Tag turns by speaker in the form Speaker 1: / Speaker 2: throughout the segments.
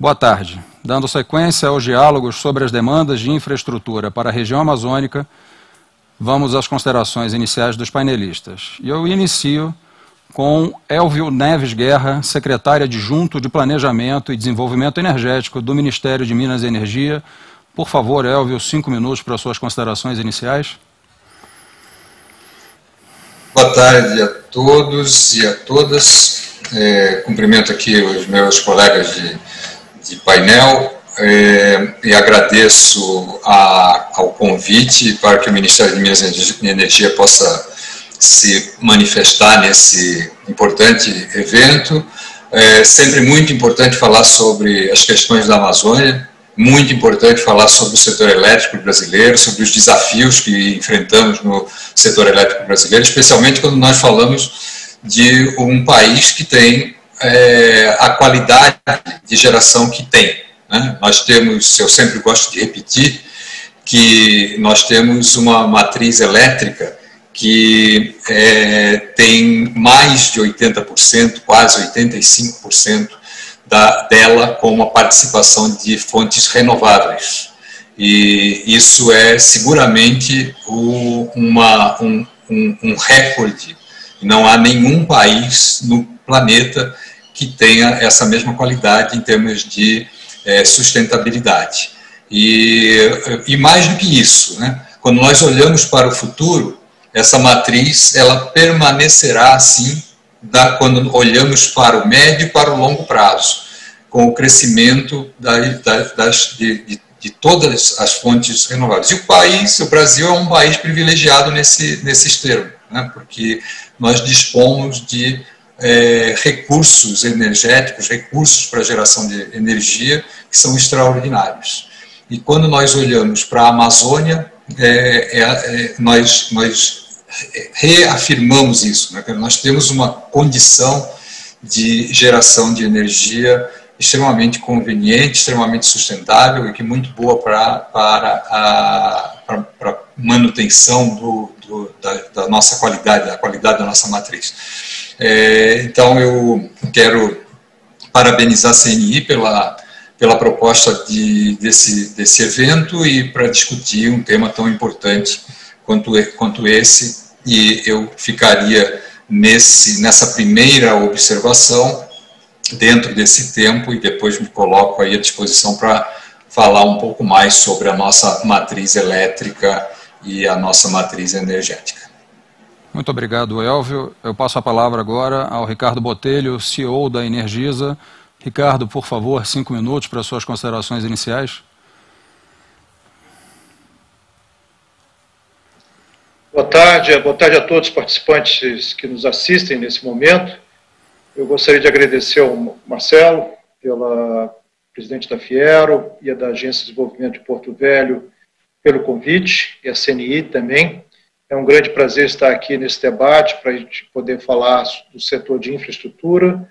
Speaker 1: Boa tarde. Dando sequência aos diálogos sobre as demandas de infraestrutura para a região amazônica, vamos às considerações iniciais dos painelistas. E eu inicio com Elvio Neves Guerra, secretária adjunto de Planejamento e Desenvolvimento Energético do Ministério de Minas e Energia. Por favor, Elvio, cinco minutos para suas considerações iniciais.
Speaker 2: Boa tarde a todos e a todas. É, cumprimento aqui os meus colegas de, de painel é, e agradeço a, ao convite para que o Ministério de Minas e Energia possa se manifestar nesse importante evento. É sempre muito importante falar sobre as questões da Amazônia, muito importante falar sobre o setor elétrico brasileiro, sobre os desafios que enfrentamos no setor elétrico brasileiro, especialmente quando nós falamos de um país que tem é, a qualidade de geração que tem. Né? Nós temos, eu sempre gosto de repetir, que nós temos uma matriz elétrica que é, tem mais de 80%, quase 85% da, dela com a participação de fontes renováveis. E isso é seguramente o, uma, um, um, um recorde. Não há nenhum país no planeta que tenha essa mesma qualidade em termos de é, sustentabilidade. E, e mais do que isso, né? quando nós olhamos para o futuro, essa matriz ela permanecerá assim da, quando olhamos para o médio e para o longo prazo, com o crescimento da, da, das, de, de, todas as fontes renováveis. E o país, o Brasil, é um país privilegiado nesse, nesses termos, né? porque nós dispomos de é, recursos energéticos, recursos para geração de energia que são extraordinários. E quando nós olhamos para a Amazônia, é, é, é, nós, nós reafirmamos isso. Né? Nós temos uma condição de geração de energia extremamente conveniente, extremamente sustentável e que muito boa pra, para a para manutenção do, do, da, da, nossa qualidade, da qualidade da nossa matriz. É, então eu quero parabenizar a CNI pela, pela proposta de, desse, desse evento e para discutir um tema tão importante quanto, quanto esse, e eu ficaria nesse, nessa primeira observação dentro desse tempo e depois me coloco aí à disposição para falar um pouco mais sobre a nossa matriz elétrica e a nossa matriz energética.
Speaker 1: Muito obrigado, Elvio. Eu passo a palavra agora ao Ricardo Botelho, CEO da Energisa. Ricardo, por favor, cinco minutos para suas considerações iniciais.
Speaker 3: Boa tarde, boa tarde a todos os participantes que nos assistem nesse momento. Eu gostaria de agradecer ao Marcelo, pela presidente da Fiero e a da Agência de Desenvolvimento de Porto Velho, pelo convite, e a CNI também. É um grande prazer estar aqui nesse debate para a gente poder falar do setor de infraestrutura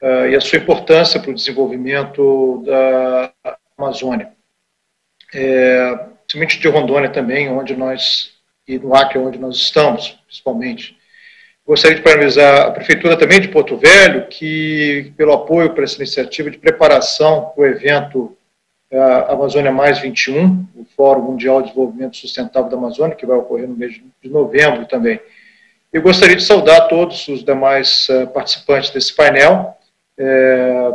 Speaker 3: uh, e a sua importância para o desenvolvimento da Amazônia. É, principalmente de Rondônia também, onde nós, e no Acre, onde nós estamos, principalmente. Gostaria de parabenizar a Prefeitura também de Porto Velho, que, pelo apoio para essa iniciativa de preparação para o evento a Amazônia Mais 21, o Fórum Mundial de Desenvolvimento Sustentável da Amazônia, que vai ocorrer no mês de novembro também. Eu gostaria de saudar todos os demais uh, participantes desse painel. É,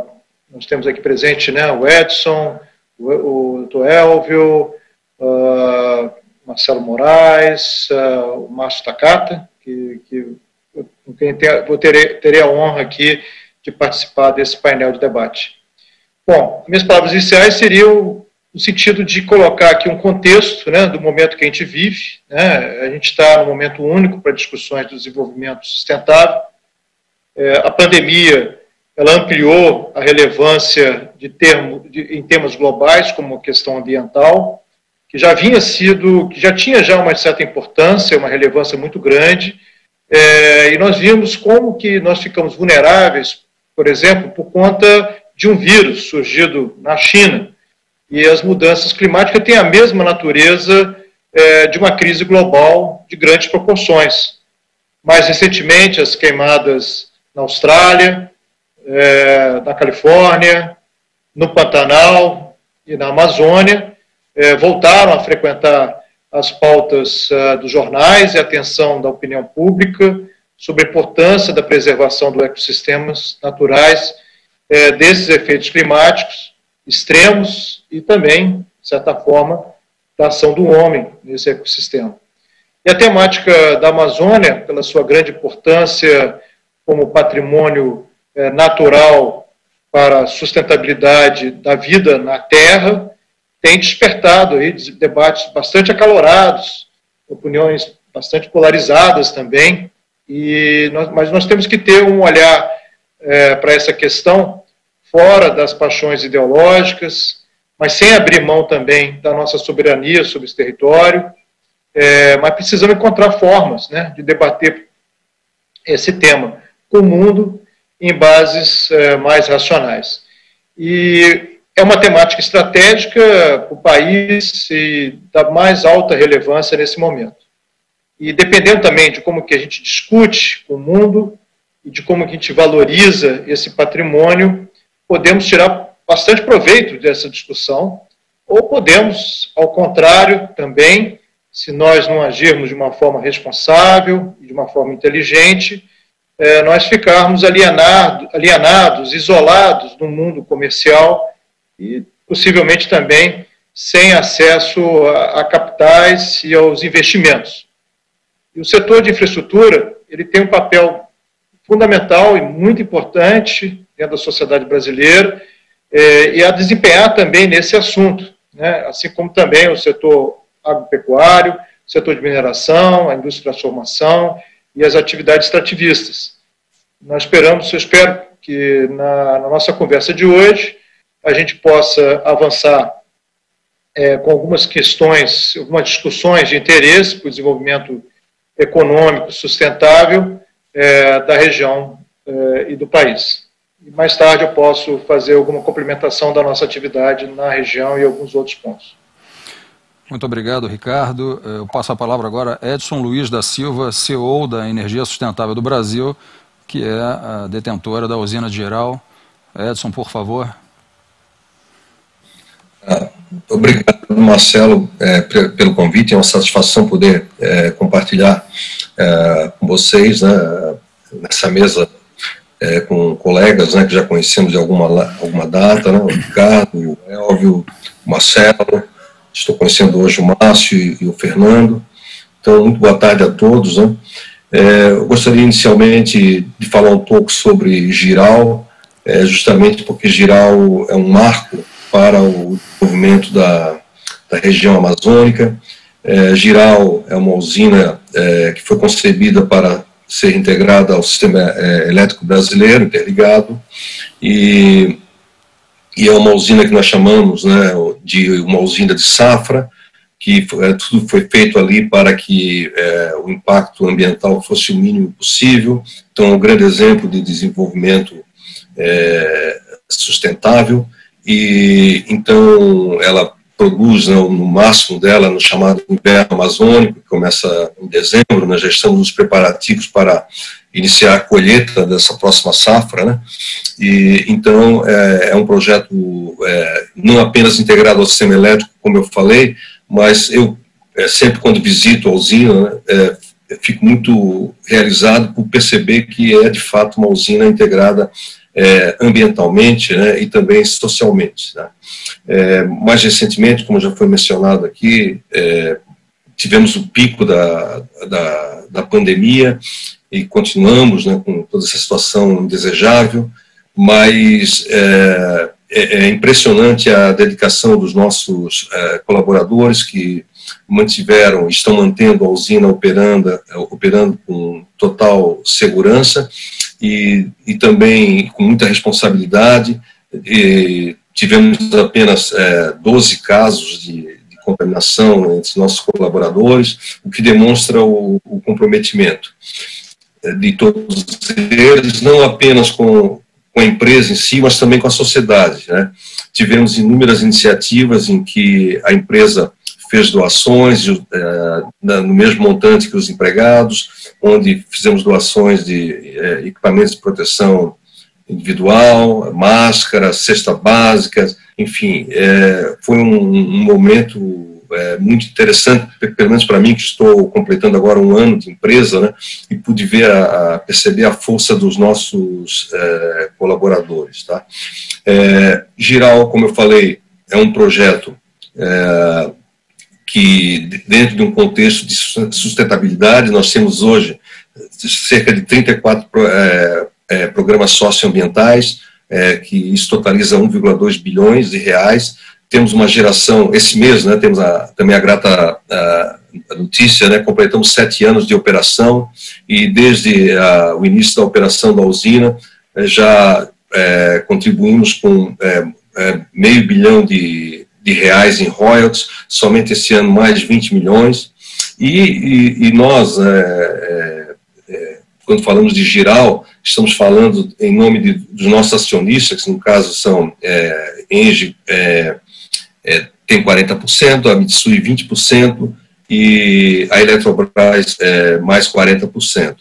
Speaker 3: nós temos aqui presente né, o Edson, o, o Dr. Elvio, uh, Marcelo Moraes, uh, o Márcio Takata, que, que quem terei, terei a honra aqui de participar desse painel de debate. Bom, minhas palavras iniciais seriam no sentido de colocar aqui um contexto né, do momento que a gente vive. Né, a gente está no momento único para discussões do desenvolvimento sustentável. É, a pandemia ela ampliou a relevância de termo, de, em temas globais, como questão ambiental, que já vinha sido, que já tinha já uma certa importância, uma relevância muito grande, é, e nós vimos como que nós ficamos vulneráveis, por exemplo, por conta de um vírus surgido na China. E as mudanças climáticas têm a mesma natureza é, de uma crise global de grandes proporções. Mais recentemente, as queimadas na Austrália, é, na Califórnia, no Pantanal e na Amazônia, é, voltaram a frequentar as pautas uh, dos jornais e a atenção da opinião pública sobre a importância da preservação dos ecossistemas naturais é, desses efeitos climáticos extremos e também, de certa forma, da ação do homem nesse ecossistema. E a temática da Amazônia, pela sua grande importância como patrimônio é, natural para a sustentabilidade da vida na Terra, tem despertado aí debates bastante acalorados, opiniões bastante polarizadas também, e nós, mas nós temos que ter um olhar é, para essa questão fora das paixões ideológicas, mas sem abrir mão também da nossa soberania sobre esse território, é, mas precisamos encontrar formas né, de debater esse tema com o mundo em bases é, mais racionais. E é uma temática estratégica para o país e da mais alta relevância nesse momento. E dependendo também de como que a gente discute com o mundo e de como a gente valoriza esse patrimônio, podemos tirar bastante proveito dessa discussão, ou podemos, ao contrário, também, se nós não agirmos de uma forma responsável e de uma forma inteligente, é, nós ficarmos alienado, alienados, isolados no mundo comercial e possivelmente também sem acesso a, a capitais e aos investimentos. E o setor de infraestrutura ele tem um papel fundamental e muito importante dentro da sociedade brasileira é, e a desempenhar também nesse assunto, né? assim como também o setor agropecuário, o setor de mineração, a indústria de transformação e as atividades extrativistas. Nós esperamos, eu espero que na, na nossa conversa de hoje a gente possa avançar é, com algumas questões, algumas discussões de interesse para o desenvolvimento econômico sustentável é, da região é, e do país. E mais tarde eu posso fazer alguma complementação da nossa atividade na região e alguns outros pontos.
Speaker 1: Muito obrigado, Ricardo. Eu passo a palavra agora a Edson Luiz da Silva, CEO da Energia Sustentável do Brasil, que é a detentora da usina de Geral. Edson, por favor.
Speaker 4: Ah, obrigado, Marcelo, é, pelo convite. É uma satisfação poder é, compartilhar é, com vocês né, nessa mesa é, com colegas né, que já conhecemos de alguma, alguma data, né, o Ricardo, o Elvio, o Marcelo. Estou conhecendo hoje o Márcio e, e o Fernando. Então, muito boa tarde a todos. Né. É, eu gostaria inicialmente de falar um pouco sobre Giral, é, justamente porque Giral é um marco para o desenvolvimento da, da região amazônica. É, Giral é uma usina é, que foi concebida para ser integrada ao sistema é, elétrico brasileiro, interligado, e, e é uma usina que nós chamamos né, de uma usina de safra, que é, tudo foi feito ali para que é, o impacto ambiental fosse o mínimo possível. Então, é um grande exemplo de desenvolvimento é, sustentável e então ela produz né, no máximo dela no chamado inverno amazônico, que começa em dezembro, na gestão dos preparativos para iniciar a colheita dessa próxima safra, né? E então é, é um projeto é, não apenas integrado ao sistema elétrico, como eu falei, mas eu é, sempre quando visito a usina, né, é, fico muito realizado por perceber que é de fato uma usina integrada é, ambientalmente né, e também socialmente. Né. É, mais recentemente, como já foi mencionado aqui, é, tivemos o pico da, da, da, pandemia e continuamos né, com toda essa situação indesejável, mas é, é, é impressionante a dedicação dos nossos é, colaboradores que mantiveram, estão mantendo a usina operando, operando com total segurança e, e também com muita responsabilidade. E tivemos apenas é, 12 casos de, de, contaminação entre nossos colaboradores, o que demonstra o, o comprometimento é, de todos eles, não apenas com, com a empresa em si, mas também com a sociedade. Né? Tivemos inúmeras iniciativas em que a empresa fez doações é, no mesmo montante que os empregados, onde fizemos doações de é, equipamentos de proteção individual, máscara, cesta básica, enfim, é, foi um, um momento é, muito interessante, pelo menos para mim, que estou completando agora um ano de empresa, né, e pude ver, a, a perceber a força dos nossos é, colaboradores. Tá? Giral, como eu falei, é um projeto que, dentro de um contexto de sustentabilidade, nós temos hoje cerca de 34 é, é, programas socioambientais, é, que isso totaliza 1,2 bilhões de reais, temos uma geração, esse mês, né, temos a, também a grata a, a notícia, né, completamos sete anos de operação e desde a, o início da operação da usina eh, já é, contribuímos com é, é, meio bilhão de, de reais em royalties, somente esse ano mais de 20 milhões, e, e, e nós, quando falamos de giral, estamos falando em nome de, dos nossos acionistas, que no caso são é, Engie, é, é, tem 40%, a Mitsui 20% e a Eletrobras é, mais 40%.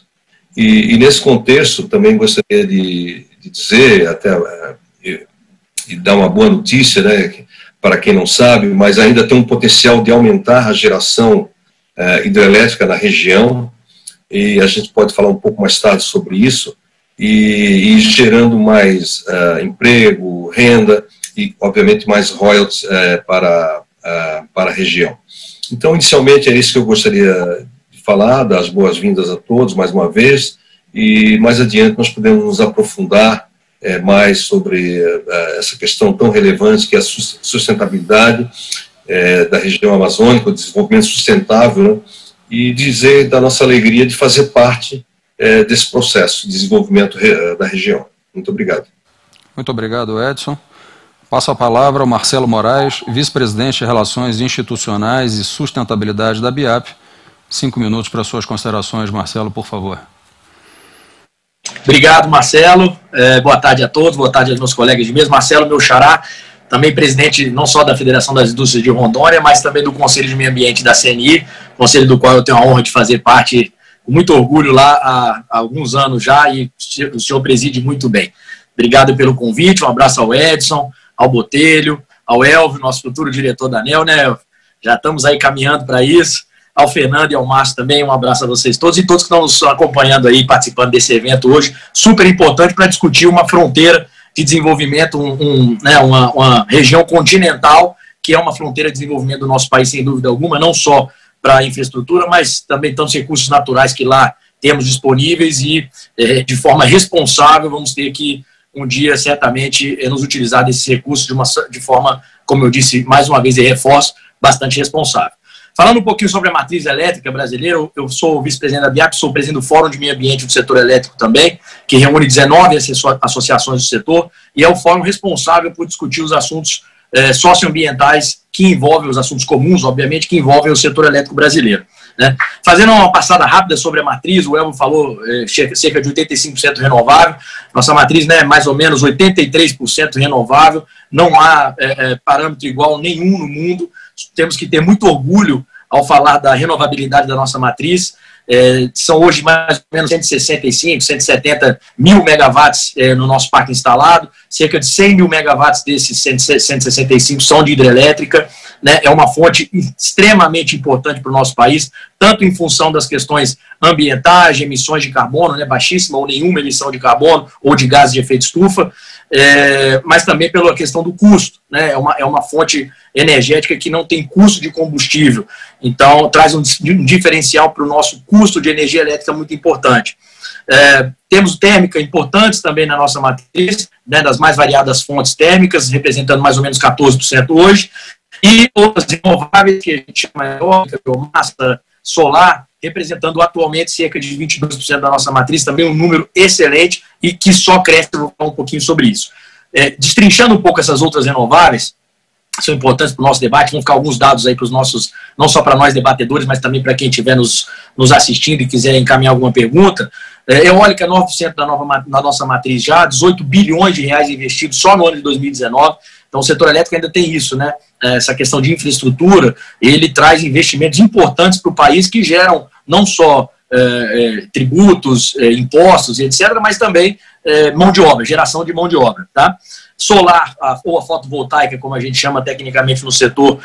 Speaker 4: E, e, nesse contexto, também gostaria de, de dizer, até e, dar uma boa notícia, né, para quem não sabe, mas ainda tem um potencial de aumentar a geração é, hidrelétrica na região, e a gente pode falar um pouco mais tarde sobre isso, e, e gerando mais uh, emprego, renda, e, obviamente, mais royalties é, para, para a região. Então, inicialmente, é isso que eu gostaria de falar, dar as boas-vindas a todos mais uma vez, e mais adiante nós podemos nos aprofundar é, mais sobre é, essa questão tão relevante que é a sustentabilidade é, da região amazônica, o desenvolvimento sustentável, né, e dizer da nossa alegria de fazer parte é, desse processo de desenvolvimento da região. Muito obrigado.
Speaker 1: Muito obrigado, Edson. Passo a palavra ao Marcelo Moraes, vice-presidente de Relações Institucionais e Sustentabilidade da BIAP. Cinco minutos para suas considerações, Marcelo, por favor.
Speaker 5: Obrigado, Marcelo. É, boa tarde a todos, boa tarde aos meus colegas de mesa. Marcelo, meu xará, também presidente não só da Federação das Indústrias de Rondônia, mas também do Conselho de Meio Ambiente da CNI, conselho do qual eu tenho a honra de fazer parte com muito orgulho lá há, há alguns anos já e o senhor preside muito bem. Obrigado pelo convite, um abraço ao Edson, ao Botelho, ao Elvio, nosso futuro diretor da ANEL, né? Já estamos aí caminhando para isso. Ao Fernando e ao Márcio também, um abraço a vocês todos e todos que estão nos acompanhando aí, participando desse evento hoje, super importante para discutir uma fronteira de desenvolvimento, um, um, né, uma, uma região continental, que é uma fronteira de desenvolvimento do nosso país, sem dúvida alguma, não só para a infraestrutura, mas também tantos recursos naturais que lá temos disponíveis e, é, de forma responsável, vamos ter que um dia, certamente, nos utilizar desses recursos de, uma, de forma, como eu disse, mais uma vez, e reforço, bastante responsável. Falando um pouquinho sobre a matriz elétrica brasileira, eu sou vice-presidente da BIAP, sou presidente do Fórum de Meio Ambiente do Setor Elétrico também, que reúne 19 associações do setor, e é o fórum responsável por discutir os assuntos é, socioambientais que envolvem os assuntos comuns, obviamente, que envolvem o setor elétrico brasileiro. Né? Fazendo uma passada rápida sobre a matriz, o Elmo falou é, cerca de 85% renovável, nossa matriz é né, mais ou menos 83% renovável, não há é, parâmetro igual nenhum no mundo, temos que ter muito orgulho ao falar da renovabilidade da nossa matriz, é, são hoje mais ou menos 165, 170 mil megawatts é, no nosso parque instalado, cerca de 100 mil megawatts desses 165 são de hidrelétrica, né, é uma fonte extremamente importante para o nosso país, tanto em função das questões ambientais, emissões de carbono, né, baixíssima ou nenhuma emissão de carbono ou de gases de efeito estufa, é, mas também pela questão do custo. Né, é, uma, é uma fonte energética que não tem custo de combustível, então traz um, um diferencial para o nosso custo de energia elétrica muito importante. É, temos térmica importantes também na nossa matriz, né, das mais variadas fontes térmicas, representando mais ou menos 14% hoje, e outras renováveis, que a gente chama eólica, biomassa, solar, representando atualmente cerca de 22% da nossa matriz, também um número excelente e que só cresce, vou falar um pouquinho sobre isso. É, destrinchando um pouco essas outras renováveis, são importantes para o nosso debate, vão ficar alguns dados aí para os nossos, não só para nós debatedores, mas também para quem estiver nos, nos assistindo e quiser encaminhar alguma pergunta. É, eólica, 9% da, nova, da nossa matriz já, 18 bilhões de reais investidos só no ano de 2019, então, o setor elétrico ainda tem isso, né? Essa questão de infraestrutura, ele traz investimentos importantes para o país que geram não só é, tributos, impostos, etc., mas também mão de obra, geração de mão de obra. Tá? Solar, a, ou a fotovoltaica, como a gente chama tecnicamente no setor,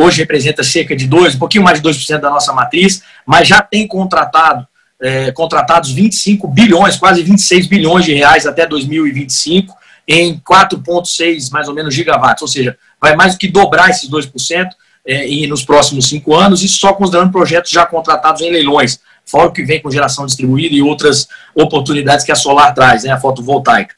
Speaker 5: hoje representa cerca de 2, um pouquinho mais de 2% da nossa matriz, mas já tem contratado é, contratados 25 bilhões, quase 26 bilhões de reais até 2025, em 4,6 mais ou menos gigawatts, ou seja, vai mais do que dobrar esses 2% é, e nos próximos cinco anos, isso só considerando projetos já contratados em leilões, fora o que vem com geração distribuída e outras oportunidades que a solar traz, né, a fotovoltaica.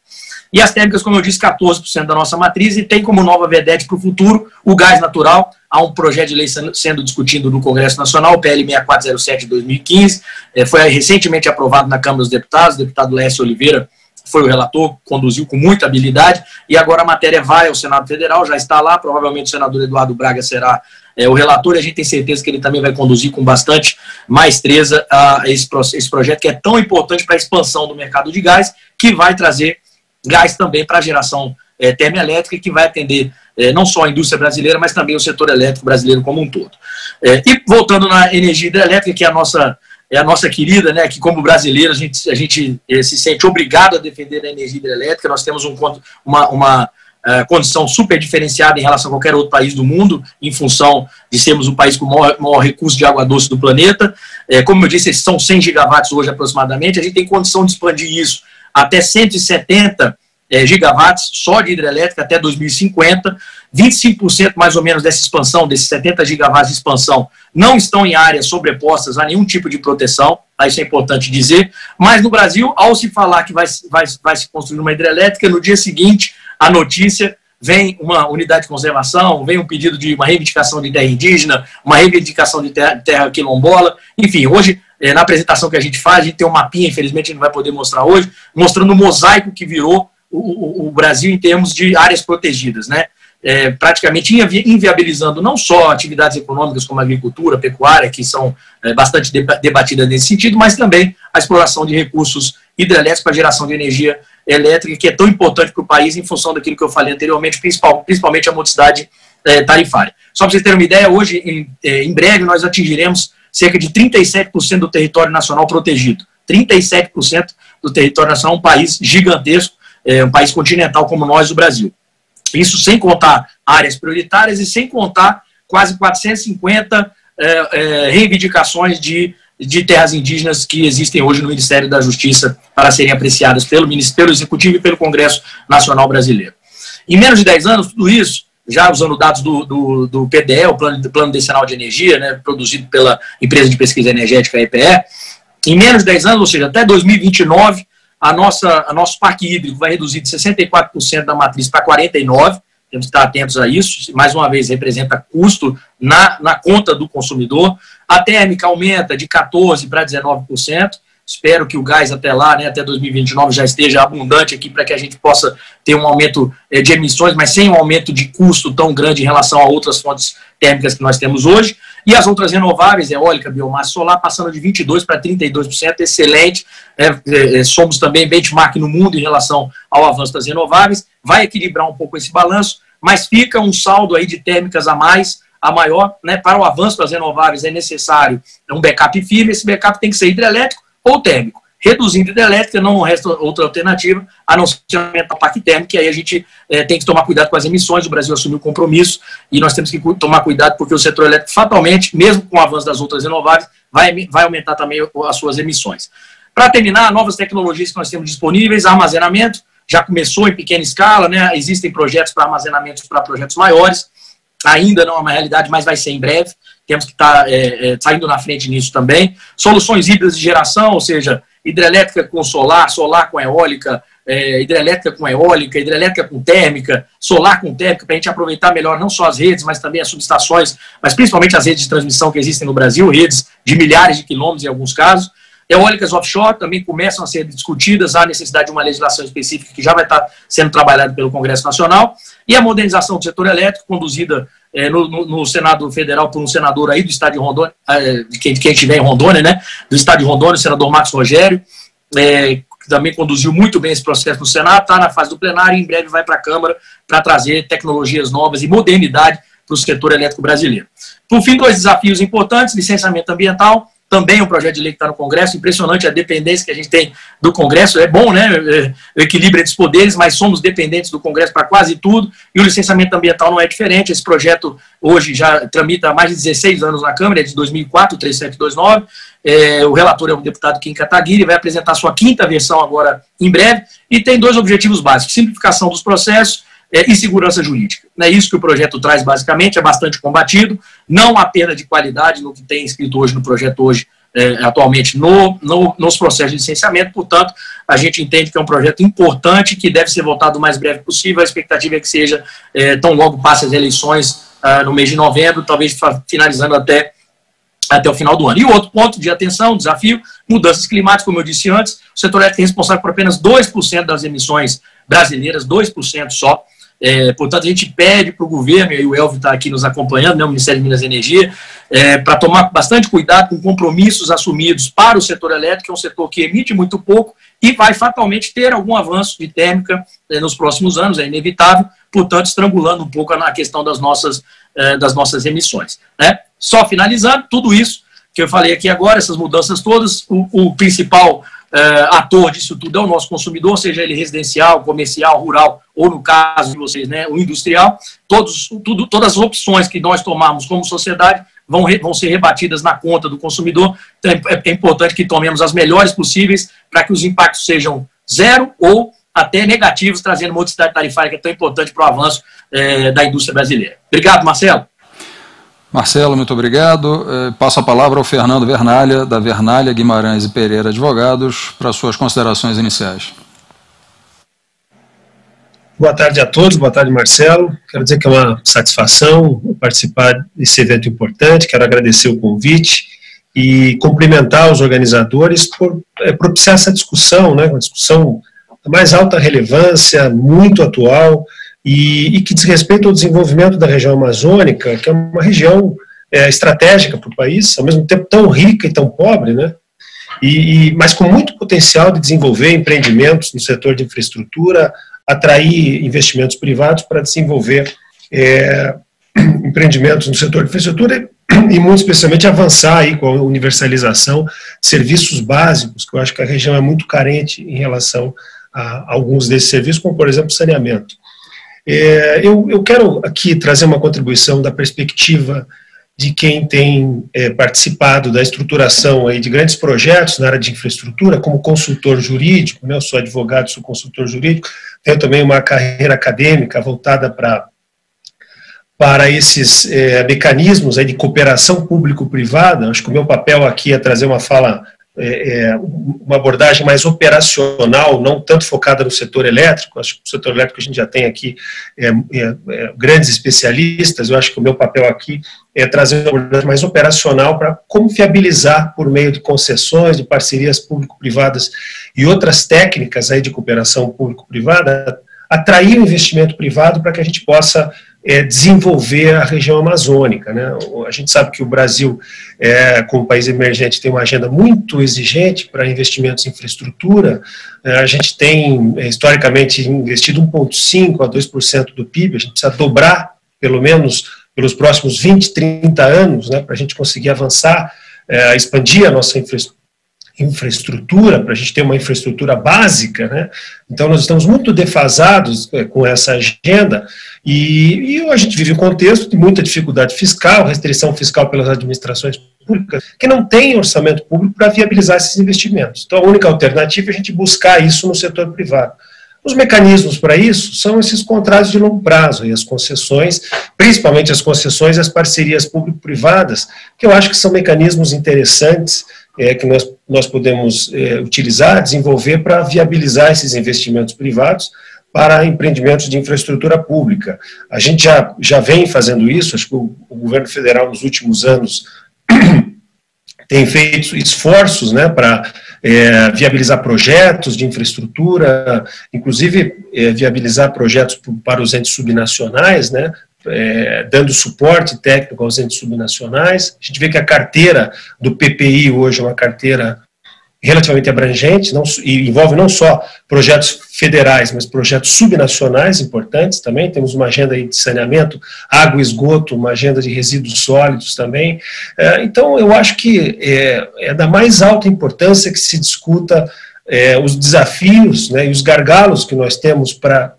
Speaker 5: E as térmicas, como eu disse, 14% da nossa matriz e tem como nova vedete para o futuro o gás natural. Há um projeto de lei sendo discutido no Congresso Nacional, o PL 6407 de 2015, é, foi recentemente aprovado na Câmara dos Deputados, o deputado Lécio Oliveira foi o relator, conduziu com muita habilidade, e agora a matéria vai ao Senado Federal, já está lá, provavelmente o senador Eduardo Braga será é, o relator, e a gente tem certeza que ele também vai conduzir com bastante maestreza a esse, esse projeto que é tão importante para a expansão do mercado de gás, que vai trazer gás também para a geração é, termoelétrica, que vai atender é, não só a indústria brasileira, mas também o setor elétrico brasileiro como um todo. É, e voltando na energia hidrelétrica, que é a nossa é a nossa querida, né, que como brasileiro a gente, a gente eh, se sente obrigado a defender a energia hidrelétrica, nós temos um, uma, uma uh, condição super diferenciada em relação a qualquer outro país do mundo, em função de sermos o país com o maior, maior recurso de água doce do planeta. É, como eu disse, são 100 gigawatts hoje aproximadamente, a gente tem condição de expandir isso até 170 é, gigawatts só de hidrelétrica até 2050. 25% mais ou menos dessa expansão, desses 70 gigawatts de expansão, não estão em áreas sobrepostas a nenhum tipo de proteção, tá? isso é importante dizer. Mas no Brasil, ao se falar que vai, vai, vai se construir uma hidrelétrica, no dia seguinte, a notícia vem uma unidade de conservação, vem um pedido de uma reivindicação de terra indígena, uma reivindicação de terra, terra quilombola. Enfim, hoje, é, na apresentação que a gente faz, a gente tem um mapinha, infelizmente não vai poder mostrar hoje, mostrando o mosaico que virou o, o, Brasil em termos de áreas protegidas, né? É, praticamente inviabilizando não só atividades econômicas como a agricultura, a pecuária, que são é, bastante debatidas nesse sentido, mas também a exploração de recursos hidrelétricos para geração de energia elétrica, que é tão importante para o país em função daquilo que eu falei anteriormente, principal, principalmente a modicidade é, tarifária. Só para vocês terem uma ideia, hoje, em, é, em breve, nós atingiremos cerca de 37% do território nacional protegido. 37% do território nacional, um país gigantesco, é, um país continental como nós, o Brasil. Isso sem contar áreas prioritárias e sem contar quase 450 é, é, reivindicações de, de terras indígenas que existem hoje no Ministério da Justiça para serem apreciadas pelo, pelo Executivo e pelo Congresso Nacional Brasileiro. Em menos de 10 anos, tudo isso, já usando dados do, do, do PDE, o Plano, Plano Decenal de Energia, né, produzido pela empresa de pesquisa energética EPE, em menos de 10 anos, ou seja, até 2029, a nossa, a nosso parque hídrico vai reduzir de 64% da matriz para 49%, temos que estar atentos a isso, mais uma vez representa custo na, na conta do consumidor. A térmica aumenta de 14% para 19%. Espero que o gás até lá, né, até 2029, já esteja abundante aqui para que a gente possa ter um aumento eh, de emissões, mas sem um aumento de custo tão grande em relação a outras fontes térmicas que nós temos hoje. E as outras renováveis, eólica, biomassa solar, passando de 22% para 32%, excelente. É, é, é, somos também benchmark no mundo em relação ao avanço das renováveis. Vai equilibrar um pouco esse balanço, mas fica um saldo aí de térmicas a mais, a maior. Né, para o avanço das renováveis é necessário um backup firme, esse backup tem que ser hidrelétrico ou térmico reduzindo hidrelétrica, não resta outra alternativa a não ser a PAC térmica, e aí a gente é, tem que tomar cuidado com as emissões, o Brasil assumiu o compromisso, e nós temos que tomar cuidado porque o setor elétrico, fatalmente, mesmo com o avanço das outras renováveis, vai, vai aumentar também as suas emissões. Para terminar, novas tecnologias que nós temos disponíveis, armazenamento, já começou em pequena escala, né? existem projetos para armazenamentos para projetos maiores, ainda não é uma realidade, mas vai ser em breve, temos que estar tá, é, é, saindo na frente nisso também. Soluções híbridas de geração, ou seja, hidrelétrica com solar, solar com eólica, é, hidrelétrica com eólica, hidrelétrica com térmica, solar com térmica, para a gente aproveitar melhor não só as redes, mas também as subestações, mas principalmente as redes de transmissão que existem no Brasil, redes de milhares de quilômetros em alguns casos. Eólicas offshore também começam a ser discutidas, há necessidade de uma legislação específica que já vai estar sendo trabalhada pelo Congresso Nacional, e a modernização do setor elétrico, conduzida é, no, no, Senado Federal por um senador aí do estado de Rondônia, é, quem, quem estiver em Rondônia, né, do estado de Rondônia, o senador Marcos Rogério, é, que também conduziu muito bem esse processo no Senado, está na fase do plenário e em breve vai para a Câmara para trazer tecnologias novas e modernidade para o setor elétrico brasileiro. Por fim, dois desafios importantes, licenciamento ambiental, também um projeto de lei que está no Congresso. Impressionante a dependência que a gente tem do Congresso. É bom, né? É, o equilíbrio entre os poderes, mas somos dependentes do Congresso para quase tudo. E o licenciamento ambiental não é diferente. Esse projeto hoje já tramita há mais de 16 anos na Câmara, é de 2004, 3729. É, o relator é o deputado Kim Kataguiri, vai apresentar sua quinta versão agora em breve, e tem dois objetivos básicos: simplificação dos processos é, e segurança jurídica. É isso que o projeto traz, basicamente, é bastante combatido, não há perda de qualidade no que tem escrito hoje no projeto hoje, é, atualmente, no, no, nos processos de licenciamento, portanto, a gente entende que é um projeto importante, que deve ser votado o mais breve possível, a expectativa é que seja é, tão logo passe as eleições ah, no mês de novembro, talvez finalizando até até o final do ano. E o outro ponto de atenção, desafio, mudanças climáticas, como eu disse antes, o setor elétrico é responsável por apenas 2% das emissões brasileiras, 2% só. É, portanto, a gente pede para o governo, e o Elvio está aqui nos acompanhando, né, o Ministério de Minas e Energia, é, para tomar bastante cuidado com compromissos assumidos para o setor elétrico, que é um setor que emite muito pouco e vai fatalmente ter algum avanço de térmica é, nos próximos anos, é inevitável, portanto, estrangulando um pouco a questão das nossas, é, das nossas emissões. Né? Só finalizando, tudo isso que eu falei aqui agora, essas mudanças todas, o, o principal uh, ator disso tudo é o nosso consumidor, seja ele residencial, comercial, rural, ou no caso de vocês, né, o industrial, todos, tudo, todas as opções que nós tomamos como sociedade vão, re, vão ser rebatidas na conta do consumidor. Então é, é importante que tomemos as melhores possíveis para que os impactos sejam zero ou até negativos, trazendo modicidade tarifária que é tão importante para o avanço é, da indústria brasileira. Obrigado, Marcelo.
Speaker 1: Marcelo, muito obrigado. Eh, passo a palavra ao Fernando Vernalha, da Vernalha Guimarães e Pereira Advogados, para suas considerações iniciais.
Speaker 6: Boa tarde a todos, boa tarde, Marcelo. Quero dizer que é uma satisfação participar desse evento importante, quero agradecer o convite e cumprimentar os organizadores por é, propiciar essa discussão, né, uma discussão da mais alta relevância, muito atual, e, e que diz respeito ao desenvolvimento da região amazônica, que é uma região é, estratégica para o país, ao mesmo tempo tão rica e tão pobre, né? E, e, mas com muito potencial de desenvolver empreendimentos no setor de infraestrutura, atrair investimentos privados para desenvolver é, empreendimentos no setor de infraestrutura e, muito especialmente, avançar aí com a universalização de serviços básicos, que eu acho que a região é muito carente em relação a alguns desses serviços, como, por exemplo, saneamento. É, eu, eu quero aqui trazer uma contribuição da perspectiva de quem tem é, participado da estruturação aí de grandes projetos na área de infraestrutura, como consultor jurídico, né, eu sou advogado, sou consultor jurídico, tenho também uma carreira acadêmica voltada para para esses é, mecanismos aí de cooperação público-privada, acho que o meu papel aqui é trazer uma fala é, é, uma abordagem mais operacional, não tanto focada no setor elétrico. Acho que o setor elétrico a gente já tem aqui é, é, é grandes especialistas. Eu acho que o meu papel aqui é trazer uma abordagem mais operacional para como fiabilizar por meio de concessões, de parcerias público-privadas e outras técnicas aí de cooperação público-privada, atrair o investimento privado para que a gente possa é, desenvolver a região amazônica. Né? A gente sabe que o Brasil, é, como país emergente, tem uma agenda muito exigente para investimentos em infraestrutura. É, a gente tem, é, historicamente, investido 1,5% a 2% do PIB, a gente precisa dobrar, pelo menos, pelos próximos 20, 30 anos, né, para a gente conseguir avançar, é, expandir a nossa infraestrutura infraestrutura, para a gente ter uma infraestrutura básica, né? Então nós estamos muito defasados é, com essa agenda e, e a gente vive um contexto de muita dificuldade fiscal, restrição fiscal pelas administrações públicas, que não tem orçamento público para viabilizar esses investimentos. Então a única alternativa é a gente buscar isso no setor privado. Os mecanismos para isso são esses contratos de longo prazo e as concessões, principalmente as concessões e as parcerias público-privadas, que eu acho que são mecanismos interessantes é, que nós, nós podemos é, utilizar, desenvolver para viabilizar esses investimentos privados para empreendimentos de infraestrutura pública. A gente já, já vem fazendo isso, acho que o, o governo federal nos últimos anos tem feito esforços né, para é, viabilizar projetos de infraestrutura, inclusive é, viabilizar projetos para os entes subnacionais, né, é, dando suporte técnico aos entes subnacionais. A gente vê que a carteira do PPI hoje é uma carteira relativamente abrangente não, e envolve não só projetos federais, mas projetos subnacionais importantes também. Temos uma agenda de saneamento, água e esgoto, uma agenda de resíduos sólidos também. É, então, eu acho que é, é, da mais alta importância que se discuta é, os desafios né, e os gargalos que nós temos para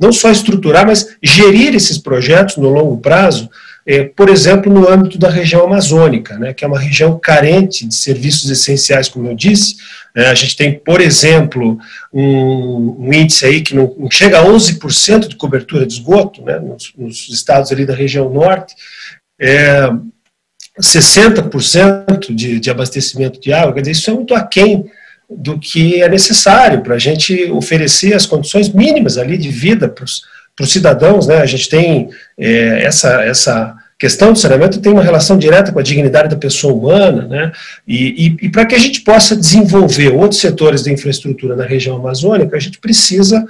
Speaker 6: não só estruturar, mas gerir esses projetos no longo prazo, é, por exemplo, no âmbito da região amazônica, né, que é uma região carente de serviços essenciais, como eu disse. Né, a gente tem, por exemplo, um, um índice aí que não, não, chega a 11% de cobertura de esgoto né, nos, nos, estados ali da região norte. É, 60% de, de abastecimento de água, quer dizer, isso é muito aquém do que é necessário para a gente oferecer as condições mínimas ali de vida para os cidadãos, né? A gente tem é, essa, essa questão do saneamento tem uma relação direta com a dignidade da pessoa humana, né? E, e, e para que a gente possa desenvolver outros setores da infraestrutura na região amazônica, a gente precisa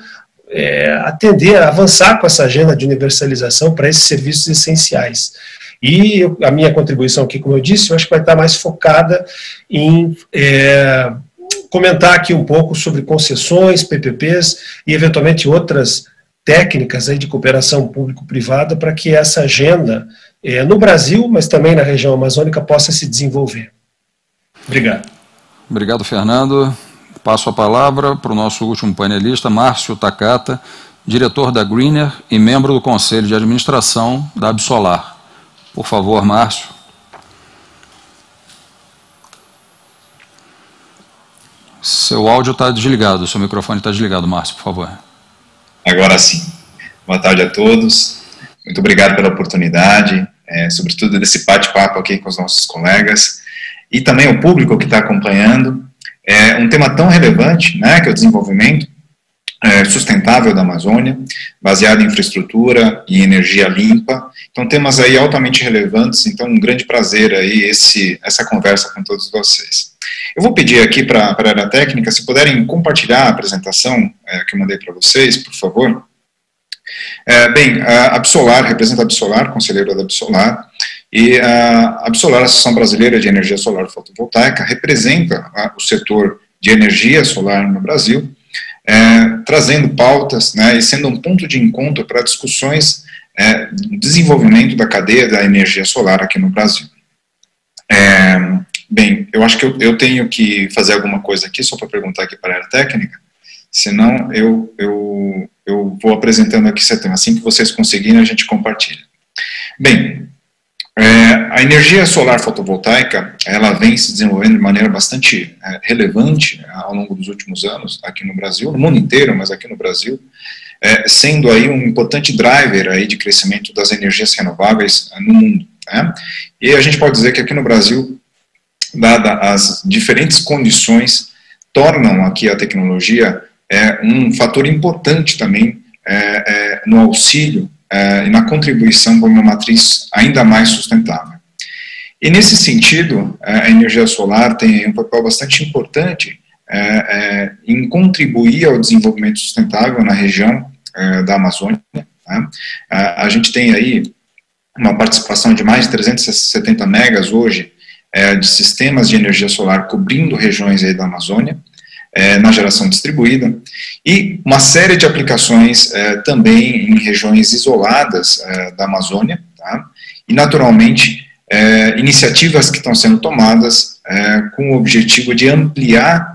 Speaker 6: é, atender, avançar com essa agenda de universalização para esses serviços essenciais. E a minha contribuição aqui, como eu disse, eu acho que vai estar mais focada em é, comentar aqui um pouco sobre concessões, PPPs e eventualmente outras técnicas aí de cooperação público-privada para que essa agenda é, no Brasil, mas também na região amazônica, possa se desenvolver. Obrigado.
Speaker 1: Obrigado, Fernando. Passo a palavra para o nosso último painelista, Márcio Takata, diretor da Greener e membro do Conselho de Administração da Absolar. Por favor, Márcio. Seu áudio está desligado, seu microfone está desligado, Márcio, por favor.
Speaker 7: Agora sim. Boa tarde a todos. Muito obrigado pela oportunidade, é, sobretudo desse bate-papo aqui com os nossos colegas e também o público que está acompanhando. É um tema tão relevante, né, que é o desenvolvimento é, sustentável da Amazônia, baseado em infraestrutura e energia limpa. Então, temas aí altamente relevantes. Então, um grande prazer aí esse, essa conversa com todos vocês. Eu vou pedir aqui para a área técnica, se puderem compartilhar a apresentação é, que eu mandei para vocês, por favor. É, bem, a Absolar, representa a Absolar, conselheiro da Absolar, e a Absolar, Associação Brasileira de Energia Solar Fotovoltaica, representa a, o setor de energia solar no Brasil, é, trazendo pautas né, e sendo um ponto de encontro para discussões é, desenvolvimento da cadeia da energia solar aqui no Brasil. É, Bem, eu acho que eu, eu tenho que fazer alguma coisa aqui, só para perguntar aqui para a área técnica, senão eu, eu, eu vou apresentando aqui esse tema. Assim que vocês conseguirem, a gente compartilha. Bem, é, a energia solar fotovoltaica, ela vem se desenvolvendo de maneira bastante é, relevante ao longo dos últimos anos, aqui no Brasil, no mundo inteiro, mas aqui no Brasil, é, sendo aí um importante driver aí de crescimento das energias renováveis é, no mundo. Né? E a gente pode dizer que aqui no Brasil dada as diferentes condições, tornam aqui a tecnologia é, um fator importante também é, é, no auxílio é, e na contribuição para uma matriz ainda mais sustentável. E nesse sentido, é, a energia solar tem um papel bastante importante é, em contribuir ao desenvolvimento sustentável na região da Amazônia. Né? a gente tem aí uma participação de mais de 370 megas hoje é, de sistemas de energia solar cobrindo regiões aí da Amazônia, é, na geração distribuída, e uma série de aplicações é, também em regiões isoladas é, da Amazônia, tá? e naturalmente é, iniciativas que estão sendo tomadas é, com o objetivo de ampliar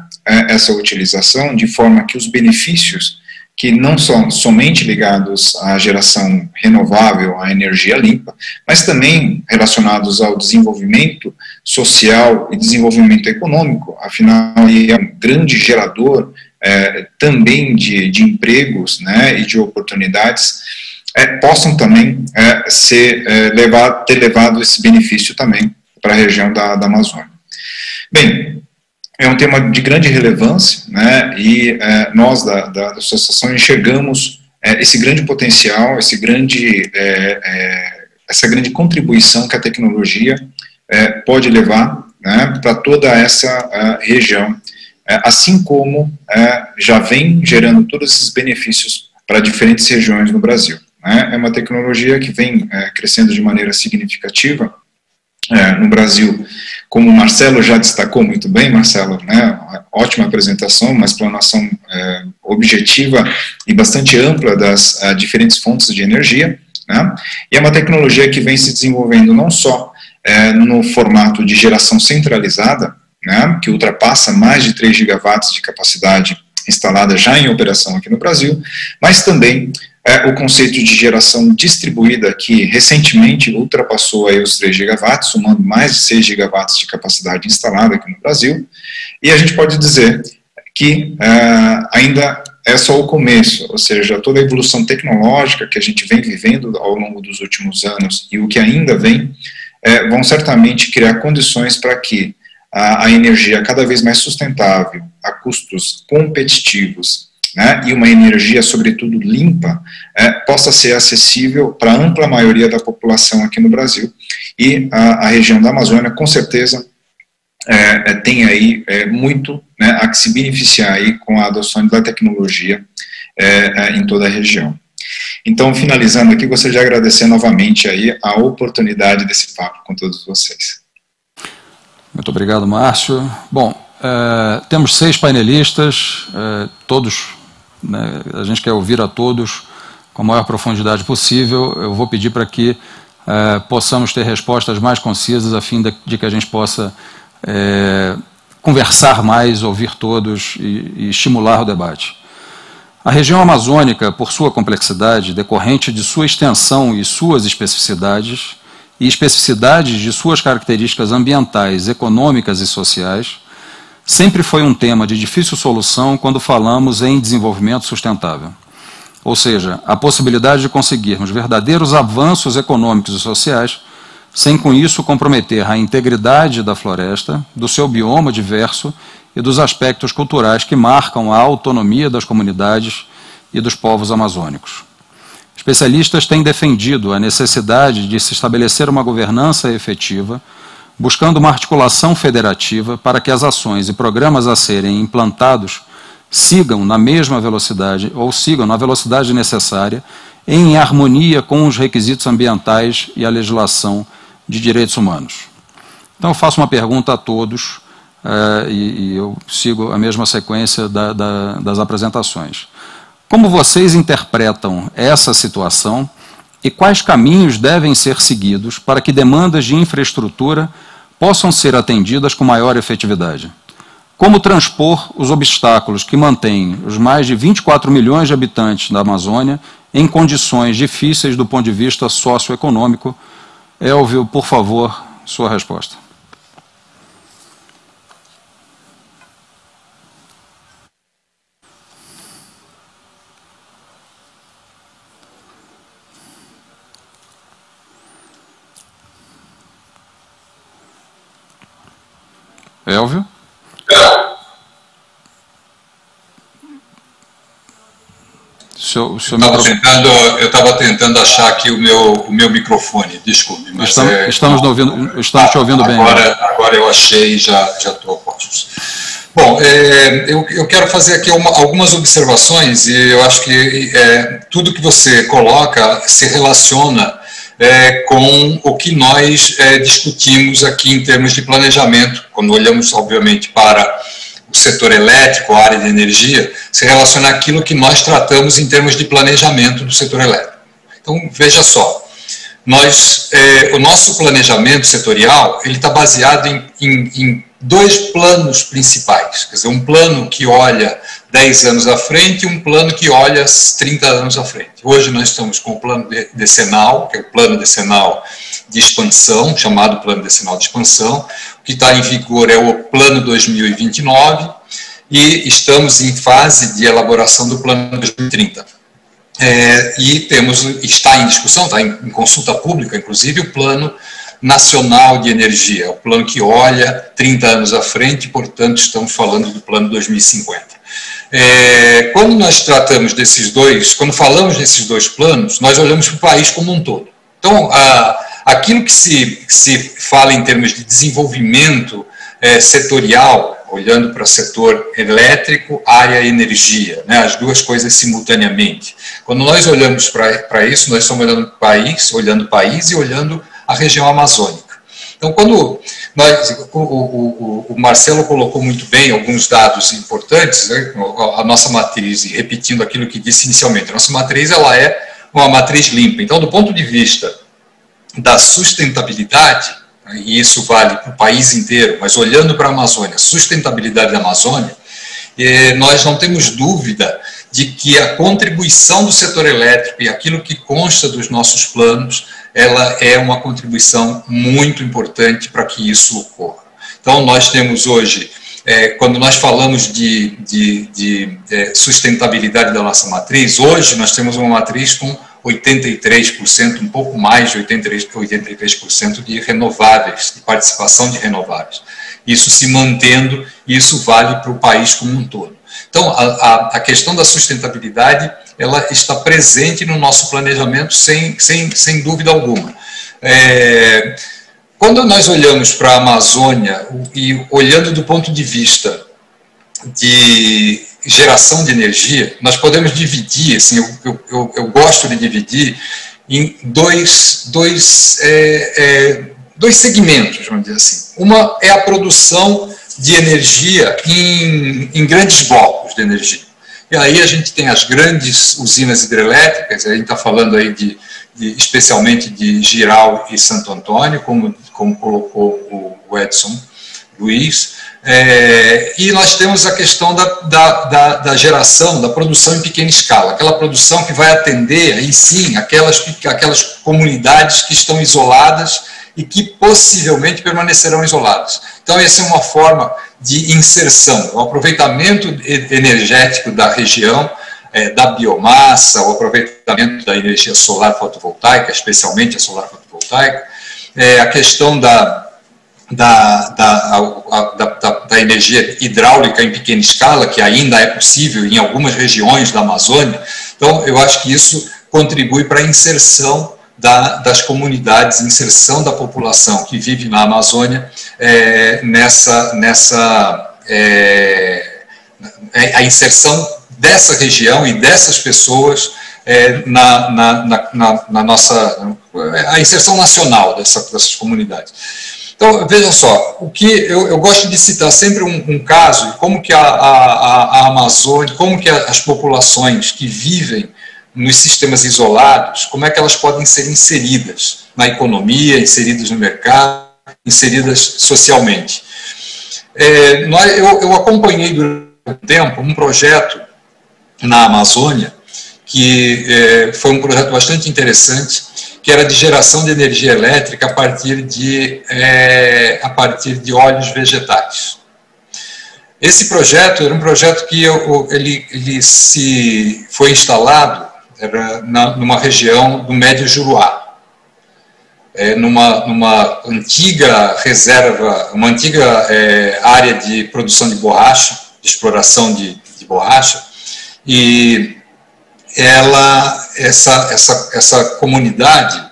Speaker 7: essa utilização de forma que os benefícios que não são somente ligados à geração renovável, à energia limpa, mas também relacionados ao desenvolvimento social e desenvolvimento econômico, afinal, é um grande gerador é, também de, de empregos né, e de oportunidades, é, possam também é, ser, é, levar, ter levado esse benefício também para a região da, da Amazônia. Bem, é um tema de grande relevância, né, e é, nós da, da, associação enxergamos é, esse grande potencial, esse grande, é, é essa grande contribuição que a tecnologia é, pode levar né, para toda essa região, é, assim como já vem gerando todos esses benefícios para diferentes regiões no Brasil. Né. É uma tecnologia que vem crescendo de maneira significativa no Brasil como o Marcelo já destacou muito bem, Marcelo, né, ótima apresentação, uma explanação é, objetiva e bastante ampla das uh, diferentes fontes de energia, né? e é uma tecnologia que vem se desenvolvendo não só uh, no formato de geração centralizada, né, que ultrapassa mais de 3 gigawatts de capacidade instalada já em operação aqui no Brasil, mas também é, o conceito de geração distribuída, que recentemente ultrapassou aí os 3 gigawatts, somando mais de 6 gigawatts de capacidade instalada aqui no Brasil, e a gente pode dizer que é, ainda é só o começo, ou seja, toda a evolução tecnológica que a gente vem vivendo ao longo dos últimos anos e o que ainda vem, é, vão certamente criar condições para que a, a energia cada vez mais sustentável, a custos competitivos, né, e uma energia, sobretudo, limpa, é, possa ser acessível para a ampla maioria da população aqui no Brasil. E a, a região da Amazônia, com certeza, é, é tem aí é, muito né, a que se beneficiar aí com a adoção da tecnologia é, é, em toda a região. Então, finalizando aqui, gostaria de agradecer novamente aí a oportunidade desse papo com todos vocês.
Speaker 1: Muito obrigado, Márcio. Bom, temos seis painelistas, todos, né, a gente quer ouvir a todos com a maior profundidade possível. Eu vou pedir para que é, possamos ter respostas mais concisas, a fim de, de que a gente possa conversar mais, ouvir todos e, e estimular o debate. A região amazônica, por sua complexidade, decorrente de sua extensão e suas especificidades, e especificidades de suas características ambientais, econômicas e sociais, sempre foi um tema de difícil solução quando falamos em desenvolvimento sustentável. Ou seja, a possibilidade de conseguirmos verdadeiros avanços econômicos e sociais, sem com isso comprometer a integridade da floresta, do seu bioma diverso e dos aspectos culturais que marcam a autonomia das comunidades e dos povos amazônicos. Especialistas têm defendido a necessidade de se estabelecer uma governança efetiva, buscando uma articulação federativa para que as ações e programas a serem implantados sigam na mesma velocidade ou sigam na velocidade necessária, em harmonia com os requisitos ambientais e a legislação de direitos humanos. Então, eu faço uma pergunta a todos, uh, e, e, eu sigo a mesma sequência da, da, das apresentações. Como vocês interpretam essa situação e quais caminhos devem ser seguidos para que demandas de infraestrutura possam ser atendidas com maior efetividade? Como transpor os obstáculos que mantêm os mais de 24 milhões de habitantes da Amazônia em condições difíceis do ponto de vista socioeconômico? Elvio, por favor, sua resposta. Elvio?
Speaker 2: Seu, seu eu estava tentando, achar aqui o meu, o meu microfone, desculpe. Mas
Speaker 1: estamos, é, estamos, ouvindo, estamos te ouvindo
Speaker 2: agora,
Speaker 1: bem.
Speaker 2: Agora, agora eu achei e já estou. Bom, é, eu, eu, quero fazer aqui uma, algumas observações e eu acho que é, tudo que você coloca se relaciona é, com o que nós é, discutimos aqui em termos de planejamento, quando olhamos, obviamente, para o setor elétrico, a área de energia, se relaciona aquilo que nós tratamos em termos de planejamento do setor elétrico. Então, veja só, nós, é, o nosso planejamento setorial ele está baseado em, em, em dois planos principais. Quer dizer, um plano que olha 10 anos à frente e um plano que olha 30 anos à frente. Hoje nós estamos com o plano decenal, que é o plano decenal de expansão, chamado plano decenal de expansão. O que está em vigor é o plano 2029 e estamos em fase de elaboração do plano 2030. É, e temos, está em discussão, está em, em consulta pública, inclusive, o plano nacional de energia, é o plano que olha 30 anos à frente, portanto, estamos falando do plano 2050. É, quando nós tratamos desses dois, quando falamos desses dois planos, nós olhamos para o país como um todo. Então, a, aquilo que se, que se fala em termos de desenvolvimento é, setorial, olhando para o setor elétrico, área energia, né, as duas coisas simultaneamente. Quando nós olhamos para isso, nós estamos olhando o país, olhando o país e olhando a região amazônica. Então, quando nós, o, o, o, Marcelo colocou muito bem alguns dados importantes, né, a nossa matriz, repetindo aquilo que disse inicialmente, a nossa matriz ela é uma matriz limpa. Então, do ponto de vista da sustentabilidade, né, e isso vale para o país inteiro, mas olhando para a Amazônia, sustentabilidade da Amazônia, eh, nós não temos dúvida de que a contribuição do setor elétrico e aquilo que consta dos nossos planos, ela é uma contribuição muito importante para que isso ocorra. Então, nós temos hoje, é, quando nós falamos de, de, de é, sustentabilidade da nossa matriz, hoje nós temos uma matriz com 83%, um pouco mais de 83%, 83% de renováveis, de participação de renováveis. Isso se mantendo, isso vale para o país como um todo. Então, a, a, a, questão da sustentabilidade, ela está presente no nosso planejamento sem, sem, sem dúvida alguma. É, quando nós olhamos para a Amazônia e olhando do ponto de vista de geração de energia, nós podemos dividir, assim, eu, eu, eu gosto de dividir em dois, dois, é, é, dois segmentos, vamos dizer assim. Uma é a produção de energia em, em grandes blocos de energia. E aí a gente tem as grandes usinas hidrelétricas, a gente está falando aí de, de, especialmente de Giral e Santo Antônio, como, como colocou o Edson Luiz, é, e nós temos a questão da, da, da, da, geração, da produção em pequena escala, aquela produção que vai atender, aí sim, aquelas, aquelas comunidades que estão isoladas e que possivelmente permanecerão isoladas. Então, essa é uma forma de inserção, o aproveitamento energético da região, é, da biomassa, o aproveitamento da energia solar fotovoltaica, especialmente a solar fotovoltaica, é, a questão da, da, da, da, da, energia hidráulica em pequena escala, que ainda é possível em algumas regiões da Amazônia. Então, eu acho que isso contribui para a inserção da, das comunidades, inserção da população que vive na Amazônia é, nessa, nessa é, é, a inserção dessa região e dessas pessoas é, na, na, na, na, nossa a inserção nacional dessa, dessas comunidades. Então, veja só, o que eu, eu gosto de citar sempre um, um caso, como que a, a, a Amazônia, como que as populações que vivem nos sistemas isolados, como é que elas podem ser inseridas na economia, inseridas no mercado, inseridas socialmente. É, eu, eu acompanhei durante um tempo um projeto na Amazônia, que é, foi um projeto bastante interessante, que era de geração de energia elétrica a partir de, é, a partir de óleos vegetais. Esse projeto era um projeto que eu, ele, ele se foi instalado era na, numa região do Médio Juruá, é, numa, numa antiga reserva, uma antiga é, área de produção de borracha, de exploração de, de borracha, e ela, essa, essa, essa comunidade,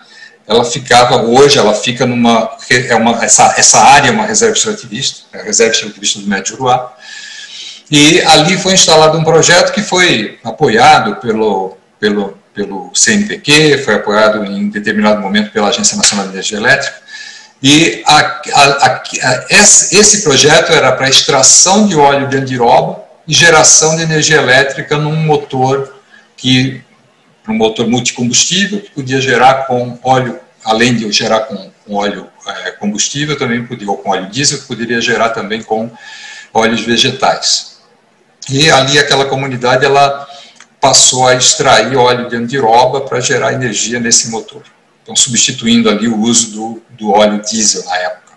Speaker 2: ela ficava, hoje ela fica numa, é uma, essa, essa área é uma reserva extrativista, é a reserva extrativista do Médio Juruá, e ali foi instalado um projeto que foi apoiado pelo pelo, pelo CNPq, foi apoiado em determinado momento pela Agência Nacional de Energia Elétrica, e a, a, a, esse projeto era para extração de óleo de andiroba e geração de energia elétrica num motor que um motor multicombustível que podia gerar com óleo, além de gerar com, com óleo é, combustível, também podia, ou com óleo diesel, poderia gerar também com óleos vegetais. E ali aquela comunidade ela passou a extrair óleo de andiroba para gerar energia nesse motor. Então, substituindo ali o uso do, do óleo diesel na época.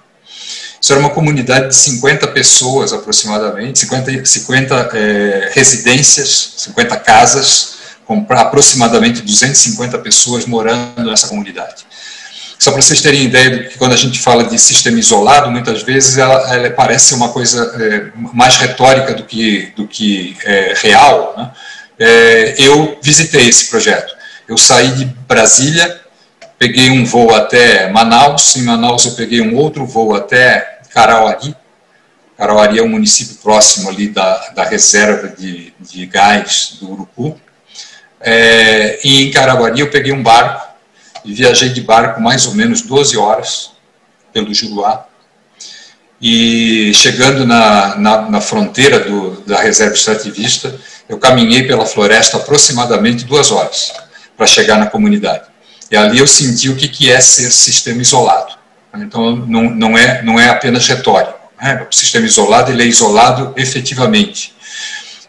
Speaker 2: Isso era uma comunidade de 50 pessoas aproximadamente, 50, 50 é, residências, 50 casas, com aproximadamente 250 pessoas morando nessa comunidade. Só para vocês terem ideia do que quando a gente fala de sistema isolado, muitas vezes ela, ela parece uma coisa é, mais retórica do que, do que é, real, né? É, eu visitei esse projeto. Eu saí de Brasília, peguei um voo até Manaus, em Manaus eu peguei um outro voo até Carauari. Carauari é um município próximo ali da, da reserva de, de gás do Urucu. É, e em Carauari eu peguei um barco e viajei de barco mais ou menos 12 horas pelo Juruá. E chegando na, na, na fronteira do, da reserva extrativista, eu caminhei pela floresta aproximadamente duas horas para chegar na comunidade. E ali eu senti o que, que é ser sistema isolado. Então, não, não, é, não é apenas retórico. Né? O sistema isolado, ele é isolado efetivamente.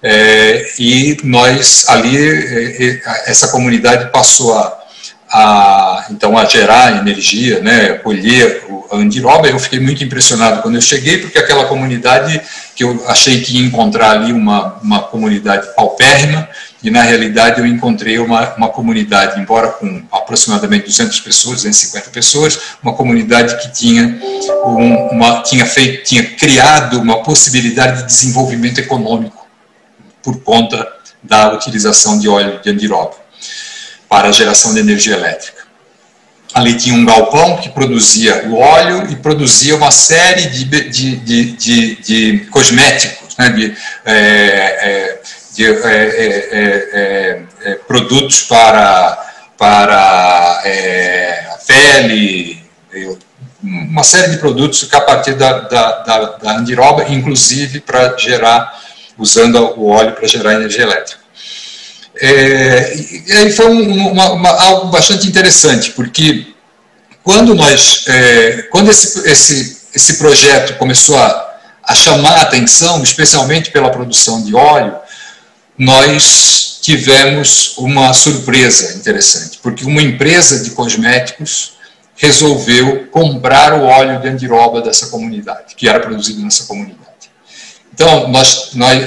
Speaker 2: É, e nós, ali, é, é, essa comunidade passou a a, então a gerar energia, né, colher a andiroba. Eu fiquei muito impressionado quando eu cheguei, porque aquela comunidade que eu achei que ia encontrar ali uma, uma comunidade paupérrima, e na realidade eu encontrei uma, uma comunidade, embora com aproximadamente 200 pessoas, 250 pessoas, uma comunidade que tinha, um, uma, tinha, feito, tinha criado uma possibilidade de desenvolvimento econômico por conta da utilização de óleo de andiroba para a geração de energia elétrica. Ali tinha um galpão que produzia o óleo e produzia uma série de, de, de, de, de cosméticos, né, de, é, é, de é, é, é, produtos para, para a pele, uma série de produtos que a partir da, da, da, da andiroba, inclusive para gerar, usando o óleo para gerar energia elétrica. É, e foi uma, uma, algo bastante interessante, porque quando nós, é, quando esse, esse, esse projeto começou a, a chamar a atenção, especialmente pela produção de óleo, nós tivemos uma surpresa interessante, porque uma empresa de cosméticos resolveu comprar o óleo de andiroba dessa comunidade, que era produzido nessa comunidade. Então, nós, nós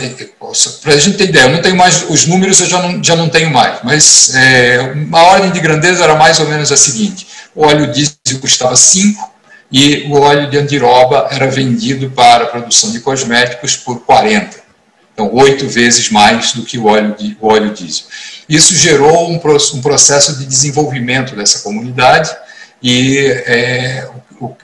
Speaker 2: para a gente ter ideia, eu não tenho mais, os números eu já não, já não tenho mais, mas é, a ordem de grandeza era mais ou menos a seguinte: o óleo diesel custava 5 e o óleo de andiroba era vendido para a produção de cosméticos por 40. Então, oito vezes mais do que o óleo, de, o óleo diesel. Isso gerou um, um processo de desenvolvimento dessa comunidade e é,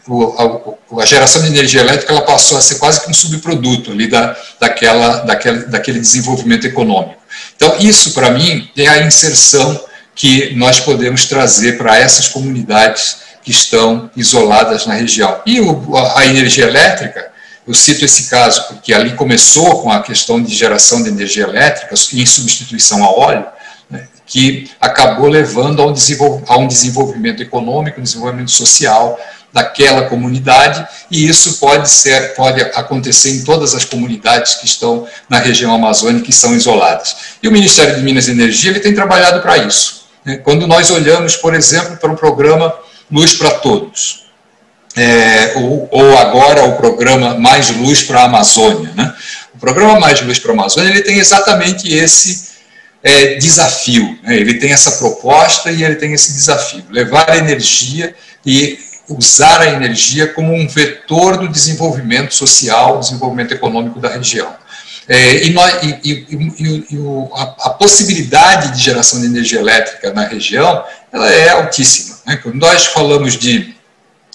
Speaker 2: o, a, a, geração de energia elétrica ela passou a ser quase que um subproduto ali da, daquela, daquele, daquele desenvolvimento econômico. Então, isso, para mim, é a inserção que nós podemos trazer para essas comunidades que estão isoladas na região. E o, a energia elétrica, eu cito esse caso porque ali começou com a questão de geração de energia elétrica em substituição a óleo, né, que acabou levando a um, a um desenvolvimento econômico, um desenvolvimento social daquela comunidade, e isso pode ser, pode acontecer em todas as comunidades que estão na região amazônica que são isoladas. E o Ministério de Minas e Energia ele tem trabalhado para isso. Né? Quando nós olhamos, por exemplo, para o programa Luz para Todos, é, ou, ou, agora o programa Mais Luz para a Amazônia, né? o programa Mais Luz para a Amazônia ele tem exatamente esse é, desafio, né? ele tem essa proposta e ele tem esse desafio, levar energia e usar a energia como um vetor do desenvolvimento social, desenvolvimento econômico da região. É, e, nós, e, e, e o, a, a, possibilidade de geração de energia elétrica na região ela é altíssima. Né? Quando nós falamos de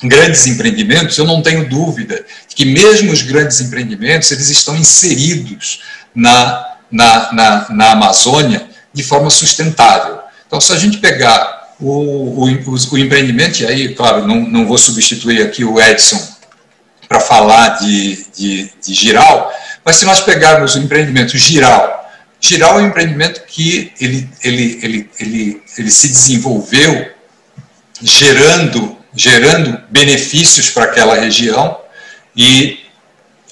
Speaker 2: grandes empreendimentos, eu não tenho dúvida que mesmo os grandes empreendimentos eles estão inseridos na, na, na, na Amazônia de forma sustentável. Então, se a gente pegar o, o, o, empreendimento, e aí, claro, não, não vou substituir aqui o Edson para falar de, de, de Giral, mas se nós pegarmos o empreendimento Giral, Giral é um empreendimento que ele, ele, ele, ele, ele se desenvolveu gerando, gerando benefícios para aquela região e,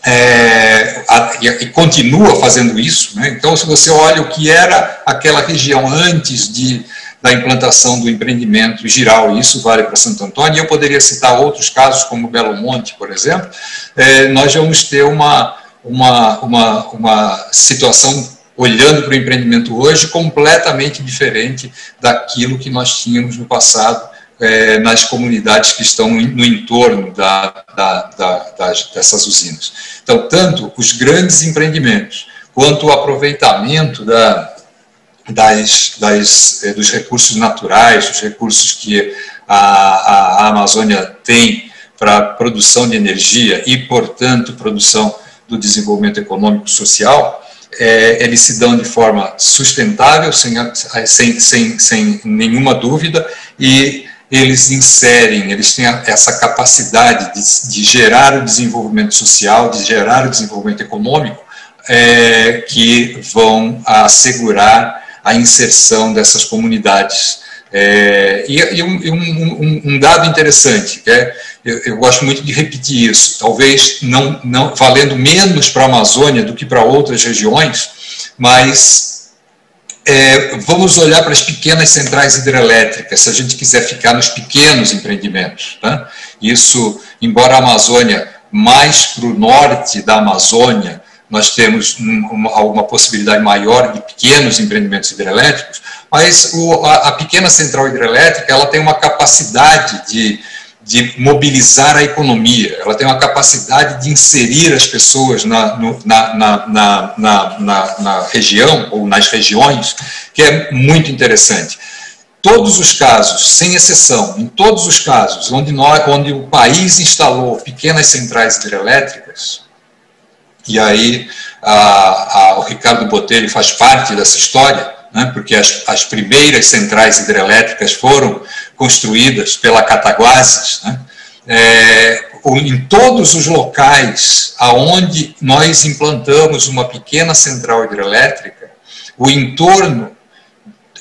Speaker 2: é, a, e, continua fazendo isso. Né? Então, se você olha o que era aquela região antes de da implantação do empreendimento giral, e isso vale para Santo Antônio, e eu poderia citar outros casos, como Belo Monte, por exemplo, é, nós vamos ter uma, uma, uma, uma situação, olhando para o empreendimento hoje, completamente diferente daquilo que nós tínhamos no passado, é, nas comunidades que estão no entorno da, da, da, das, dessas usinas. Então, tanto os grandes empreendimentos, quanto o aproveitamento da, das, das, eh, dos recursos naturais, dos recursos que a, a, Amazônia tem para produção de energia e, portanto, produção do desenvolvimento econômico e social, é, eles se dão de forma sustentável, sem, sem, sem, sem nenhuma dúvida, e eles inserem, eles têm essa capacidade de, de gerar o desenvolvimento social, de gerar o desenvolvimento econômico, é, que vão assegurar a inserção dessas comunidades. É, e, e um, um, um, dado interessante, é, eu, eu, gosto muito de repetir isso, talvez não, não valendo menos para a Amazônia do que para outras regiões, mas é, vamos olhar para as pequenas centrais hidrelétricas, se a gente quiser ficar nos pequenos empreendimentos. Né? Isso, embora a Amazônia, mais para o norte da Amazônia, nós temos uma, uma, possibilidade maior de pequenos empreendimentos hidrelétricos, mas o, a, a pequena central hidrelétrica ela tem uma capacidade de de mobilizar a economia, ela tem uma capacidade de inserir as pessoas na, no, na, na, na, na região ou nas regiões, que é muito interessante. Todos os casos, sem exceção, em todos os casos onde, nós, onde o país instalou pequenas centrais hidrelétricas, e aí a, a, o Ricardo Botelho faz parte dessa história, né, porque as, as primeiras centrais hidrelétricas foram construídas pela Cataguases, né, é, em todos os locais aonde nós implantamos uma pequena central hidrelétrica, o entorno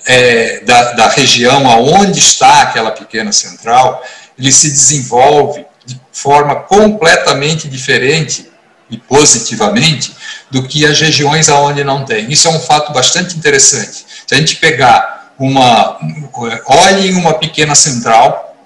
Speaker 2: é, da, da região aonde está aquela pequena central, ele se desenvolve de forma completamente diferente e positivamente do que as regiões aonde não tem. Isso é um fato bastante interessante. Se a gente pegar uma, olhem uma pequena central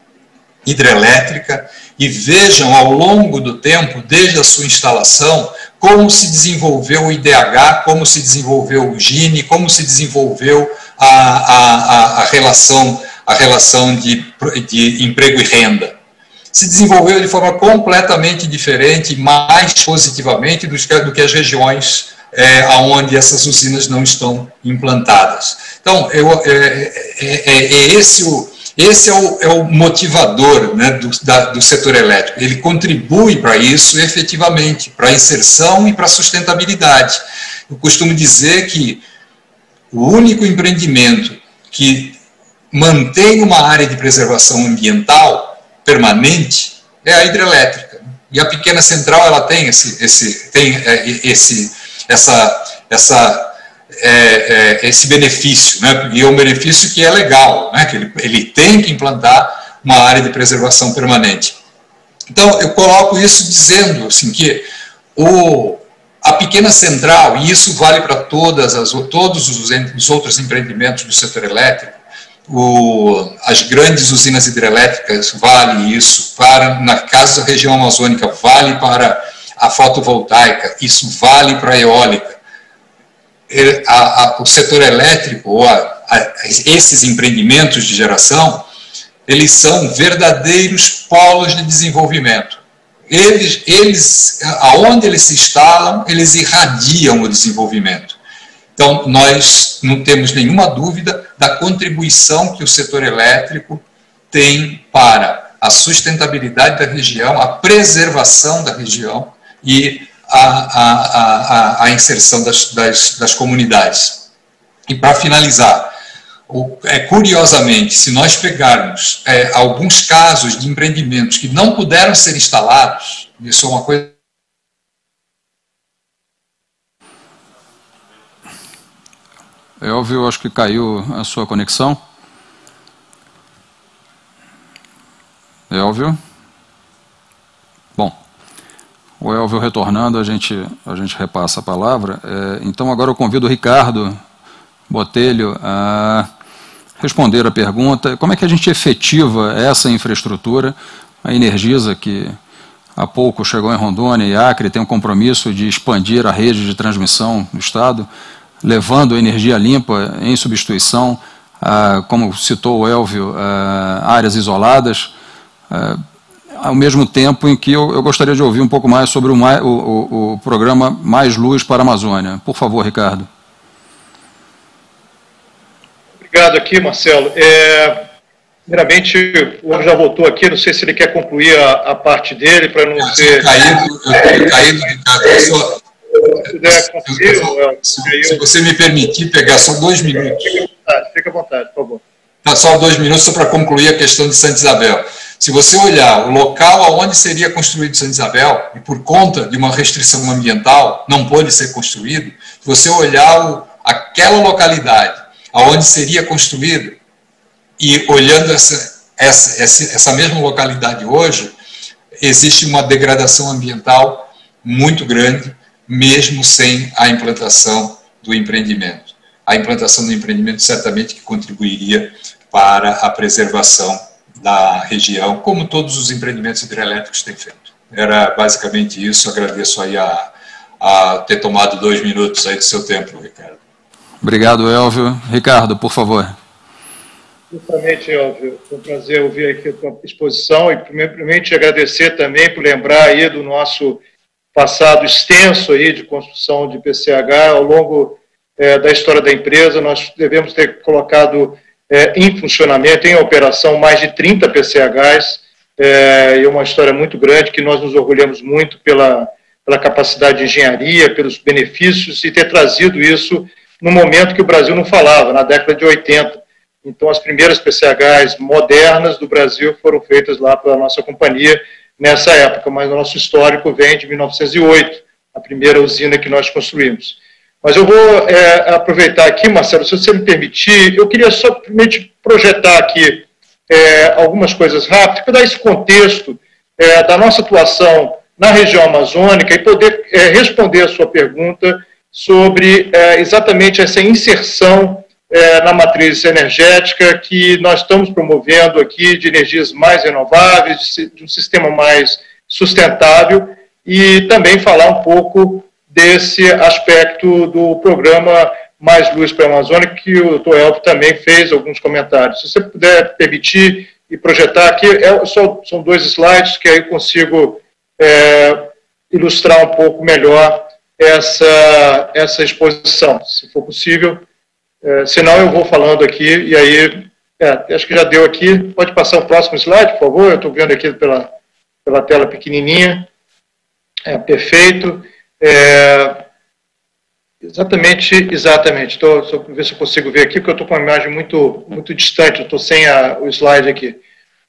Speaker 2: hidrelétrica e vejam ao longo do tempo, desde a sua instalação, como se desenvolveu o IDH, como se desenvolveu o Gini, como se desenvolveu a, a, a relação, a relação de, de emprego e renda se desenvolveu de forma completamente diferente, mais positivamente do que, do que as regiões é, onde essas usinas não estão implantadas. Então, eu, é, é, é, é esse o, esse é o, é o motivador né, do, da, do setor elétrico. Ele contribui para isso efetivamente, para a inserção e para a sustentabilidade. Eu costumo dizer que o único empreendimento que mantém uma área de preservação ambiental permanente é a hidrelétrica. E a pequena central ela tem esse, esse, tem é, esse, essa, essa, é, é, esse benefício, né? e é um benefício que é legal, né? que ele, ele tem que implantar uma área de preservação permanente. Então, eu coloco isso dizendo assim, que o, a pequena central, e isso vale para todas as, todos os, os outros empreendimentos do setor elétrico, o, as grandes usinas hidrelétricas vale isso, para, na casa da região amazônica, vale para a fotovoltaica, isso vale para a eólica. A, a, o setor elétrico, ou esses empreendimentos de geração, eles são verdadeiros polos de desenvolvimento. Eles, eles, aonde eles se instalam, eles irradiam o desenvolvimento. Então, nós não temos nenhuma dúvida da contribuição que o setor elétrico tem para a sustentabilidade da região, a preservação da região e a, a, a, a inserção das, das, das, comunidades. E para finalizar, é, curiosamente, se nós pegarmos é, alguns casos de empreendimentos que não puderam ser instalados, isso é uma coisa
Speaker 1: Elvio, acho que caiu a sua conexão. Elvio? Bom, o Elvio retornando, a gente, a gente repassa a palavra. É, então agora eu convido o Ricardo Botelho a responder a pergunta, como é que a gente efetiva essa infraestrutura, a Energisa, que há pouco chegou em Rondônia e Acre, tem um compromisso de expandir a rede de transmissão do Estado, levando energia limpa em substituição, ah, como citou o Elvio, ah, áreas isoladas, ah, ao mesmo tempo em que eu, eu, gostaria de ouvir um pouco mais sobre o, o, o, programa Mais Luz para a Amazônia. Por favor, Ricardo.
Speaker 3: Obrigado aqui, Marcelo. É, primeiramente, o Elvio já voltou aqui, não sei se ele quer concluir a, a parte dele para não eu ser...
Speaker 2: Caído, eu tenho caído, Ricardo. Eu sou se, se, você me permitir pegar só dois minutos.
Speaker 3: Fique à vontade, fique à vontade, por favor.
Speaker 2: Tá, só dois minutos só para concluir a questão de Santa Isabel. Se você olhar o local aonde seria construído Santa Isabel, e por conta de uma restrição ambiental não pôde ser construído, se você olhar o, aquela localidade aonde seria construído, e olhando essa, essa, essa mesma localidade hoje, existe uma degradação ambiental muito grande, mesmo sem a implantação do empreendimento. A implantação do empreendimento certamente que contribuiria para a preservação da região, como todos os empreendimentos hidrelétricos têm feito. Era basicamente isso. Agradeço aí a, a ter tomado dois minutos aí do seu tempo, Ricardo.
Speaker 1: Obrigado, Elvio. Ricardo, por favor.
Speaker 3: Justamente, Elvio, foi um prazer ouvir aqui a tua exposição e, primeiramente, agradecer também por lembrar aí do nosso passado extenso aí de construção de PCH ao longo é, da história da empresa. Nós devemos ter colocado é, em funcionamento, em operação, mais de 30 PCHs, é, e uma história muito grande que nós nos orgulhamos muito pela, pela capacidade de engenharia, pelos benefícios e ter trazido isso no momento que o Brasil não falava, na década de 80. Então, as primeiras PCHs modernas do Brasil foram feitas lá pela nossa companhia nessa época, mas o nosso histórico vem de 1908, a primeira usina que nós construímos. Mas eu vou é, aproveitar aqui, Marcelo, se você me permitir, eu queria só projetar aqui é, algumas coisas rápidas, para dar esse contexto é, da nossa atuação na região amazônica e poder é, responder a sua pergunta sobre é, exatamente essa inserção é, na matriz energética que nós estamos promovendo aqui de energias mais renováveis, de, de um sistema mais sustentável e também falar um pouco desse aspecto do programa Mais Luz para a Amazônia, que o doutor Elvio também fez alguns comentários. Se você puder permitir e projetar aqui, é, só, são dois slides que aí consigo é, ilustrar um pouco melhor essa, essa exposição, se for possível. É, senão eu vou falando aqui e aí, é, acho que já deu aqui. Pode passar o próximo slide, por favor? Eu estou vendo aqui pela, pela tela pequenininha. É, perfeito. É, exatamente, exatamente. Estou ver se eu consigo ver aqui, porque eu estou com uma imagem muito, muito distante, eu estou sem a, o slide aqui.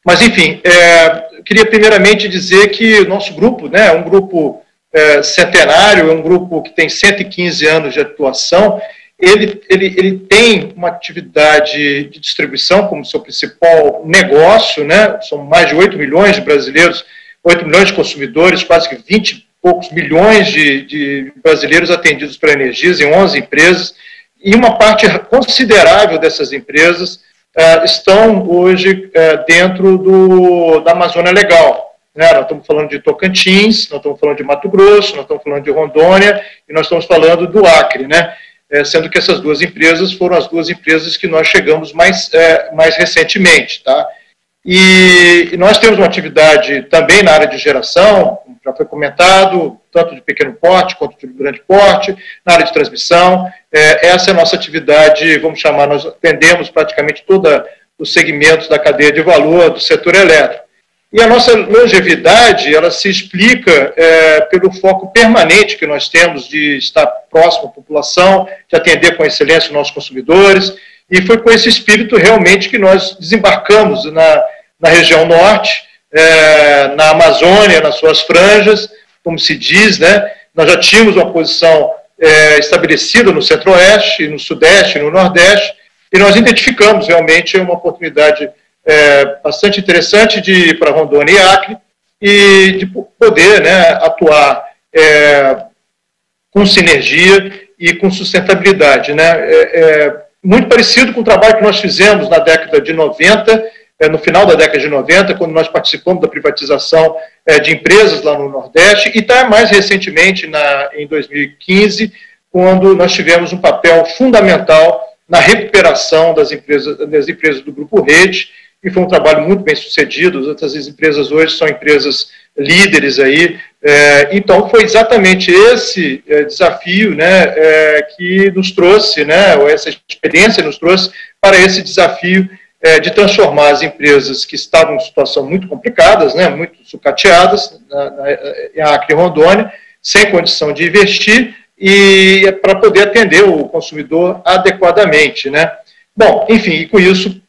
Speaker 3: Mas, enfim, é, queria primeiramente dizer que o nosso grupo né, é um grupo é, centenário, é um grupo que tem 115 anos de atuação, ele, ele, ele tem uma atividade de distribuição como seu principal negócio, né? são mais de 8 milhões de brasileiros, 8 milhões de consumidores, quase que 20 poucos milhões de, de brasileiros atendidos pela Energisa em 11 empresas, e uma parte considerável dessas empresas uh, estão hoje uh, dentro do, da Amazônia Legal. Né? Nós estamos falando de Tocantins, nós estamos falando de Mato Grosso, nós estamos falando de Rondônia e nós estamos falando do Acre, né? É, sendo que essas duas empresas foram as duas empresas que nós chegamos mais, é, mais recentemente. Tá? E, e nós temos uma atividade também na área de geração, já foi comentado, tanto de pequeno porte quanto de grande porte, na área de transmissão. É, essa é a nossa atividade, vamos chamar, nós atendemos praticamente todos os segmentos da cadeia de valor do setor elétrico. E a nossa longevidade, ela se explica é, pelo foco permanente que nós temos de estar próximo à população, de atender com excelência os nossos consumidores, e foi com esse espírito realmente que nós desembarcamos na, na região norte, é, na Amazônia, nas suas franjas, como se diz, né? Nós já tínhamos uma posição é, estabelecida no Centro-Oeste, no Sudeste, no Nordeste, e nós identificamos realmente uma oportunidade é, bastante interessante de para Rondônia e Acre e de poder né, atuar é, com sinergia e com sustentabilidade. Né? É, é muito parecido com o trabalho que nós fizemos na década de 90 é, no final da década de 90, quando nós participamos da privatização é, de empresas lá no Nordeste, e está mais recentemente, na, em 2015, quando nós tivemos um papel fundamental na recuperação das empresas, das empresas do Grupo Rede, e foi um trabalho muito bem sucedido. Outras empresas hoje são empresas líderes aí. É, então, foi exatamente esse é, desafio né, é, que nos trouxe, né, ou essa experiência nos trouxe para esse desafio é, de transformar as empresas que estavam em situação muito complicadas, né, muito sucateadas, na, na, em Acre e Rondônia, sem condição de investir e para poder atender o consumidor adequadamente, né. Bom, enfim, e com isso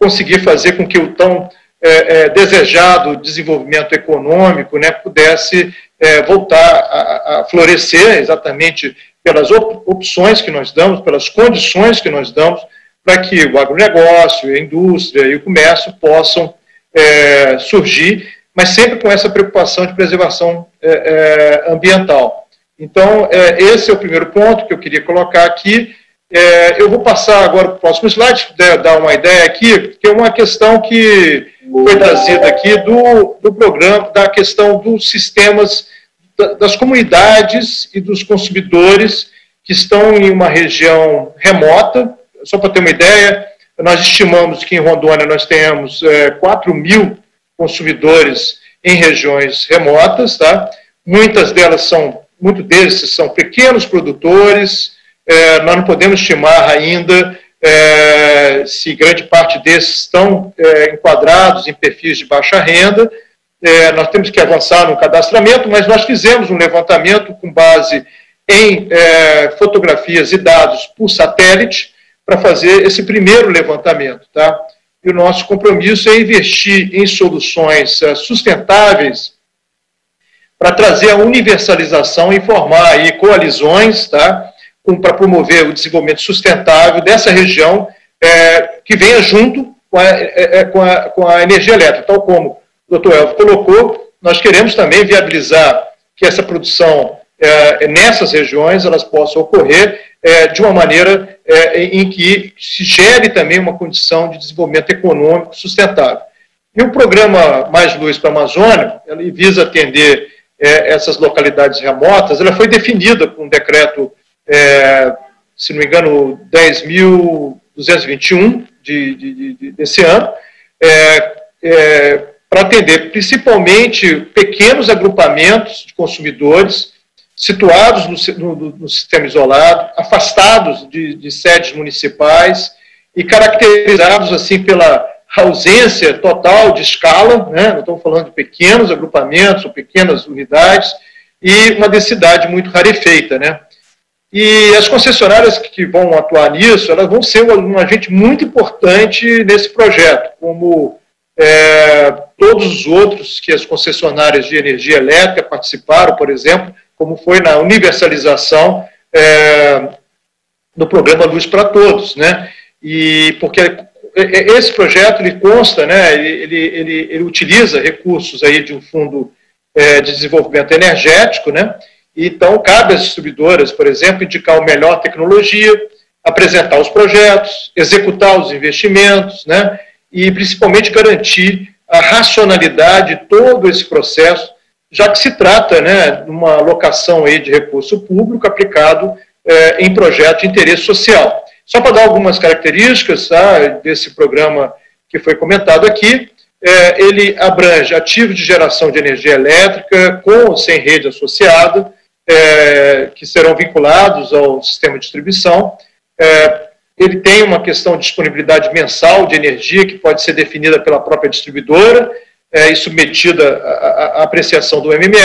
Speaker 3: conseguir fazer com que o tão é, é, desejado desenvolvimento econômico né, pudesse é, voltar a, a, florescer exatamente pelas op opções que nós damos, pelas condições que nós damos para que o agronegócio, a indústria e o comércio possam é, surgir, mas sempre com essa preocupação de preservação é, é, ambiental. Então, esse é o primeiro ponto que eu queria colocar aqui. É, eu vou passar agora para o próximo slide, dar uma ideia aqui, que é uma questão que foi trazida aqui do, do programa, da questão dos sistemas, das comunidades e dos consumidores que estão em uma região remota. Só para ter uma ideia, nós estimamos que em Rondônia nós temos é, 4 mil consumidores em regiões remotas, tá? Muitas delas são, muitos deles são pequenos produtores, é, nós não podemos estimar ainda é, se grande parte desses estão é, enquadrados em perfis de baixa renda. É, nós temos que avançar no cadastramento, mas nós fizemos um levantamento com base em é, fotografias e dados por satélite para fazer esse primeiro levantamento. Tá? E o nosso compromisso é investir em soluções é, sustentáveis para trazer a universalização e formar aí coalizões, tá? Para promover o desenvolvimento sustentável dessa região é, que venha junto com a, é, é, com, a, com a, energia elétrica, tal como o doutor Elvio colocou, nós queremos também viabilizar que essa produção é, nessas regiões elas possam ocorrer é, de uma maneira é, em que se gere também uma condição de desenvolvimento econômico sustentável. E o programa Mais Luz para a Amazônia, ele visa atender essas localidades remotas, ela foi definida com um decreto é, se não me engano, 10.221 de, de, de, desse ano, é, é, para atender principalmente pequenos agrupamentos de consumidores situados no, no, no sistema isolado, afastados de, de sedes municipais e caracterizados assim pela ausência total de escala, né? não estamos falando de pequenos agrupamentos ou pequenas unidades, e uma densidade muito rarefeita. Né? E as concessionárias que vão atuar nisso, elas vão ser um agente muito importante nesse projeto, como é, todos os outros que as concessionárias de energia elétrica participaram, por exemplo, como foi na universalização é, do programa Luz para Todos, né? E porque esse projeto ele consta, né? Ele, ele, ele, utiliza recursos aí de um fundo é, de desenvolvimento energético, né? Então, cabe às distribuidoras, por exemplo, indicar a melhor tecnologia, apresentar os projetos, executar os investimentos, né? e principalmente garantir a racionalidade de todo esse processo, já que se trata né, de uma alocação aí de recurso público aplicado é, em projeto de interesse social. Só para dar algumas características tá, desse programa que foi comentado aqui, é, ele abrange ativos de geração de energia elétrica com ou sem rede associada, é, que serão vinculados ao sistema de distribuição. É, ele tem uma questão de disponibilidade mensal de energia que pode ser definida pela própria distribuidora é, e submetida à, apreciação do MME.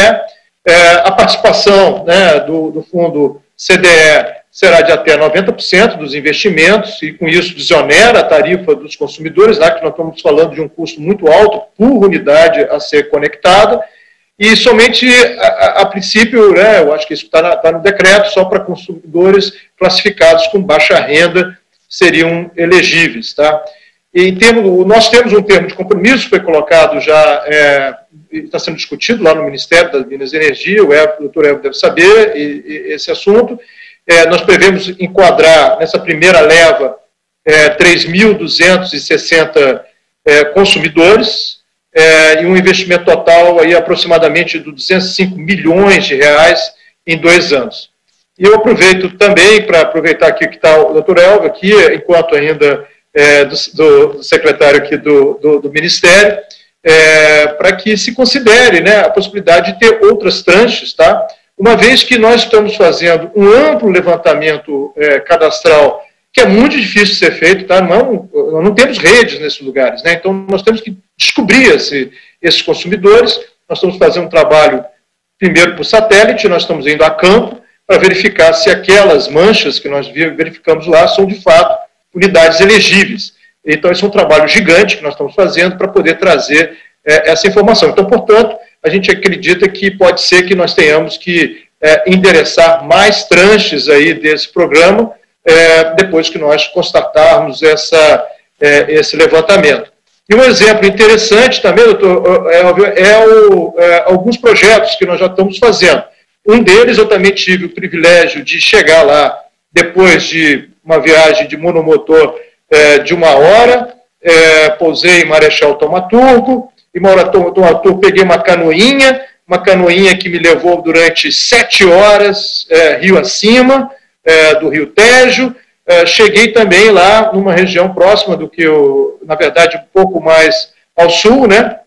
Speaker 3: É, a participação né, do, do fundo CDE será de até 90% dos investimentos, e com isso desonera a tarifa dos consumidores, lá que nós estamos falando de um custo muito alto por unidade a ser conectada, e somente a, a, princípio, né, eu acho que isso está tá no decreto, só para consumidores classificados com baixa renda seriam elegíveis. Tá? E termo, nós temos um termo de compromisso, foi colocado já, é, está sendo discutido lá no Ministério das Minas e Energia, o, o doutor Evo deve saber e, e esse assunto. É, nós prevemos enquadrar nessa primeira leva é, 3.260 é, consumidores, é, e um investimento total aí aproximadamente de 205 milhões de reais em dois anos. E eu aproveito também para aproveitar aqui que está o doutor Elva aqui, enquanto ainda é, do, do, secretário aqui do, do, do Ministério, é, para que se considere né, a possibilidade de ter outras tranches, tá? uma vez que nós estamos fazendo um amplo levantamento é, cadastral que é muito difícil de ser feito, tá? não, não temos redes nesses lugares, né? então nós temos que descobrir esse, esses consumidores, nós estamos fazendo um trabalho primeiro por satélite, nós estamos indo a campo para verificar se aquelas manchas que nós verificamos lá são de fato unidades elegíveis. Então, esse é um trabalho gigante que nós estamos fazendo para poder trazer é, essa informação. Então, portanto, a gente acredita que pode ser que nós tenhamos que é, endereçar mais tranches aí desse programa é, depois que nós constatarmos essa, é, esse levantamento. E um exemplo interessante também, doutor, é, é, o, é, alguns projetos que nós já estamos fazendo. Um deles eu também tive o privilégio de chegar lá depois de uma viagem de monomotor é, de uma hora, é, pousei em Marechal Tomaturgo, e Tomaturgo peguei uma canoinha, uma canoinha que me levou durante sete horas é, rio acima, é, do Rio Tejo, cheguei também lá numa região próxima do que eu, na verdade, um pouco mais ao sul, né?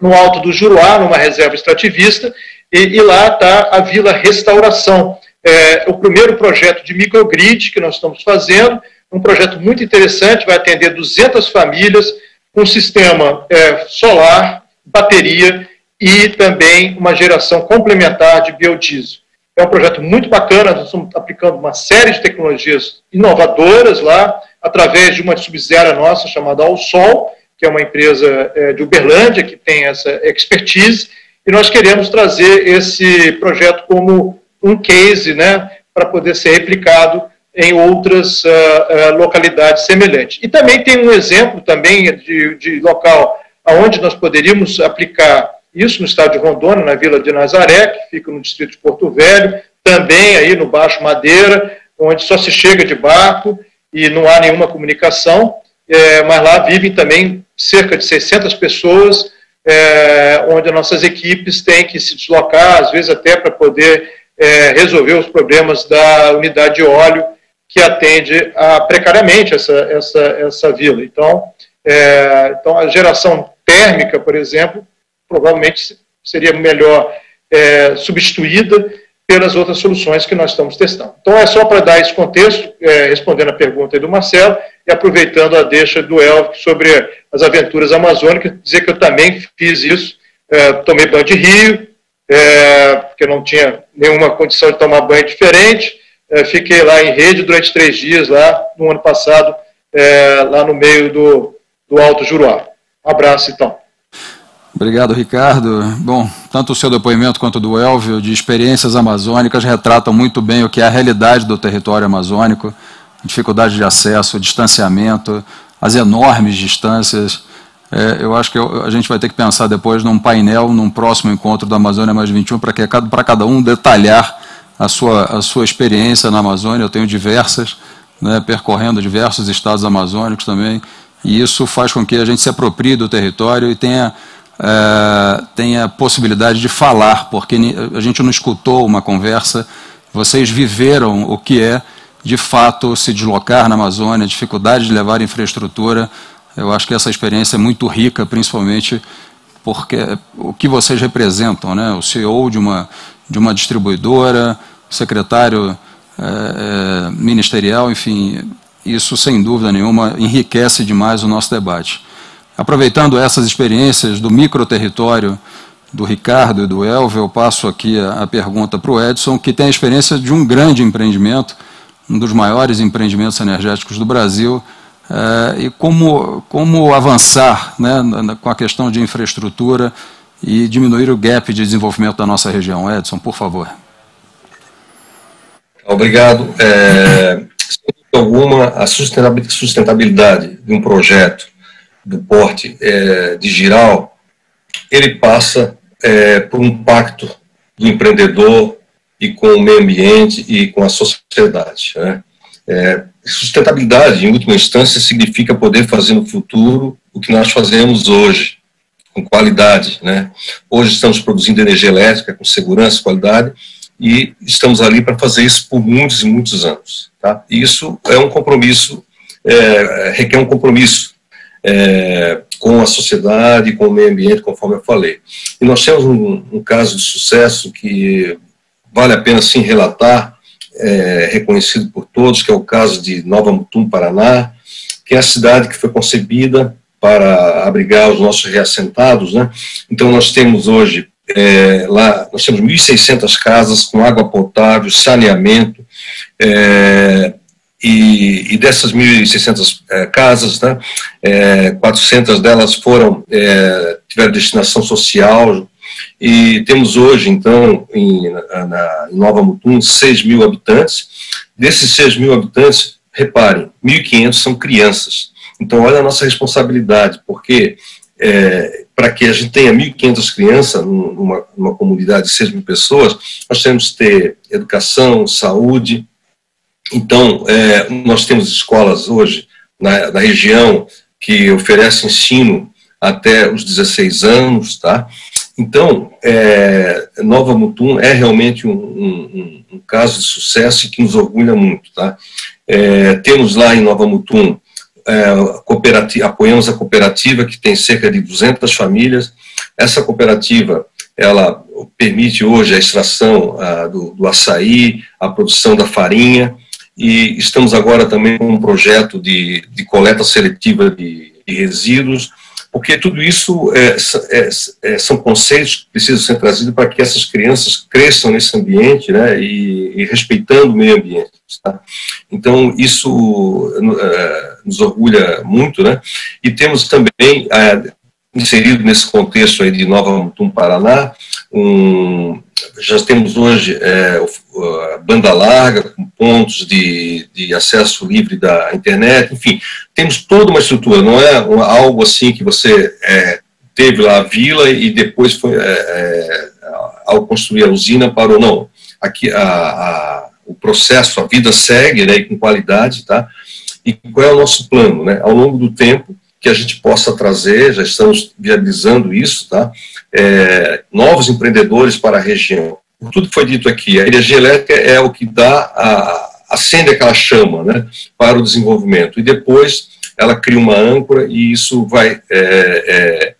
Speaker 3: No alto do Juruá, numa reserva extrativista, e, e lá está a Vila Restauração. É, o primeiro projeto de microgrid que nós estamos fazendo, um projeto muito interessante, vai atender 200 famílias, um sistema é, solar, bateria e também uma geração complementar de biodiesel. É um projeto muito bacana, nós estamos aplicando uma série de tecnologias inovadoras lá, através de uma subsidiária nossa chamada Ao Sol, que é uma empresa é, de Uberlândia, que tem essa expertise, e nós queremos trazer esse projeto como um case né, para poder ser replicado em outras uh, localidades semelhantes. E também tem um exemplo também de, de local onde nós poderíamos aplicar isso no estado de Rondônia, na Vila de Nazaré, que fica no distrito de Porto Velho, também aí no Baixo Madeira, onde só se chega de barco e não há nenhuma comunicação, é, mas lá vivem também cerca de 600 pessoas, é, onde as nossas equipes têm que se deslocar, às vezes até para poder é, resolver os problemas da unidade de óleo que atende a, precariamente essa, essa, essa vila. Então, é, então, a geração térmica, por exemplo, provavelmente seria melhor é, substituída pelas outras soluções que nós estamos testando. Então, é só para dar esse contexto, é, respondendo a pergunta do Marcelo, e aproveitando a deixa do Elvio sobre as aventuras amazônicas, dizer que eu também fiz isso, é, tomei banho de rio, é, porque não tinha nenhuma condição de tomar banho diferente, é, fiquei lá em rede durante três dias, lá no ano passado, é, lá no meio do, do Alto Juruá. Um abraço, então.
Speaker 1: Obrigado, Ricardo. Bom, tanto o seu depoimento quanto o do Elvio, de experiências amazônicas, retratam muito bem o que é a realidade do território amazônico, dificuldade de acesso, distanciamento, as enormes distâncias. É, eu acho que a gente vai ter que pensar depois num painel, num próximo encontro da Amazônia Mais 21, para cada, cada um detalhar a sua, a sua experiência na Amazônia. Eu tenho diversas, né, percorrendo diversos estados amazônicos também, e isso faz com que a gente se aproprie do território e tenha uh, tenha a possibilidade de falar, porque a gente não escutou uma conversa, vocês viveram o que é, de fato, se deslocar na Amazônia, dificuldade de levar infraestrutura. Eu acho que essa experiência é muito rica, principalmente porque o que vocês representam, né? o CEO de uma, de uma distribuidora, secretário é, é, ministerial, enfim, isso sem dúvida nenhuma enriquece demais o nosso debate. Aproveitando essas experiências do microterritório do Ricardo e do Elvio, eu passo aqui a, a pergunta para o Edson, que tem a experiência de um grande empreendimento, um dos maiores empreendimentos energéticos do Brasil, eh, e como, como avançar né, na, com a questão de infraestrutura e diminuir o gap de desenvolvimento da nossa região. Edson, por favor.
Speaker 4: Obrigado. É, sem alguma, a sustentabilidade de um projeto do porte é, digital, ele passa é, por um pacto do empreendedor e com o meio ambiente e com a sociedade. Né? É, sustentabilidade, em última instância, significa poder fazer no futuro o que nós fazemos hoje, com qualidade. Né? Hoje estamos produzindo energia elétrica com segurança, qualidade, e estamos ali para fazer isso por muitos e muitos anos. Tá? Isso é um compromisso, é, requer um compromisso é, com a sociedade, com o meio ambiente, conforme eu falei. E nós temos um, um caso de sucesso que vale a pena sim relatar, é, reconhecido por todos, que é o caso de Nova Mutum, Paraná, que é a cidade que foi concebida para abrigar os nossos reassentados, né? Então nós temos hoje é, lá nós temos 1.600 casas com água potável, saneamento, é, e, e dessas 1.600 é, casas, né, é, 400 delas foram é, tiveram destinação social e temos hoje, então, em, na, em Nova Mutum, 6 mil habitantes. Desses 6 mil habitantes, reparem, 1.500 são crianças. Então, olha a nossa responsabilidade, porque é, para que a gente tenha 1.500 crianças numa, numa, comunidade de 6 mil pessoas, nós temos que ter educação, saúde. Então, é, nós temos escolas hoje na, na região que oferecem ensino até os 16 anos, tá? Então, é, Nova Mutum é realmente um, um, um, caso de sucesso que nos orgulha muito. Tá? É, temos lá em Nova Mutum, é, apoiamos a cooperativa que tem cerca de 200 famílias. Essa cooperativa, ela permite hoje a extração a, do, do açaí, a produção da farinha, e estamos agora também com um projeto de, de coleta seletiva de, de resíduos, porque tudo isso é, é, é, são conceitos que precisam ser trazidos para que essas crianças cresçam nesse ambiente, né, e, e respeitando o meio ambiente. Tá? Então, isso é, nos orgulha muito, né, e temos também, é, inserido nesse contexto aí de Nova Mutum, Paraná, um, já temos hoje é, banda larga, com pontos de, de acesso livre da internet, enfim, temos toda uma estrutura, não é algo assim que você é, teve lá a vila e depois foi, é, é, ao construir a usina parou, não. Aqui a, a, o processo, a vida segue, né, com qualidade, tá? E qual é o nosso plano, né? Ao longo do tempo, que a gente possa trazer, já estamos viabilizando isso, tá? É, novos empreendedores para a região. Tudo que foi dito aqui, a energia elétrica é o que dá, a, acende aquela chama, né, para o desenvolvimento. E depois ela cria uma âncora e isso vai é, é,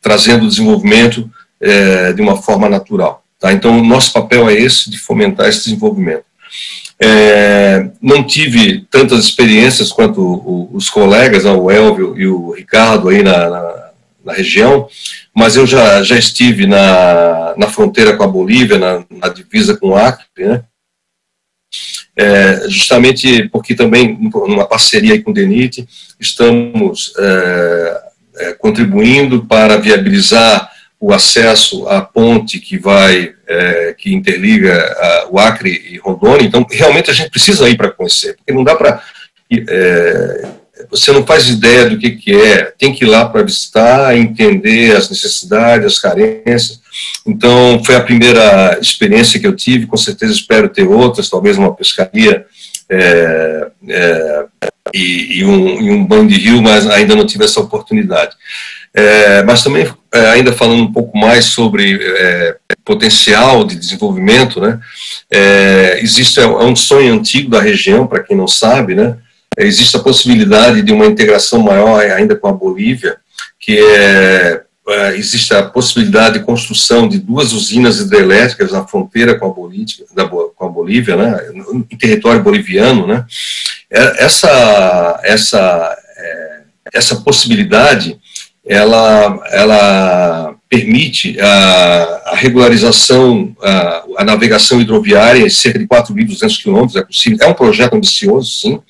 Speaker 4: trazendo o desenvolvimento é, de uma forma natural. Tá? Então, o nosso papel é esse, de fomentar esse desenvolvimento. É, não tive tantas experiências quanto o, os colegas, né, o Elvio e o Ricardo aí na, na, na, região, mas eu já, já estive na, na fronteira com a Bolívia, na, na divisa com o Acre, né? É, justamente porque também, numa parceria com o DENIT, estamos é, é, contribuindo para viabilizar o acesso à ponte que vai, é, que interliga a, o Acre e Rondônia, então realmente a gente precisa ir para conhecer, porque não dá para, é, você não faz ideia do que, que é, tem que ir lá para visitar, entender as necessidades, as carências, então foi a primeira experiência que eu tive, com certeza espero ter outras, talvez uma pescaria é, é, e, e, um, e um banho de rio, mas ainda não tive essa oportunidade. É, mas também, é, ainda falando um pouco mais sobre é, potencial de desenvolvimento, né, é, existe é um sonho antigo da região, para quem não sabe, né, existe a possibilidade de uma integração maior ainda com a Bolívia, que é, é existe a possibilidade de construção de duas usinas hidrelétricas na fronteira com a Bolívia, da, com a Bolívia né, em território boliviano, né, essa, essa, essa possibilidade ela, ela permite a, a regularização, a, a, navegação hidroviária em cerca de 4.200 quilômetros, é possível. É um projeto ambicioso, sim,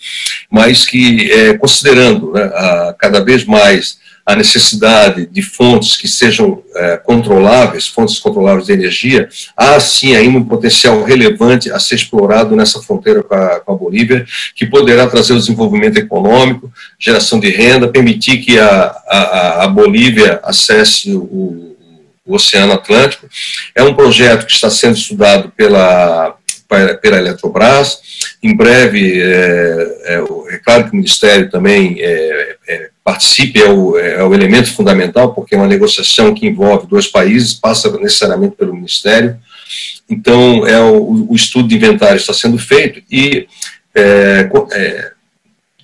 Speaker 4: mas que, é, considerando né, a, cada vez mais a necessidade de fontes que sejam é, controláveis, fontes controláveis de energia, há sim ainda um potencial relevante a ser explorado nessa fronteira com a, com a Bolívia, que poderá trazer o desenvolvimento econômico, geração de renda, permitir que a, a, a Bolívia acesse o, o Oceano Atlântico. É um projeto que está sendo estudado pela pela Eletrobras. Em breve, é, é, é, claro que o Ministério também é, é participe, é o, é o elemento fundamental, porque é uma negociação que envolve dois países, passa necessariamente pelo Ministério. Então, é o, o estudo de inventário está sendo feito e é, é,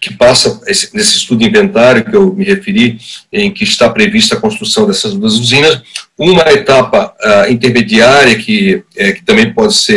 Speaker 4: que passa esse, nesse estudo de inventário que eu me referi, em que está prevista a construção dessas duas usinas, uma etapa uh, intermediária que, é, que também pode ser,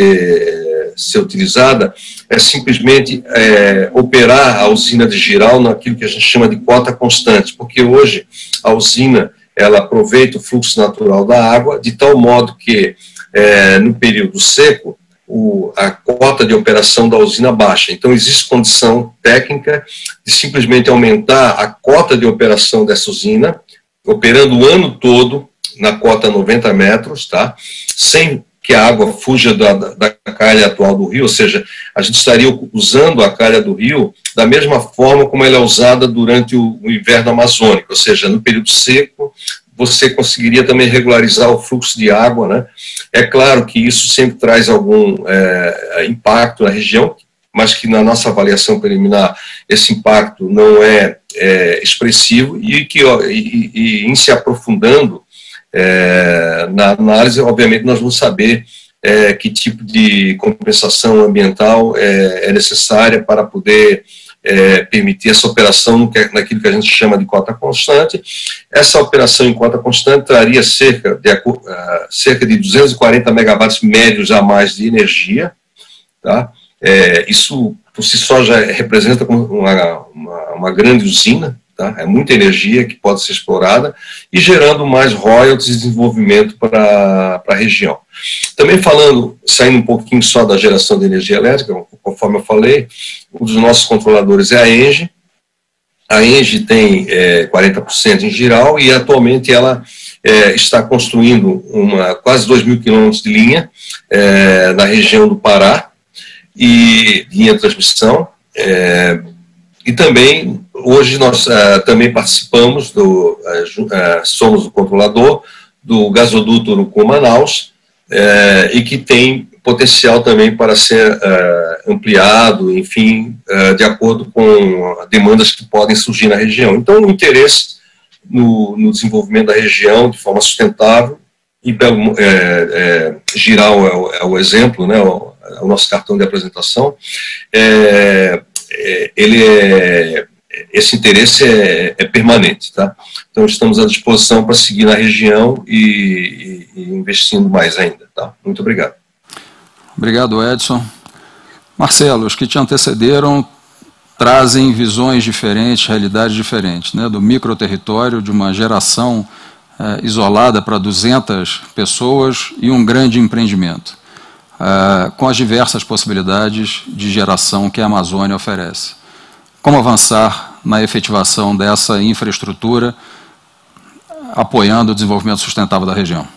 Speaker 4: ser utilizada é simplesmente é, operar a usina de Giral naquilo que a gente chama de cota constante, porque hoje a usina ela aproveita o fluxo natural da água de tal modo que é, no período seco o, a cota de operação da usina baixa. Então, existe condição técnica de simplesmente aumentar a cota de operação dessa usina, operando o ano todo na cota 90 metros, tá? sem que a água fuja da, da calha atual do rio, ou seja, a gente estaria usando a calha do rio da mesma forma como ela é usada durante o, o inverno amazônico, ou seja, no período seco, você conseguiria também regularizar o fluxo de água, né? É claro que isso sempre traz algum é, impacto na região, mas que na nossa avaliação preliminar esse impacto não é, é expressivo e que ó, e, e, em se aprofundando é, na análise, obviamente, nós vamos saber é, que tipo de compensação ambiental é, é necessária para poder é, permitir essa operação que, naquilo que a gente chama de cota constante. Essa operação em cota constante traria cerca de, uh, cerca de 240 megawatts médios a mais de energia. Tá? É, isso, por si só, já representa uma, uma, uma grande usina Tá? É muita energia que pode ser explorada e gerando mais royalties e desenvolvimento para a região. Também falando, saindo um pouquinho só da geração de energia elétrica, conforme eu falei, um dos nossos controladores é a ENGIE. A ENGIE tem é, 40% em geral e atualmente ela é, está construindo uma, quase 2 mil quilômetros de linha é, na região do Pará, e linha de transmissão, é, e também, hoje nós uh, também participamos, do, uh, somos o controlador do gasoduto Urucu-Manaus, e que tem potencial também para ser ampliado, enfim, de acordo com demandas que podem surgir na região. Então, o interesse no, no desenvolvimento da região de forma sustentável, e pelo, é, Giral é o, é o exemplo, né, o, é o, nosso cartão de apresentação, é, ele é, esse interesse é, é, permanente, tá? Então estamos à disposição para seguir na região e, e, e, investindo mais ainda, tá? Muito obrigado.
Speaker 1: Obrigado, Edson. Marcelo, os que te antecederam trazem visões diferentes, realidades diferentes, né? Do microterritório, de uma geração é, isolada para 200 pessoas e um grande empreendimento uh, com as diversas possibilidades de geração que a Amazônia oferece. Como avançar na efetivação dessa infraestrutura, apoiando o desenvolvimento sustentável da região?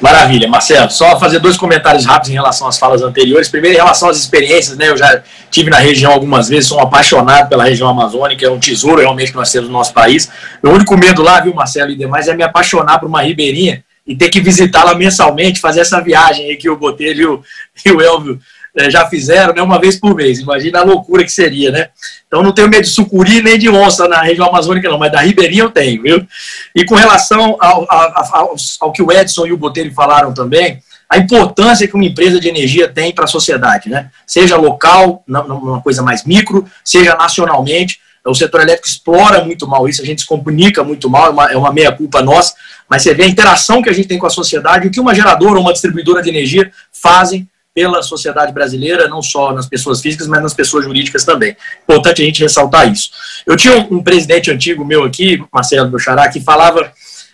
Speaker 5: Maravilha, Marcelo. Só fazer dois comentários rápidos em relação às falas anteriores. Primeiro, em relação às experiências, né? Eu já tive na região algumas vezes, sou um apaixonado pela região amazônica, é um tesouro realmente que nós temos no nosso país. Meu único medo lá, viu, Marcelo e demais, é me apaixonar por uma ribeirinha e ter que visitá-la mensalmente, fazer essa viagem aí que o Botelho e o, Elvio eh, já fizeram, né, uma vez por mês. Imagina a loucura que seria, né? Então não tenho medo de sucuri nem de onça na região amazônica, não, mas da ribeirinha eu tenho, viu? E com relação ao, ao, ao, ao que o Edson e o Botelho falaram também, a importância que uma empresa de energia tem para a sociedade, né? Seja local, numa coisa mais micro, seja nacionalmente. O setor elétrico explora muito mal isso, a gente se comunica muito mal, é uma, é uma meia-culpa nossa, mas você vê a interação que a gente tem com a sociedade, o que uma geradora ou uma distribuidora de energia fazem pela sociedade brasileira, não só nas pessoas físicas, mas nas pessoas jurídicas também. Importante a gente ressaltar isso. Eu tinha um, presidente antigo meu aqui, Marcelo Buchará, que falava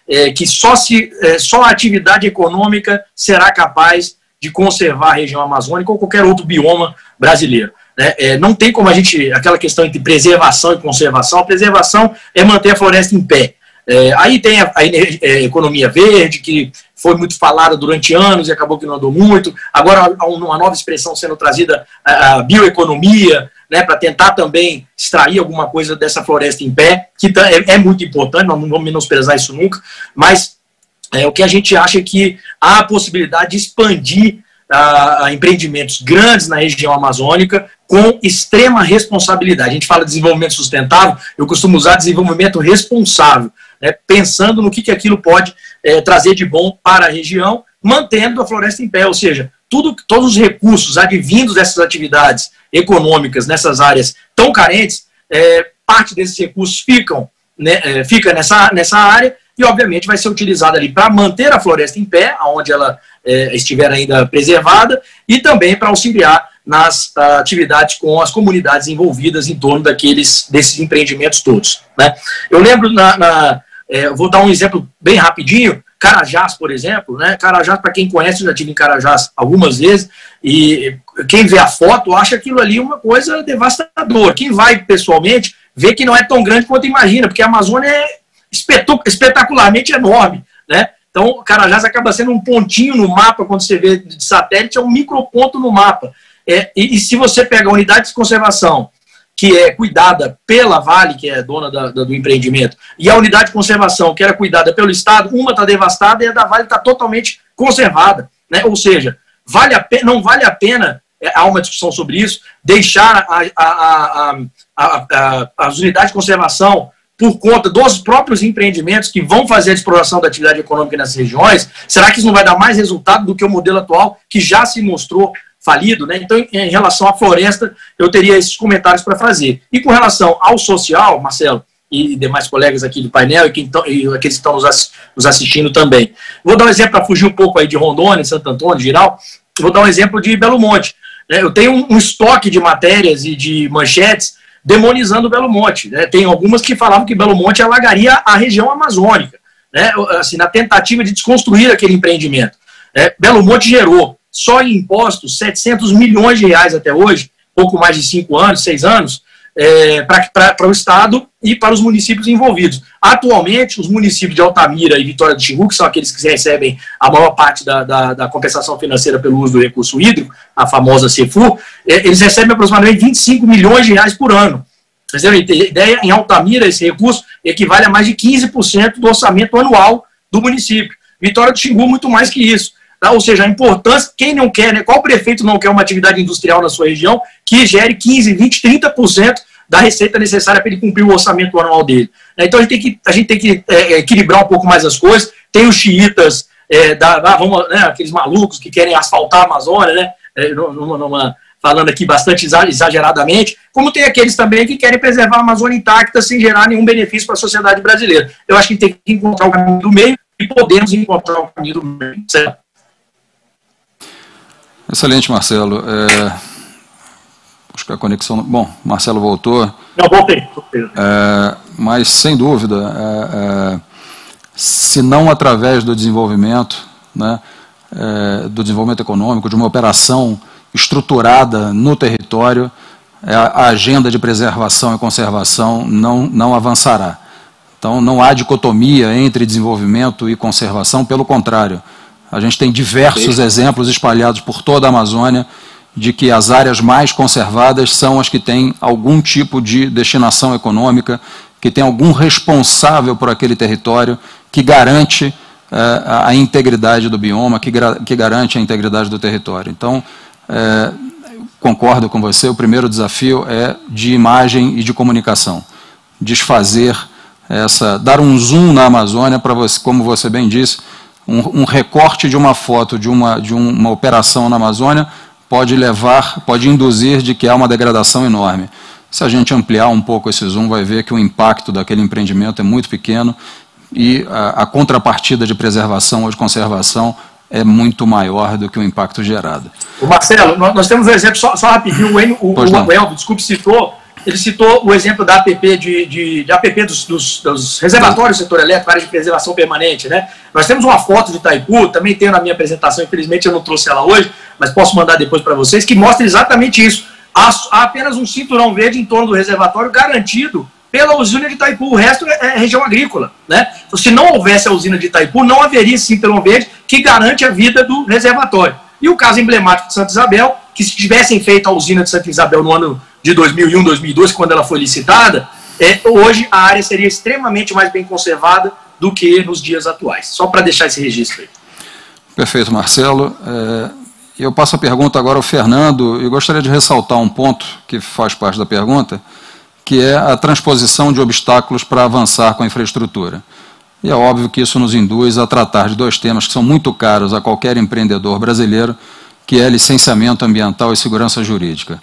Speaker 5: é, que só, se, é, só a atividade econômica será capaz de conservar a região amazônica ou qualquer outro bioma brasileiro. Né? É, não tem como a gente, aquela questão entre preservação e conservação, a preservação é manter a floresta em pé. É, aí tem a, a, a, é, economia verde, que foi muito falada durante anos e acabou que não andou muito. Agora uma nova expressão sendo trazida, a, bioeconomia, né, para tentar também extrair alguma coisa dessa floresta em pé, que é, é muito importante, não vamos menosprezar isso nunca, mas é, o que a gente acha é que há a possibilidade de expandir a, a empreendimentos grandes na região amazônica com extrema responsabilidade. A gente fala de desenvolvimento sustentável, eu costumo usar desenvolvimento responsável, né, pensando no que, que aquilo pode é, trazer de bom para a região, mantendo a floresta em pé, ou seja, tudo, todos os recursos advindos dessas atividades econômicas nessas áreas tão carentes, é, parte desses recursos ficam, né, é, fica nessa, nessa área e, obviamente, vai ser utilizada ali para manter a floresta em pé, onde ela é, estiver ainda preservada, e também para auxiliar nas atividades com as comunidades envolvidas em torno daqueles desses empreendimentos todos. Né? Eu lembro, na, na é, vou dar um exemplo bem rapidinho, Carajás, por exemplo, né? Carajás, para quem conhece, eu já tive em Carajás algumas vezes, e quem vê a foto acha aquilo ali uma coisa devastadora. Quem vai pessoalmente vê que não é tão grande quanto imagina, porque a Amazônia é espetacularmente enorme, né? Então, Carajás acaba sendo um pontinho no mapa, quando você vê de satélite, é um microponto no mapa. É, e, e, se você pega a unidade de conservação, que é cuidada pela Vale, que é dona da, da, do empreendimento, e a unidade de conservação, que era cuidada pelo Estado, uma está devastada e a da Vale está totalmente conservada. Né? Ou seja, vale a pena, não vale a pena, é, há uma discussão sobre isso, deixar a, a, a, as unidades de conservação por conta dos próprios empreendimentos que vão fazer a exploração da atividade econômica nessas regiões, será que isso não vai dar mais resultado do que o modelo atual, que já se mostrou falido? Né? Então, em relação à floresta, eu teria esses comentários para fazer. E com relação ao social, Marcelo, e demais colegas aqui do painel e, então, e aqueles que estão nos assistindo também. Vou dar um exemplo para fugir um pouco aí de Rondônia, Santo Antônio, Giral. Vou dar um exemplo de Belo Monte. Né? Eu tenho um estoque de matérias e de manchetes demonizando Belo Monte. Né? Tem algumas que falavam que Belo Monte alagaria a região amazônica, né? assim, na tentativa de desconstruir aquele empreendimento. É, Belo Monte gerou, só em impostos, 700 milhões de reais até hoje, pouco mais de cinco anos, seis anos, é, para o Estado e para os municípios envolvidos. Atualmente, os municípios de Altamira e Vitória do Xingu, que são aqueles que recebem a maior parte da, da, da compensação financeira pelo uso do recurso hídrico, a famosa CEFU, é, eles recebem aproximadamente 25 milhões de reais por ano. Vocês terem ideia, em Altamira, esse recurso equivale a mais de 15% do orçamento anual do município. Vitória do Xingu, muito mais que isso. Tá? Ou seja, a importância, quem não quer, né, qual prefeito não quer uma atividade industrial na sua região que gere 15, 20, 30% da receita necessária para ele cumprir o orçamento anual dele. Né? Então a gente tem que, a gente tem que é, é, equilibrar um pouco mais as coisas. Tem os xiitas, é, da, ah, vamos, né, aqueles malucos que querem asfaltar a Amazônia, né, é, numa, numa, falando aqui bastante exageradamente, como tem aqueles também que querem preservar a Amazônia intacta sem gerar nenhum benefício para a sociedade brasileira. Eu acho que tem que encontrar o caminho do meio e podemos encontrar o caminho do meio. Certo?
Speaker 1: Excelente, Marcelo. É, Acho que a conexão. Bom, Marcelo voltou.
Speaker 5: Não, voltei.
Speaker 1: É, mas, sem dúvida, é, é, se não através do desenvolvimento, né, é, do desenvolvimento econômico, de uma operação estruturada no território, é, a agenda de preservação e conservação não, não avançará. Então, não há dicotomia entre desenvolvimento e conservação, pelo contrário. A gente tem diversos exemplos espalhados por toda a Amazônia de que as áreas mais conservadas são as que têm algum tipo de destinação econômica, que tem algum responsável por aquele território que garante eh, a integridade do bioma, que, que, garante a integridade do território. Então, eh, concordo com você, o primeiro desafio é de imagem e de comunicação. Desfazer essa, dar um zoom na Amazônia para você, como você bem disse, um, um, recorte de uma foto de uma, de uma operação na Amazônia pode levar, pode induzir de que há uma degradação enorme. Se a gente ampliar um pouco esse zoom, vai ver que o impacto daquele empreendimento é muito pequeno e a, a contrapartida de preservação ou de conservação é muito maior do que o impacto gerado.
Speaker 5: O Marcelo, nós, temos um exemplo, só, só rapidinho, o, o, o Elvio, desculpe, citou, ele citou o exemplo da APP, de, de, de APP dos, dos, dos, reservatórios do setor elétrico, área de preservação permanente. Né? Nós temos uma foto de Itaipu, também tenho na minha apresentação, infelizmente eu não trouxe ela hoje, mas posso mandar depois para vocês, que mostra exatamente isso. Há, há, apenas um cinturão verde em torno do reservatório garantido pela usina de Itaipu, o resto é, é região agrícola. Né? Então, se não houvesse a usina de Itaipu, não haveria esse cinturão verde que garante a vida do reservatório. E o caso emblemático de Santa Isabel, que se tivessem feito a usina de Santa Isabel no ano de 2001, 2002, quando ela foi licitada, é, hoje a área seria extremamente mais bem conservada do que nos dias atuais. Só para deixar esse registro aí.
Speaker 1: Perfeito, Marcelo. É, eu passo a pergunta agora ao Fernando e gostaria de ressaltar um ponto que faz parte da pergunta, que é a transposição de obstáculos para avançar com a infraestrutura. E é óbvio que isso nos induz a tratar de dois temas que são muito caros a qualquer empreendedor brasileiro, que é licenciamento ambiental e segurança jurídica.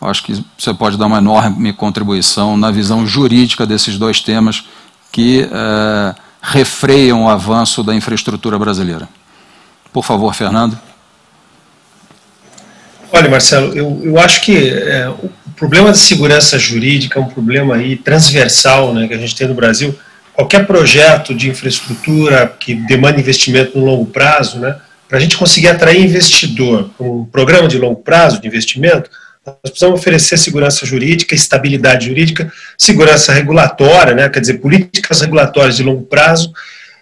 Speaker 1: Acho que você pode dar uma enorme contribuição na visão jurídica desses dois temas que é, refreiam o avanço da infraestrutura brasileira. Por favor, Fernando.
Speaker 6: Olha, Marcelo, eu, eu acho que é, o problema da segurança jurídica é um problema aí transversal né, que a gente tem no Brasil, qualquer projeto de infraestrutura que demanda investimento no longo prazo, né, para a gente conseguir atrair investidor com um programa de longo prazo de investimento, nós precisamos oferecer segurança jurídica, estabilidade jurídica, segurança regulatória, né, quer dizer, políticas regulatórias de longo prazo.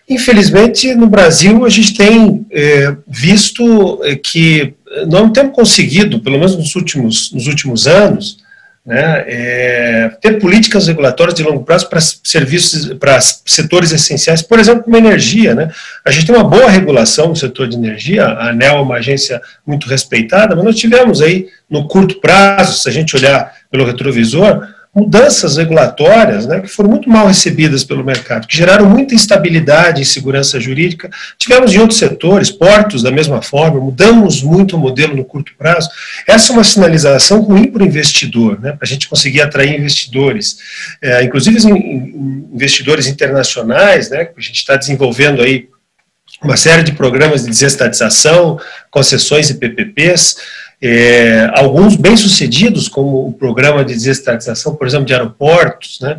Speaker 6: Infelizmente, no Brasil, a gente tem é, visto é, que não temos conseguido, pelo menos nos últimos, nos últimos anos, né, é, ter políticas regulatórias de longo prazo para serviços, para setores essenciais, por exemplo, como energia. Né? A gente tem uma boa regulação no setor de energia, a ANEL é uma agência muito respeitada, mas nós tivemos aí, no curto prazo, se a gente olhar pelo retrovisor, mudanças regulatórias né, que foram muito mal recebidas pelo mercado, que geraram muita instabilidade e insegurança jurídica. Tivemos em outros setores, portos da mesma forma, mudamos muito o modelo no curto prazo. Essa é uma sinalização ruim para o investidor, né, para a gente conseguir atrair investidores, é, inclusive investidores internacionais, né, que a gente está desenvolvendo aí uma série de programas de desestatização, concessões e PPPs, é, alguns bem-sucedidos, como o programa de desestatização, por exemplo, de aeroportos, né?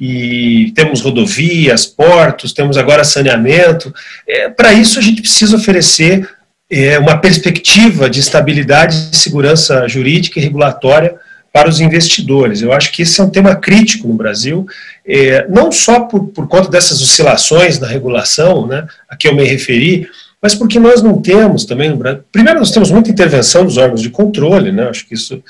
Speaker 6: e temos rodovias, portos, temos agora saneamento. É, Para isso, a gente precisa oferecer é, uma perspectiva de estabilidade e segurança jurídica e regulatória para os investidores. Eu acho que esse é um tema crítico no Brasil, é, não só por, por conta dessas oscilações na regulação, né, a que eu me referi, mas porque nós não temos também no Brasil. Primeiro, nós temos muita intervenção dos órgãos de controle, né? acho que isso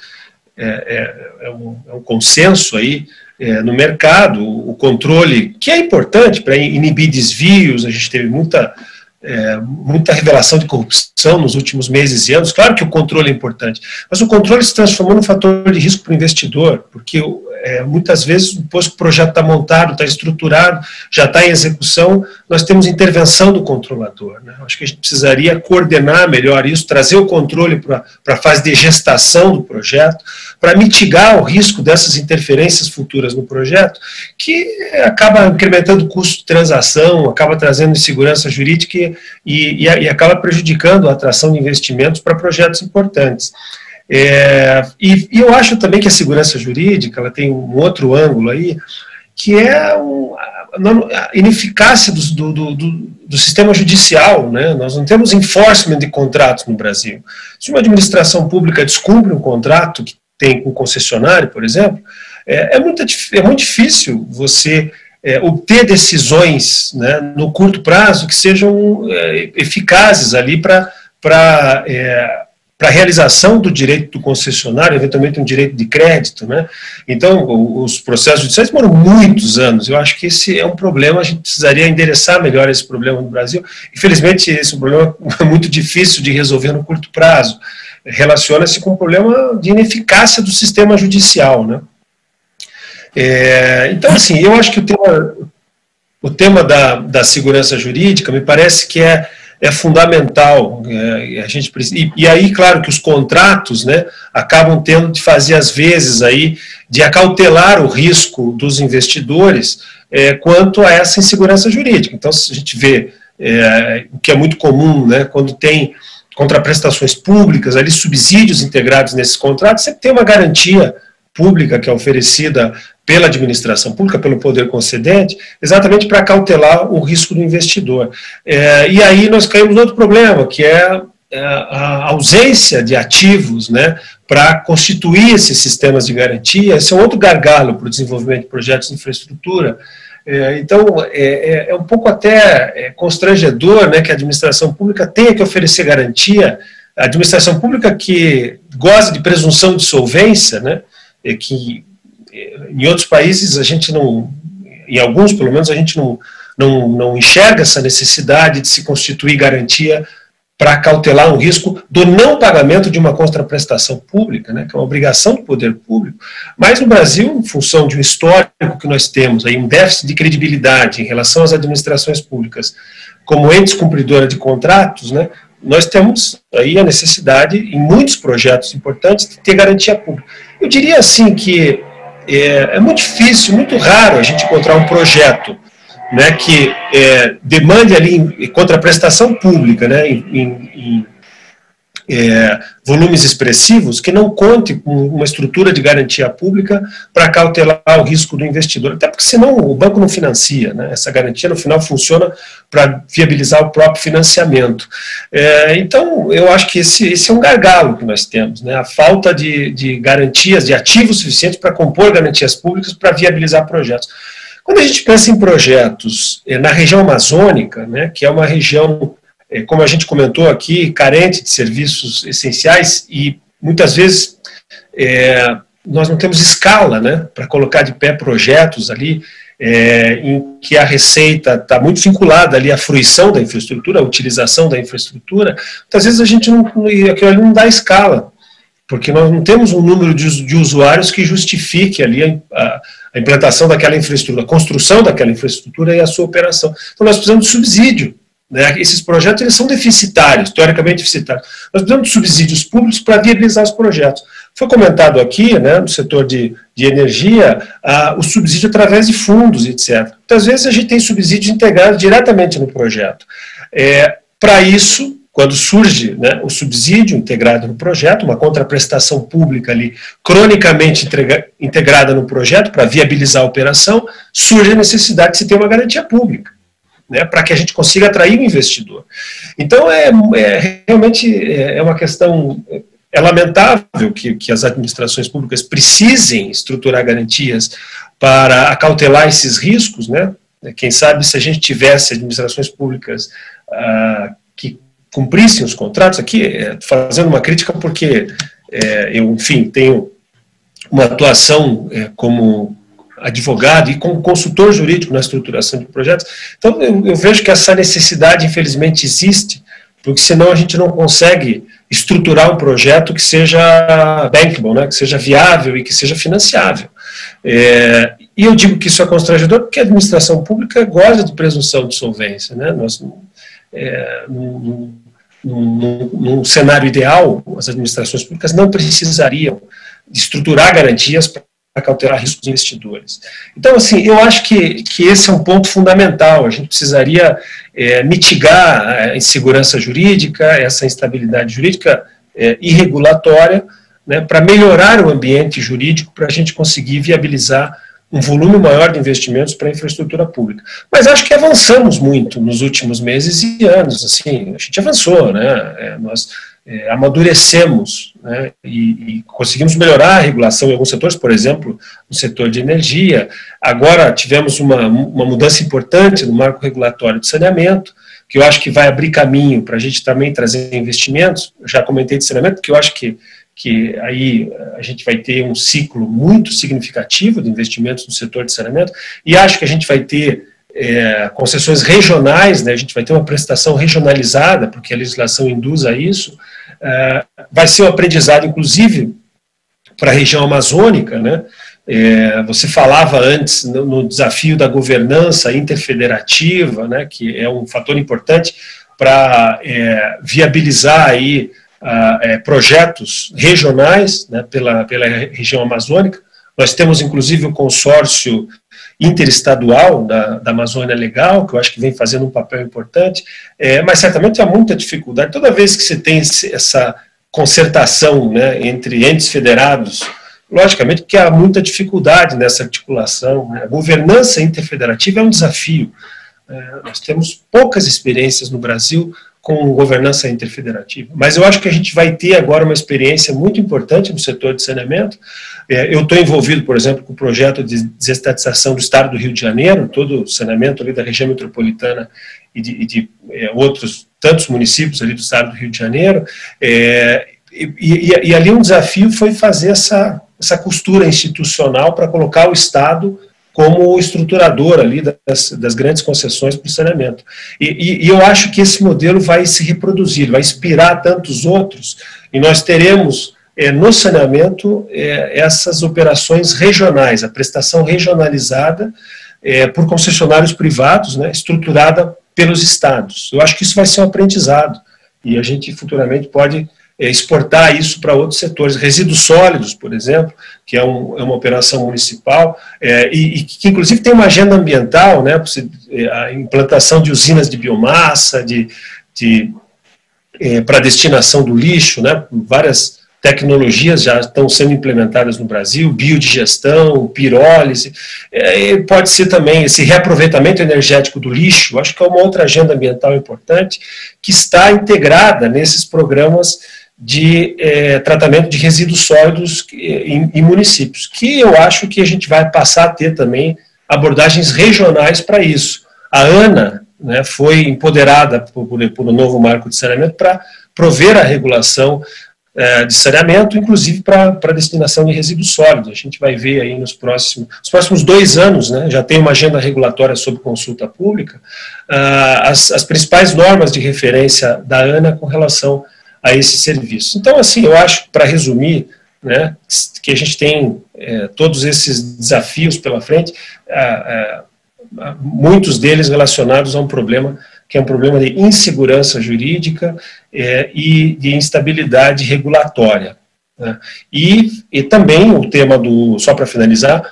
Speaker 6: é, é, é, um, é um, consenso aí é, no mercado, o controle, que é importante para inibir desvios, a gente teve muita, é, muita revelação de corrupção nos últimos meses e anos. Claro que o controle é importante, mas o controle se transformou num fator de risco para o investidor, porque é, muitas vezes, depois que o projeto está montado, está estruturado, já está em execução, nós temos intervenção do controlador. Né? Acho que a gente precisaria coordenar melhor isso, trazer o controle para a fase de gestação do projeto, para mitigar o risco dessas interferências futuras no projeto, que acaba incrementando o custo de transação, acaba trazendo insegurança jurídica e, e, e acaba prejudicando a atração de investimentos para projetos importantes. É, e, e, eu acho também que a segurança jurídica ela tem um outro ângulo aí, que é um, a ineficácia do, do, do, do, sistema judicial. Né? Nós não temos enforcement de contratos no Brasil. Se uma administração pública descumpre um contrato que tem com um concessionário, por exemplo, é, é, muito, é muito difícil você é, obter decisões né, no curto prazo que sejam é, eficazes ali para para a realização do direito do concessionário, eventualmente um direito de crédito, né? Então, os processos judiciais demoram muitos anos. Eu acho que esse é um problema, a gente precisaria endereçar melhor esse problema no Brasil. Infelizmente, esse é um problema é muito difícil de resolver no curto prazo. Relaciona-se com o problema de ineficácia do sistema judicial, né? É, então, assim, eu acho que o tema, o tema da, da segurança jurídica me parece que é é fundamental. É, a gente e, e, aí, claro, que os contratos né, acabam tendo de fazer, às vezes, aí, de acautelar o risco dos investidores é, quanto a essa insegurança jurídica. Então, se a gente vê é, o que é muito comum, né, quando tem contraprestações públicas, ali subsídios integrados nesses contratos, sempre tem uma garantia pública que é oferecida pela administração pública, pelo poder concedente, exatamente para cautelar o risco do investidor. É, e aí nós caímos no outro problema, que é, é a ausência de ativos né, para constituir esses sistemas de garantia. Esse é outro gargalo para o desenvolvimento de projetos de infraestrutura. É, então, é, é, é, um pouco até é, constrangedor né, que a administração pública tenha que oferecer garantia. A administração pública que goza de presunção de solvência, né, que em outros países a gente não, em alguns pelo menos a gente não, não, não enxerga essa necessidade de se constituir garantia para cautelar um risco do não pagamento de uma contraprestação pública, né, que é uma obrigação do poder público. Mas no Brasil, em função de um histórico que nós temos, aí, um déficit de credibilidade em relação às administrações públicas, como entes cumpridora de contratos, né, nós temos aí a necessidade, em muitos projetos importantes, de ter garantia pública. Eu diria assim que é, é muito difícil, muito raro a gente encontrar um projeto né, que é, demande ali contraprestação pública, né, em, em, é, volumes expressivos, que não conte com uma estrutura de garantia pública para cautelar o risco do investidor. Até porque senão o banco não financia, né? essa garantia no final funciona para viabilizar o próprio financiamento. É, então, eu acho que esse, esse, é um gargalo que nós temos, né? a falta de, de garantias, de ativos suficientes para compor garantias públicas para viabilizar projetos. Quando a gente pensa em projetos é, na região amazônica, né, que é uma região como a gente comentou aqui, carente de serviços essenciais e muitas vezes é, nós não temos escala né, para colocar de pé projetos ali é, em que a receita está muito vinculada ali à fruição da infraestrutura, à utilização da infraestrutura, muitas vezes a gente não, aquilo ali não dá escala, porque nós não temos um número de, de usuários que justifique ali a, a, a implantação daquela infraestrutura, a construção daquela infraestrutura e a sua operação. Então nós precisamos de subsídio né? Esses projetos eles são deficitários, teoricamente deficitários. Nós precisamos de subsídios públicos para viabilizar os projetos. Foi comentado aqui, né, no setor de, de energia, ah, o subsídio através de fundos, etc. Muitas vezes a gente tem subsídios integrados diretamente no projeto. É, para isso, quando surge né, o subsídio integrado no projeto, uma contraprestação pública ali, cronicamente integra, integrada no projeto, para viabilizar a operação, surge a necessidade de se ter uma garantia pública né, para que a gente consiga atrair o investidor. Então, é, é realmente é, uma questão. É lamentável que, que as administrações públicas precisem estruturar garantias para acautelar esses riscos, né? Quem sabe se a gente tivesse administrações públicas ah, que cumprissem os contratos, aqui é, fazendo uma crítica porque é, eu, enfim, tenho uma atuação é, como advogado e como consultor jurídico na estruturação de projetos. Então, eu, eu, vejo que essa necessidade, infelizmente, existe, porque senão a gente não consegue estruturar um projeto que seja bankable, né, que seja viável e que seja financiável. É, e eu digo que isso é constrangedor porque a administração pública goza de presunção de solvência. Né? Nós, é, num, num, num cenário ideal, as administrações públicas não precisariam estruturar garantias para cautelar riscos investidores. Então, assim, eu acho que, que esse é um ponto fundamental. A gente precisaria é, mitigar a insegurança jurídica, essa instabilidade jurídica é, e regulatória, né, para melhorar o ambiente jurídico, para a gente conseguir viabilizar um volume maior de investimentos para a infraestrutura pública. Mas acho que avançamos muito nos últimos meses e anos, assim, a gente avançou, né, é, nós é, amadurecemos né, e, e, conseguimos melhorar a regulação em alguns setores, por exemplo, no setor de energia. Agora tivemos uma, uma mudança importante no marco regulatório de saneamento, que eu acho que vai abrir caminho para a gente também trazer investimentos. Eu já comentei de saneamento, porque eu acho que, que aí a gente vai ter um ciclo muito significativo de investimentos no setor de saneamento, e acho que a gente vai ter é, concessões regionais, né, a gente vai ter uma prestação regionalizada, porque a legislação induz a isso, vai ser um aprendizado, inclusive, para a região amazônica, né? É, você falava antes no, no, desafio da governança interfederativa, né, que é um fator importante para é, viabilizar aí a, é, projetos regionais né, pela, pela região amazônica. Nós temos inclusive o consórcio interestadual da, da Amazônia Legal, que eu acho que vem fazendo um papel importante, é, mas certamente há muita dificuldade. Toda vez que você tem essa concertação né, entre entes federados, logicamente que há muita dificuldade nessa articulação. Né? A governança interfederativa é um desafio. É, nós temos poucas experiências no Brasil com governança interfederativa. Mas eu acho que a gente vai ter agora uma experiência muito importante no setor de saneamento. É, eu estou envolvido, por exemplo, com o projeto de desestatização do Estado do Rio de Janeiro, todo o saneamento ali da região metropolitana e de, e de é, outros tantos municípios ali do Estado do Rio de Janeiro. É, e, e, e ali um desafio foi fazer essa, essa costura institucional para colocar o Estado como estruturador ali das, das grandes concessões para o saneamento. E, e, e, eu acho que esse modelo vai se reproduzir, vai inspirar tantos outros, e nós teremos é, no saneamento é, essas operações regionais, a prestação regionalizada é, por concessionários privados, né, estruturada pelos estados. Eu acho que isso vai ser um aprendizado, e a gente futuramente pode exportar isso para outros setores. Resíduos sólidos, por exemplo, que é, um, é uma operação municipal, é, e, e, que inclusive tem uma agenda ambiental, né, é, a implantação de usinas de biomassa, de, de é, para destinação do lixo, né, várias tecnologias já estão sendo implementadas no Brasil, biodigestão, pirólise, é, pode ser também esse reaproveitamento energético do lixo, acho que é uma outra agenda ambiental importante, que está integrada nesses programas de é, tratamento de resíduos sólidos em, em, municípios, que eu acho que a gente vai passar a ter também abordagens regionais para isso. A ANA né, foi empoderada por, por, um novo marco de saneamento para prover a regulação é, de saneamento, inclusive para a destinação de resíduos sólidos. A gente vai ver aí nos próximos, nos próximos dois anos, né, já tem uma agenda regulatória sobre consulta pública, uh, as, as principais normas de referência da ANA com relação a esse serviço. Então, assim, eu acho, para resumir, né, que a gente tem é, todos esses desafios pela frente, é, é, muitos deles relacionados a um problema que é um problema de insegurança jurídica é, e de instabilidade regulatória. Né? E, e também o tema do, só para finalizar,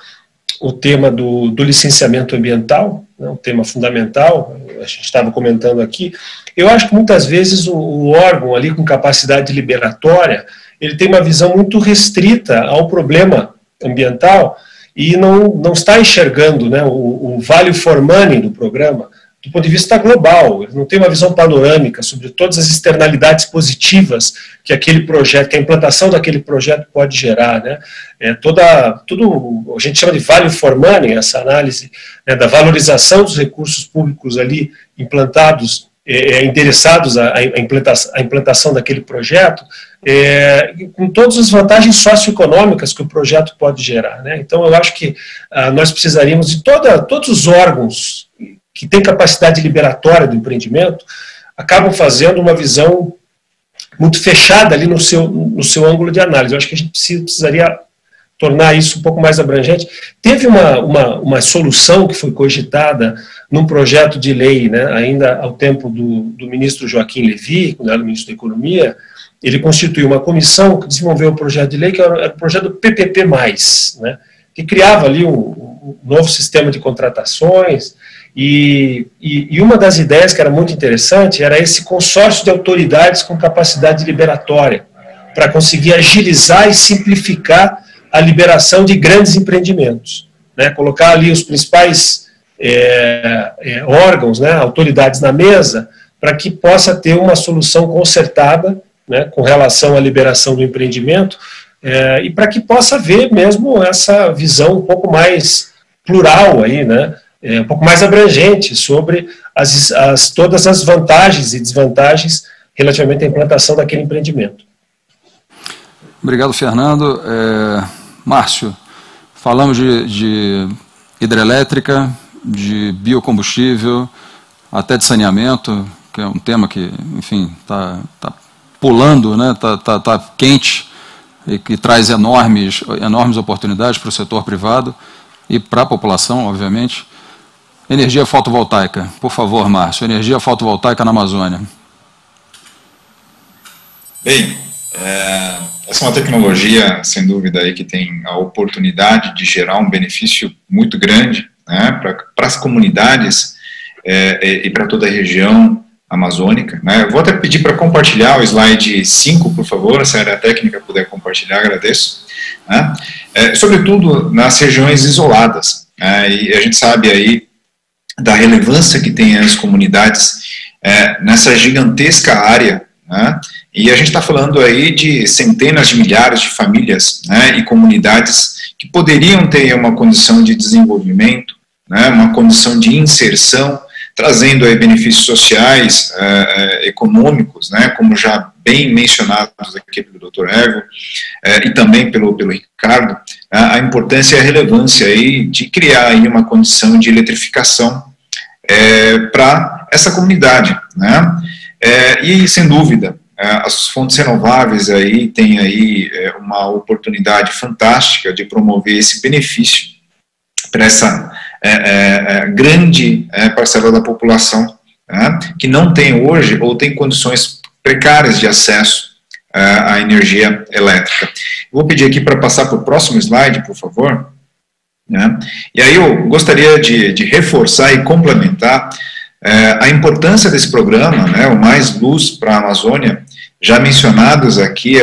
Speaker 6: o tema do, do licenciamento ambiental, né, um tema fundamental, a gente estava comentando aqui, eu acho que muitas vezes o, o órgão ali com capacidade liberatória, ele tem uma visão muito restrita ao problema ambiental e não, não está enxergando né, o, o value for money do programa do ponto de vista global, ele não tem uma visão panorâmica sobre todas as externalidades positivas que aquele projeto, que a implantação daquele projeto pode gerar, né? É toda, tudo, a gente chama de value for money, essa análise né, da valorização dos recursos públicos ali implantados é, é, interessados à, implantação, implantação daquele projeto, é, com todas as vantagens socioeconômicas que o projeto pode gerar. Né? Então, eu acho que ah, nós precisaríamos de toda, todos os órgãos que têm capacidade liberatória do empreendimento, acabam fazendo uma visão muito fechada ali no seu, no seu ângulo de análise. Eu acho que a gente precisaria tornar isso um pouco mais abrangente. Teve uma, uma, uma solução que foi cogitada num projeto de lei, né, ainda ao tempo do, do ministro Joaquim Levy, quando era ministro da Economia, ele constituiu uma comissão que desenvolveu o um projeto de lei, que era, era o projeto PPP+, né, que criava ali um, um novo sistema de contratações, e, e, e, uma das ideias que era muito interessante era esse consórcio de autoridades com capacidade liberatória, para conseguir agilizar e simplificar a liberação de grandes empreendimentos. Né? Colocar ali os principais é, é, órgãos, né, autoridades na mesa, para que possa ter uma solução concertada né, com relação à liberação do empreendimento é, e para que possa haver mesmo essa visão um pouco mais plural aí, né, é, um pouco mais abrangente sobre as, as, todas as vantagens e desvantagens relativamente à implantação daquele empreendimento.
Speaker 1: Obrigado, Fernando. É, Márcio, falamos de, de hidrelétrica, de biocombustível, até de saneamento, que é um tema que, enfim, está tá pulando, está né, tá, tá, tá quente e que traz enormes, enormes oportunidades para o setor privado e para a população, obviamente. Energia fotovoltaica. Por favor, Márcio, energia fotovoltaica na Amazônia.
Speaker 7: Bem, é, essa é uma tecnologia, sem dúvida, aí, que tem a oportunidade de gerar um benefício muito grande né, para as comunidades é, é e para toda a região amazônica. Né. vou até pedir para compartilhar o slide 5, por favor, se a área técnica puder compartilhar, agradeço. Né, é, sobretudo nas regiões isoladas. Né, e a gente sabe aí da relevância que tem as comunidades é, nessa gigantesca área, né, e a gente está falando aí de centenas de milhares de famílias né, e comunidades que poderiam ter uma condição de desenvolvimento, né, uma condição de inserção, trazendo aí benefícios sociais, eh, econômicos, né, como já bem mencionados aqui pelo Dr. Evo eh, e também pelo, pelo Ricardo, a importância e a relevância aí de criar aí uma condição de eletrificação eh, para essa comunidade, né, e sem dúvida é, as fontes renováveis aí têm aí é, uma oportunidade fantástica de promover esse benefício para essa é, é, grande é, parcela da população né, que não tem hoje ou tem condições precárias de acesso à energia elétrica. Vou pedir aqui para passar para o próximo slide, por favor. Né, e aí eu gostaria de, de reforçar e complementar é, a importância desse programa, né, o Mais Luz para a Amazônia, já mencionados aqui,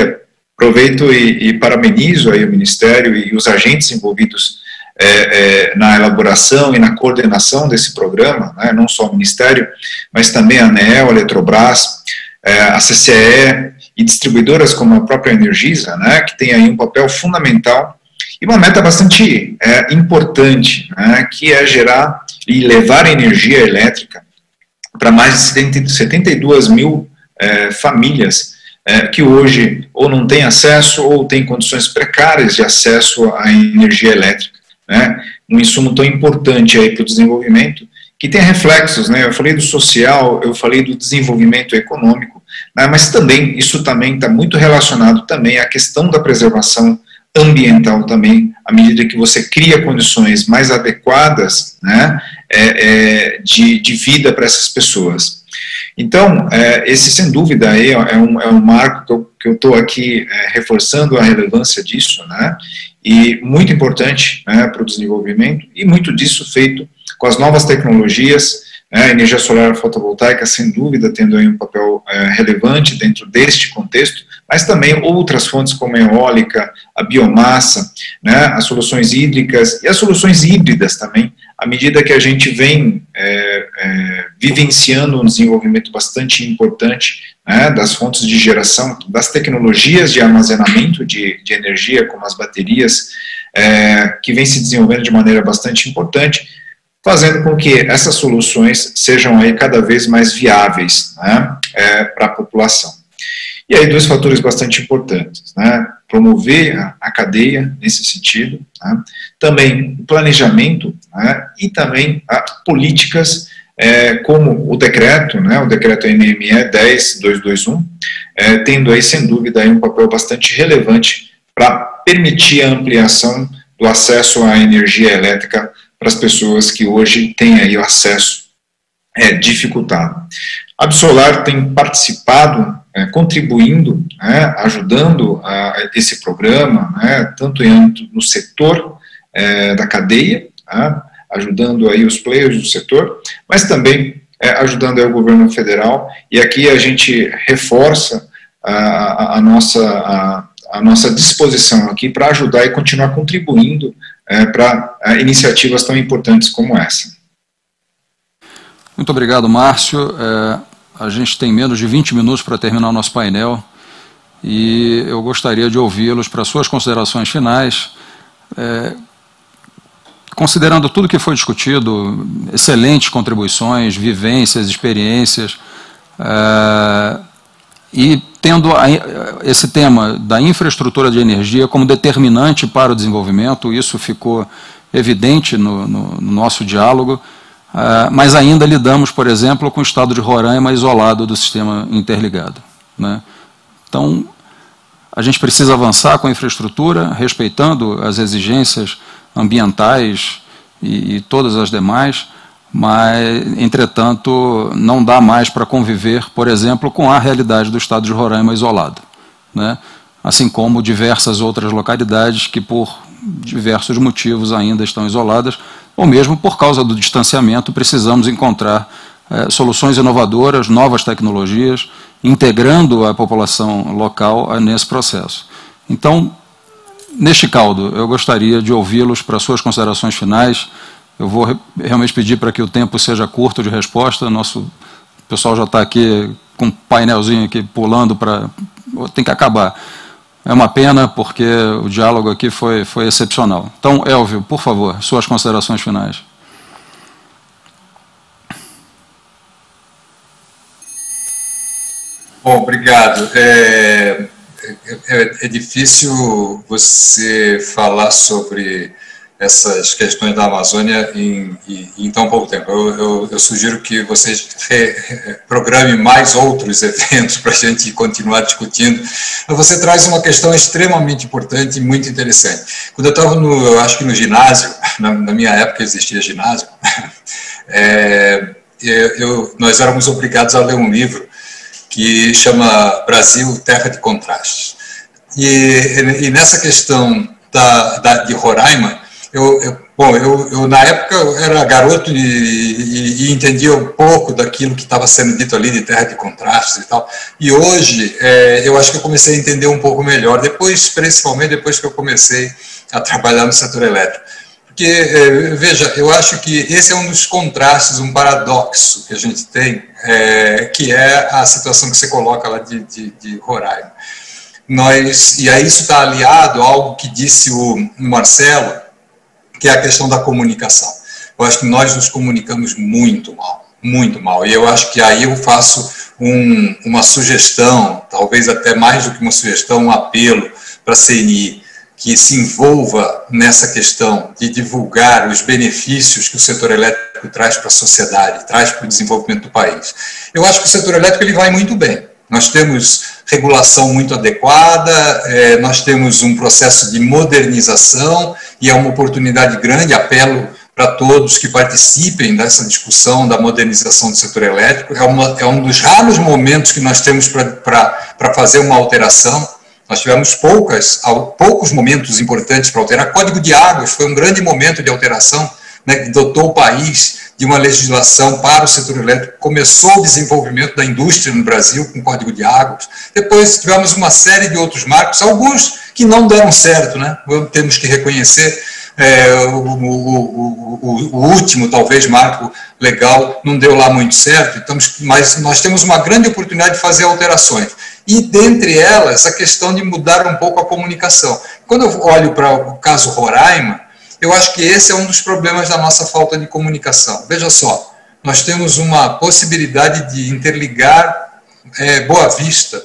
Speaker 7: aproveito e, e, parabenizo aí o Ministério e os agentes envolvidos é, é, na elaboração e na coordenação desse programa, né, não só o Ministério, mas também a ANEEL, a Eletrobras, é, a CCE e distribuidoras como a própria Energisa, né, que tem aí um papel fundamental e uma meta bastante é, importante, né, que é gerar e levar energia elétrica para mais de 72 mil é, famílias é, que hoje ou não têm acesso ou têm condições precárias de acesso à energia elétrica né, um insumo tão importante para o desenvolvimento, que tem reflexos, né, eu falei do social, eu falei do desenvolvimento econômico, mas também, isso também está muito relacionado também à questão da preservação ambiental também, à medida que você cria condições mais adequadas, né, é, é, de, de vida para essas pessoas. Então, é, esse sem dúvida aí é um, é um marco que eu estou aqui é, reforçando a relevância disso, né, e muito importante né, para o desenvolvimento, e muito disso feito com as novas tecnologias, né, energia solar fotovoltaica, sem dúvida, tendo um papel é, relevante dentro deste contexto, mas também outras fontes como a eólica, a biomassa, né, as soluções hídricas e as soluções híbridas também, à medida que a gente vem é, é, vivenciando um desenvolvimento bastante importante né, das fontes de geração, das tecnologias de armazenamento de, de energia, como as baterias, é, que vem se desenvolvendo de maneira bastante importante, fazendo com que essas soluções sejam aí cada vez mais viáveis né, é, para a população. E aí dois fatores bastante importantes, né, promover a, a cadeia nesse sentido, né, também o planejamento né, e também políticas é, como o decreto, né, o decreto NME 10221, é, tendo aí, sem dúvida, aí um papel bastante relevante para permitir a ampliação do acesso à energia elétrica para as pessoas que hoje têm aí o acesso é, dificultado. A Absolar tem participado, é, contribuindo, né, ajudando a, esse programa, né, tanto em, no setor é, da cadeia, tá, ajudando aí os players do setor, mas também é, ajudando o governo federal, e aqui a gente reforça a, a, a nossa, a, a, nossa disposição aqui para ajudar e continuar contribuindo é, para é, iniciativas tão importantes como essa.
Speaker 1: Muito obrigado, Márcio. É, a gente tem menos de 20 minutos para terminar o nosso painel e eu gostaria de ouvi-los para suas considerações finais. É, considerando tudo que foi discutido, excelentes contribuições, vivências, experiências, uh, e tendo esse tema da infraestrutura de energia como determinante para o desenvolvimento, isso ficou evidente no, no, no nosso diálogo, uh, mas ainda lidamos, por exemplo, com o estado de Roraima isolado do sistema interligado. Né? Então, a gente precisa avançar com a infraestrutura, respeitando as exigências ambientais e, e todas as demais, mas, entretanto, não dá mais para conviver, por exemplo, com a realidade do estado de Roraima isolado. Né? Assim como diversas outras localidades que, por diversos motivos, ainda estão isoladas, ou mesmo por causa do distanciamento, precisamos encontrar é, soluções inovadoras, novas tecnologias, integrando a população local nesse processo. Então, neste caldo, eu gostaria de ouvi-los para suas considerações finais. Eu vou realmente pedir para que o tempo seja curto de resposta. Nosso pessoal já está aqui com um painelzinho aqui pulando para. Tem que acabar. É uma pena, porque o diálogo aqui foi, foi excepcional. Então, Elvio, por favor, suas considerações finais.
Speaker 2: Bom, obrigado. É, é, é, difícil você falar sobre essas questões da Amazônia em, em, em tão pouco tempo. Eu, eu, eu sugiro que vocês programem mais outros eventos para a gente continuar discutindo. Você traz uma questão extremamente importante e muito interessante. Quando eu estava no, eu acho que no ginásio, na, na minha época existia ginásio, é, eu, nós éramos obrigados a ler um livro que chama Brasil Terra de Contrastes. E, e nessa questão da, da, de Roraima, eu, eu, Bom, eu, eu, na época eu era garoto e, e, e entendia um pouco daquilo que estava sendo dito ali de terra de contrastes e tal. E hoje é, eu acho que eu comecei a entender um pouco melhor, depois, principalmente depois que eu comecei a trabalhar no setor elétrico. Porque, é, veja, eu acho que esse é um dos contrastes, um paradoxo que a gente tem, é, que é a situação que você coloca lá de, de, de Roraima. Nós, e aí isso está aliado a algo que disse o Marcelo, que é a questão da comunicação. Eu acho que nós nos comunicamos muito mal, muito mal. E eu acho que aí eu faço um, uma sugestão, talvez até mais do que uma sugestão, um apelo para a CNI, que se envolva nessa questão de divulgar os benefícios que o setor elétrico traz para a sociedade, traz para o desenvolvimento do país. Eu acho que o setor elétrico ele vai muito bem. Nós temos regulação muito adequada, é, nós temos um processo de modernização e é uma oportunidade grande. Apelo para todos que participem dessa discussão da modernização do setor elétrico. É, uma, é um dos raros momentos que nós temos para fazer uma alteração. Nós tivemos poucas, poucos momentos importantes para alterar. Código de Águas foi um grande momento de alteração, né, que dotou o país de uma legislação para o setor elétrico, começou o desenvolvimento da indústria no Brasil com o Código de Águas, depois tivemos uma série de outros marcos, alguns que não deram certo, né? temos que reconhecer, é, o, o, o, o, último, talvez, marco legal não deu lá muito certo, estamos, mas nós temos uma grande oportunidade de fazer alterações. E, dentre elas, a questão de mudar um pouco a comunicação. Quando eu olho para o caso Roraima, eu acho que esse é um dos problemas da nossa falta de comunicação. Veja só, nós temos uma possibilidade de interligar é, Boa Vista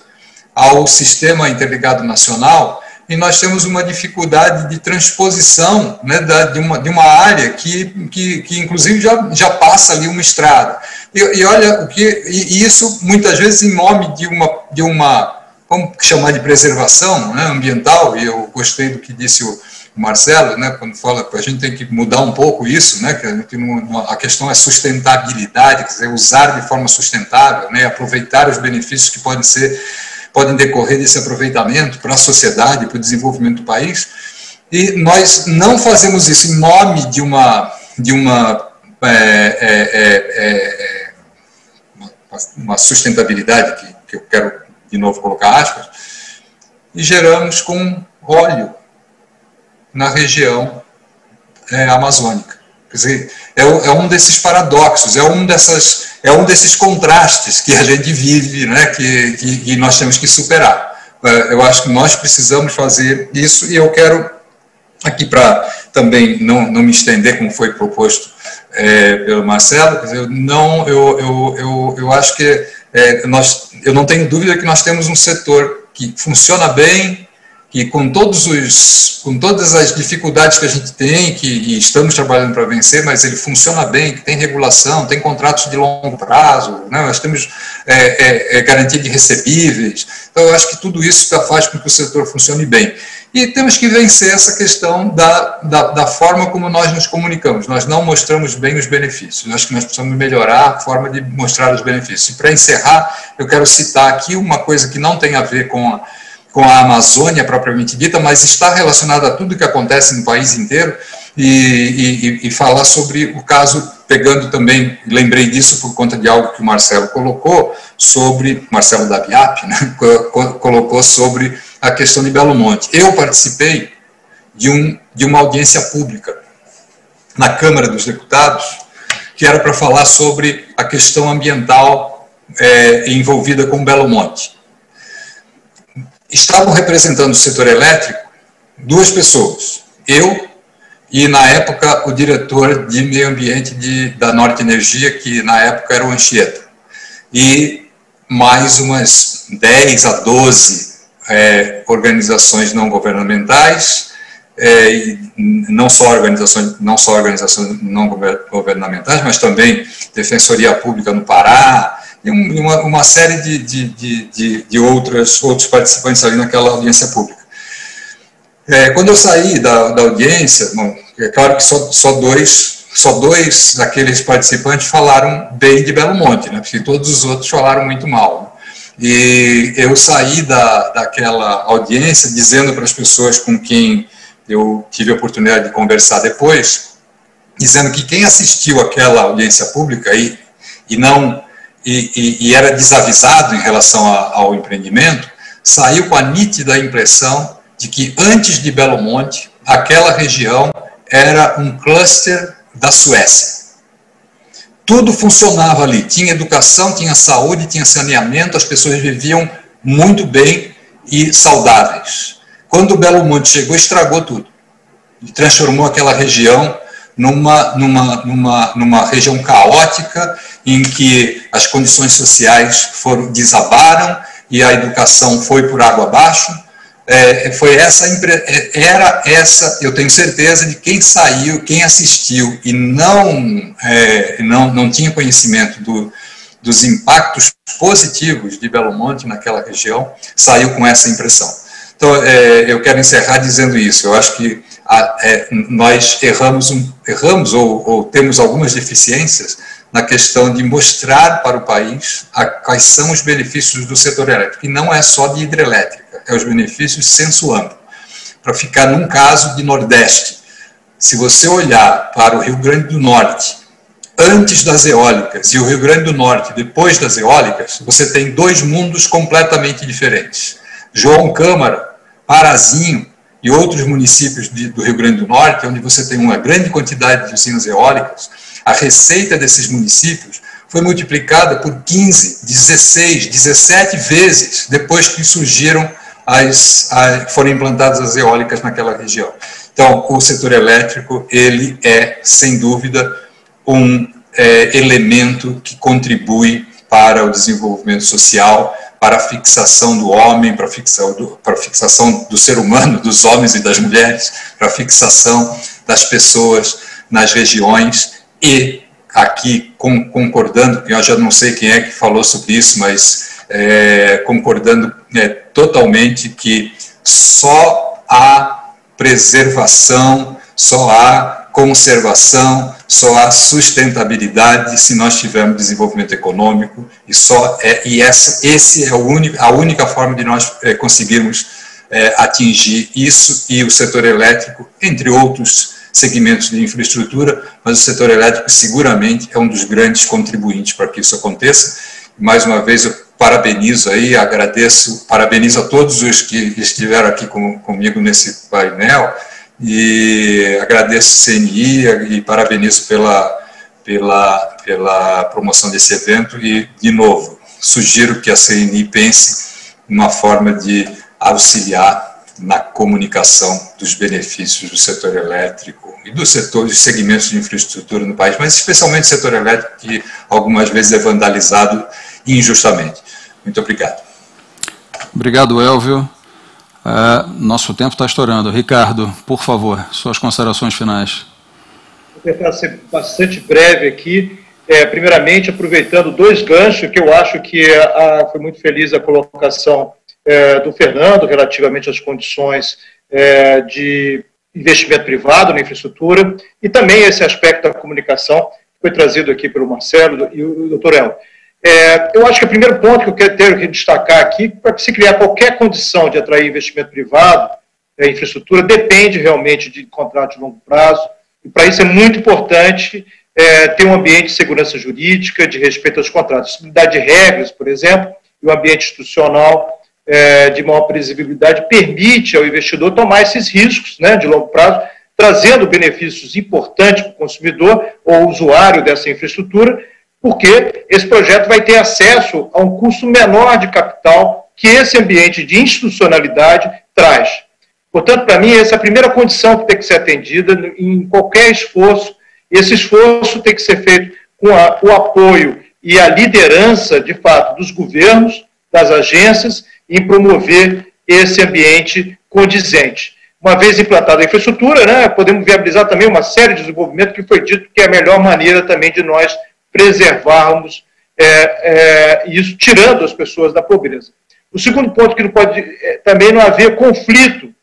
Speaker 2: ao sistema interligado nacional e nós temos uma dificuldade de transposição né, da, de, uma, de uma área que, que, que, inclusive, já, já passa ali uma estrada. E, e olha, o que, e isso muitas vezes em nome de uma, de uma vamos chamar de preservação né, ambiental, e eu gostei do que disse o, Marcelo, né, quando fala que a gente tem que mudar um pouco isso, né, que a, gente não, a questão é sustentabilidade, quer dizer, usar de forma sustentável, né, aproveitar os benefícios que podem ser podem decorrer desse aproveitamento para a sociedade, para o desenvolvimento do país. E nós não fazemos isso em nome de uma de uma é, é, é, é uma sustentabilidade que, que eu quero de novo colocar aspas e geramos com óleo na região é, amazônica. Quer dizer, é, é, um desses paradoxos, é um, dessas, é um desses contrastes que a gente vive, né, que, que, que nós temos que superar. É, eu acho que nós precisamos fazer isso e eu quero, aqui para também não, não me estender, como foi proposto é, pelo Marcelo, eu, não, eu, eu, eu, eu acho que é, nós, eu não tenho dúvida que nós temos um setor que funciona bem, que com todos os com todas as dificuldades que a gente tem que estamos trabalhando para vencer mas ele funciona bem que tem regulação tem contratos de longo prazo né? nós temos é, é, é garantia de recebíveis. Então eu acho que tudo isso faz com que o setor funcione bem. E temos que vencer essa questão da, da, da forma como nós nos comunicamos. Nós não mostramos bem os benefícios. Eu acho que nós precisamos melhorar a forma de mostrar os benefícios. E para encerrar eu quero citar aqui uma coisa que não tem a ver com a com a Amazônia propriamente dita, mas está relacionado a tudo que acontece no país inteiro e, e, e, falar sobre o caso, pegando também, lembrei disso por conta de algo que o Marcelo colocou, sobre, Marcelo da Biap, né, colocou sobre a questão de Belo Monte. Eu participei de, um, de uma audiência pública na Câmara dos Deputados, que era para falar sobre a questão ambiental é, envolvida com Belo Monte estavam representando o setor elétrico duas pessoas, eu e, na época, o diretor de meio ambiente de, da Norte Energia, que na época era o Anchieta, e mais umas 10 a 12 é, organizações não governamentais, é, não só organizações não só organizações não governamentais, mas também Defensoria Pública no Pará, e uma, uma série de, de, de, de, outras, outros participantes ali naquela audiência pública. É, quando eu saí da, da audiência, bom, é claro que só, só dois só dois daqueles participantes falaram bem de Belo Monte, né, porque todos os outros falaram muito mal. Né. E eu saí da, daquela audiência dizendo para as pessoas com quem eu tive a oportunidade de conversar depois, dizendo que quem assistiu aquela audiência pública e, e não e, e, e era desavisado em relação a, ao empreendimento, saiu com a nítida impressão de que antes de Belo Monte, aquela região era um cluster da Suécia. Tudo funcionava ali, tinha educação, tinha saúde, tinha saneamento, as pessoas viviam muito bem e saudáveis. Quando Belo Monte chegou, estragou tudo e transformou aquela região numa, numa, numa, numa região caótica em que as condições sociais foram desabaram e a educação foi por água abaixo. É, foi essa é, era essa eu tenho certeza de quem saiu quem assistiu e não é, não, não tinha conhecimento do, dos impactos positivos de Belo Monte naquela região saiu com essa impressão então é, eu quero encerrar dizendo isso eu acho que a, é, nós erramos, um, erramos ou, ou, temos algumas deficiências na questão de mostrar para o país a, quais são os benefícios do setor elétrico. E não é só de hidrelétrica, é os benefícios senso amplo. Para ficar num caso de Nordeste, se você olhar para o Rio Grande do Norte, antes das eólicas, e o Rio Grande do Norte depois das eólicas, você tem dois mundos completamente diferentes. João Câmara, Parazinho, e outros municípios de, do Rio Grande do Norte, onde você tem uma grande quantidade de usinas eólicas, a receita desses municípios foi multiplicada por 15, 16, 17 vezes depois que surgiram as, as foram implantadas as eólicas naquela região. Então, o setor elétrico ele é sem dúvida um é, elemento que contribui para o desenvolvimento social para a fixação do homem, para a fixação do, para fixação do ser humano, dos homens e das mulheres, para a fixação das pessoas nas regiões. E aqui com, concordando, eu já não sei quem é que falou sobre isso, mas é, concordando é, totalmente que só há preservação, só há conservação, só há sustentabilidade se nós tivermos desenvolvimento econômico e só é e essa esse é único, a única forma de nós é, conseguirmos é, atingir isso e o setor elétrico, entre outros segmentos de infraestrutura, mas o setor elétrico seguramente é um dos grandes contribuintes para que isso aconteça. Mais uma vez eu parabenizo aí, agradeço, parabenizo a todos os que estiveram aqui com, comigo nesse painel e agradeço o CNI e parabenizo pela, pela, pela promoção desse evento e, de novo, sugiro que a CNI pense uma forma de auxiliar na comunicação dos benefícios do setor elétrico e do setor, dos segmentos de infraestrutura no país, mas especialmente o setor elétrico, que algumas vezes é vandalizado injustamente. Muito obrigado.
Speaker 1: Obrigado, Elvio. Uh, nosso tempo está estourando. Ricardo, por favor, suas considerações finais.
Speaker 3: Vou tentar ser bastante breve aqui. É, primeiramente, aproveitando dois ganchos, que eu acho que a, foi muito feliz a colocação é, do Fernando relativamente às condições é, de investimento privado na infraestrutura e também esse aspecto da comunicação que foi trazido aqui pelo Marcelo e o doutor El. É, eu acho que o primeiro ponto que eu quero ter que destacar aqui, para se criar qualquer condição de atrair investimento privado é, infraestrutura, depende realmente de contrato de longo prazo, e para isso é muito importante é, ter um ambiente de segurança jurídica, de respeito aos contratos, estabilidade de regras, por exemplo, e o ambiente institucional é, de maior previsibilidade permite ao investidor tomar esses riscos né, de longo prazo, trazendo benefícios importantes para o consumidor ou usuário dessa infraestrutura, porque esse projeto vai ter acesso a um custo menor de capital que esse ambiente de institucionalidade traz. Portanto, para mim, essa é a primeira condição que tem que ser atendida em qualquer esforço. Esse esforço tem que ser feito com a, o apoio e a liderança, de fato, dos governos, das agências, em promover esse ambiente condizente. Uma vez implantada a infraestrutura, né, podemos viabilizar também uma série de desenvolvimentos que foi dito que é a melhor maneira também de nós preservarmos é, é, isso, tirando as pessoas da pobreza. O segundo ponto que não pode é, também não haver conflito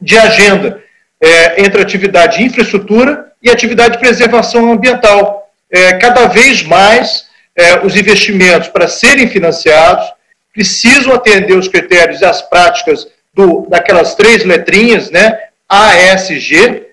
Speaker 3: de agenda é, entre atividade de infraestrutura e atividade de preservação ambiental. É, cada vez mais é, os investimentos para serem financiados precisam atender os critérios e as práticas do, daquelas três letrinhas, né? ASG,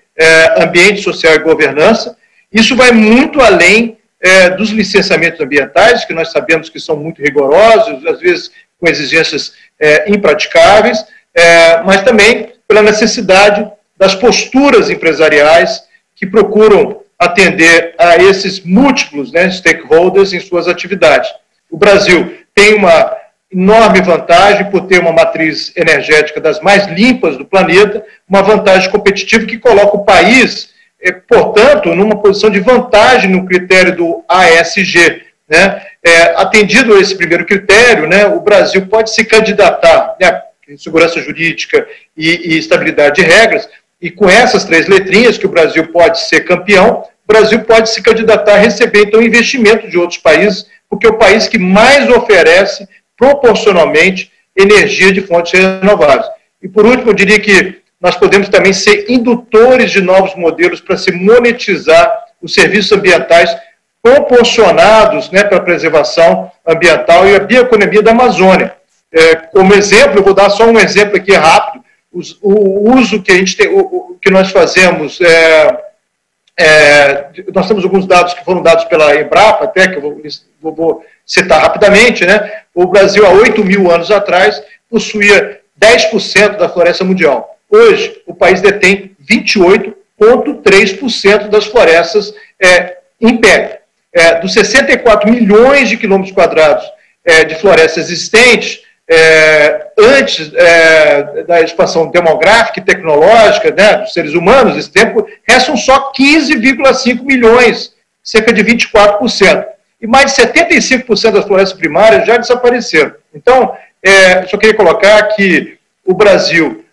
Speaker 3: Ambiente Social e Governança, Isso vai muito além é, dos licenciamentos ambientais, que nós sabemos que são muito rigorosos, às vezes com exigências é, impraticáveis, é, mas também pela necessidade das posturas empresariais que procuram atender a esses múltiplos né, stakeholders em suas atividades. O Brasil tem uma enorme vantagem por ter uma matriz energética das mais limpas do planeta, uma vantagem competitiva que coloca o país, eh, portanto, numa posição de vantagem no critério do ASG. Né? É, atendido esse primeiro critério, né, o Brasil pode se candidatar, né, segurança jurídica e, e estabilidade de regras, e com essas três letrinhas, que o Brasil pode ser campeão, o Brasil pode se candidatar a receber, então, investimento de outros países, porque é o país que mais oferece, proporcionalmente, energia de fontes renováveis. E, por último, eu diria que nós podemos também ser indutores de novos modelos para se monetizar os serviços ambientais proporcionados né, para a preservação ambiental e a bioeconomia da Amazônia. É, como exemplo, eu vou dar só um exemplo aqui rápido, os, o uso que a gente tem, o, o que nós fazemos, é, é, nós temos alguns dados que foram dados pela Embrapa, até que eu vou, vou, citar rapidamente, né? O Brasil, há 8 mil anos atrás, possuía 10% da floresta mundial. Hoje, o país detém 28,3% das florestas é, em pé. É, dos 64 milhões de quilômetros quadrados é, de florestas existentes, é, antes é, da expansão demográfica e tecnológica né, dos seres humanos, esse tempo, restam só 15,5 milhões, cerca de 24%. E mais de 75% das florestas primárias já desapareceram. Então, é, só queria colocar que o Brasil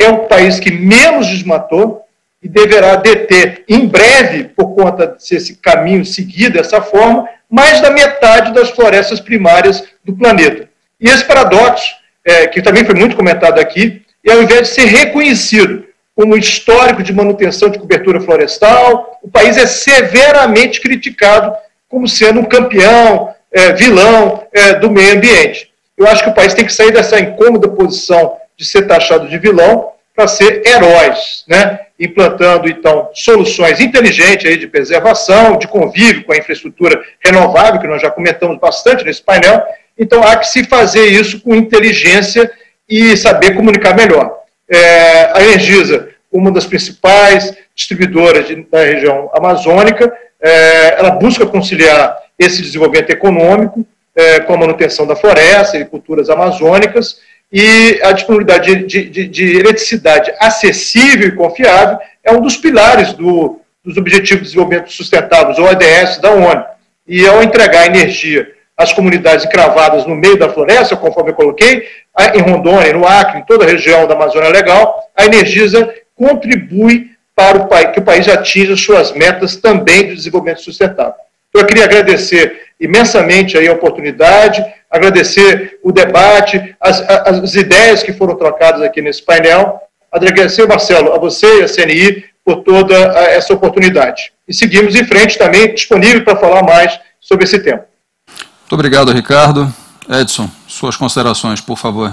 Speaker 3: é o país que menos desmatou e deverá deter em breve, por conta desse caminho seguido dessa forma, mais da metade das florestas primárias do planeta. E esse paradoxo, é, que também foi muito comentado aqui, e ao invés de ser reconhecido como histórico de manutenção de cobertura florestal, o país é severamente criticado como sendo um campeão, é, vilão é, do meio ambiente. Eu acho que o país tem que sair dessa incômoda posição de ser taxado de vilão para ser heróis, né? implantando, então, soluções inteligentes aí de preservação, de convívio com a infraestrutura renovável, que nós já comentamos bastante nesse painel, então há que se fazer isso com inteligência e saber comunicar melhor. É, a Energisa, uma das principais distribuidoras de, da região amazônica, é, ela busca conciliar esse desenvolvimento econômico é, com a manutenção da floresta e culturas amazônicas e a disponibilidade de, de, de, eletricidade acessível e confiável é um dos pilares do, dos Objetivos de Desenvolvimento Sustentável, ou ODS, da ONU. E ao entregar energia as comunidades encravadas no meio da floresta, conforme eu coloquei, em Rondônia, no Acre, em toda a região da Amazônia Legal, a Energisa contribui para o país, que o país atinja suas metas também de desenvolvimento sustentável. Então, eu queria agradecer imensamente aí a oportunidade, agradecer o debate, as, as ideias que foram trocadas aqui nesse painel. Agradecer, Marcelo, a você e a CNI por toda essa oportunidade. E seguimos em frente também, disponível para falar mais sobre esse tema.
Speaker 1: Muito obrigado, Ricardo. Edson, suas considerações, por favor.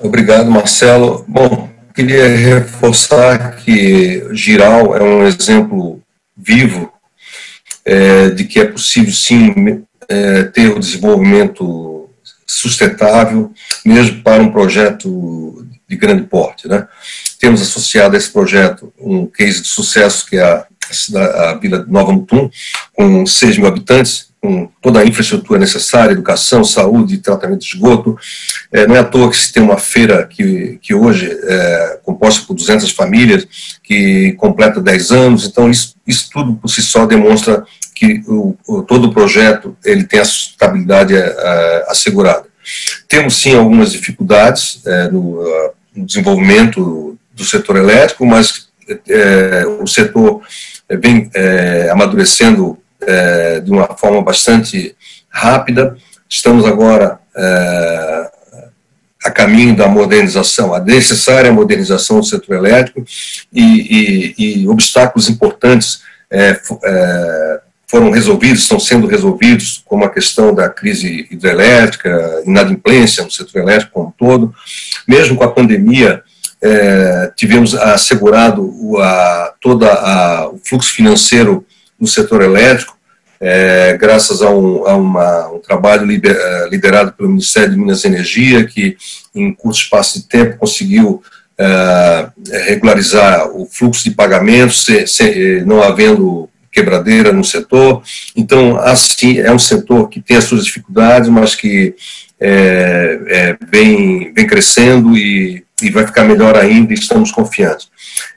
Speaker 4: Obrigado, Marcelo. Bom, queria reforçar que Giral é um exemplo vivo é, de que é possível, sim, é, ter o desenvolvimento sustentável, mesmo para um projeto de grande porte. Né? Temos associado a esse projeto um case de sucesso que é a, a, Vila Nova Mutum, com 6 mil habitantes, com toda a infraestrutura necessária, educação, saúde, tratamento de esgoto. É, não é à toa que se tem uma feira que, que hoje é composta por 200 famílias, que completa 10 anos, então isso, isso tudo por si só demonstra que o, o todo o projeto ele tem a sustentabilidade é, é, assegurada. Temos sim algumas dificuldades é, no, no, desenvolvimento do setor elétrico, mas é, o setor vem é, amadurecendo é, de uma forma bastante rápida. Estamos agora é, a caminho da modernização, a necessária modernização do setor elétrico e, e, e obstáculos importantes é, foram resolvidos, estão sendo resolvidos, como a questão da crise hidrelétrica, inadimplência no setor elétrico como um todo. Mesmo com a pandemia, é, tivemos assegurado o, a, todo o fluxo financeiro no setor elétrico, é, graças a, um, a uma, um trabalho liber, é, liderado pelo Ministério de Minas e Energia, que em curto espaço de tempo conseguiu é, regularizar o fluxo de pagamentos, se, se, não havendo quebradeira no setor. Então, assim, é um setor que tem as suas dificuldades, mas que é, é, vem, vem crescendo e, e vai ficar melhor ainda, e estamos confiantes.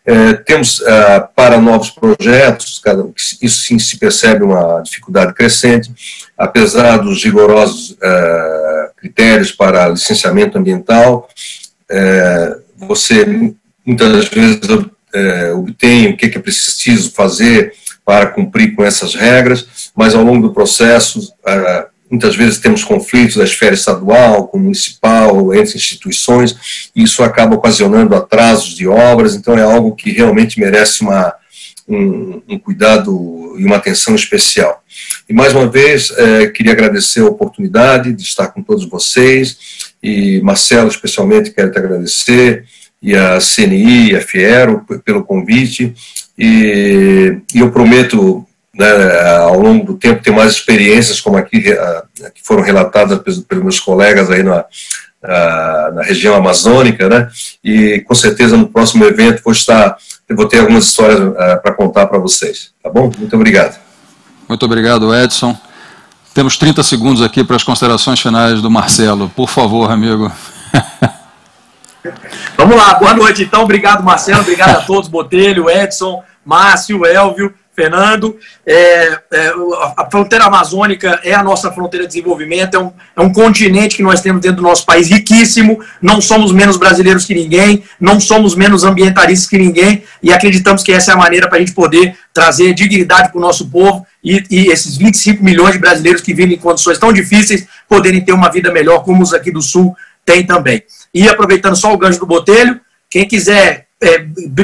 Speaker 4: É, temos ah, para novos projetos, isso sim se percebe uma dificuldade crescente, apesar dos rigorosos ah, critérios para licenciamento ambiental, é, você muitas vezes é, obtém o que é preciso fazer para cumprir com essas regras, mas ao longo do processo ah, Muitas vezes temos conflitos da esfera estadual, com municipal, entre instituições, e isso acaba ocasionando atrasos de obras, então é algo que realmente merece uma, um, um cuidado e uma atenção especial. E mais uma vez, é, queria agradecer a oportunidade de estar com todos vocês, e Marcelo, especialmente, quero te agradecer, e a CNI, e a Fiero, pelo convite, e, e eu prometo né, ao longo do tempo ter mais experiências como aqui que foram relatadas pelos, pelos meus colegas aí na, na região amazônica, né? E com certeza no próximo evento vou estar, vou ter algumas histórias uh, para contar para vocês, tá bom? Muito obrigado.
Speaker 1: Muito obrigado, Edson. Temos 30 segundos aqui para as considerações finais do Marcelo. Por favor, amigo.
Speaker 5: Vamos lá, boa noite então. Obrigado, Marcelo. Obrigado a todos, Botelho, Edson, Márcio, Elvio. Fernando. É, é, a fronteira amazônica é a nossa fronteira de desenvolvimento, é um, é um continente que nós temos dentro do nosso país riquíssimo, não somos menos brasileiros que ninguém, não somos menos ambientalistas que ninguém, e acreditamos que essa é a maneira para a gente poder trazer dignidade para o nosso povo e, e, esses 25 milhões de brasileiros que vivem em condições tão difíceis poderem ter uma vida melhor, como os aqui do Sul têm também. E aproveitando só o gancho do Botelho, quem quiser é,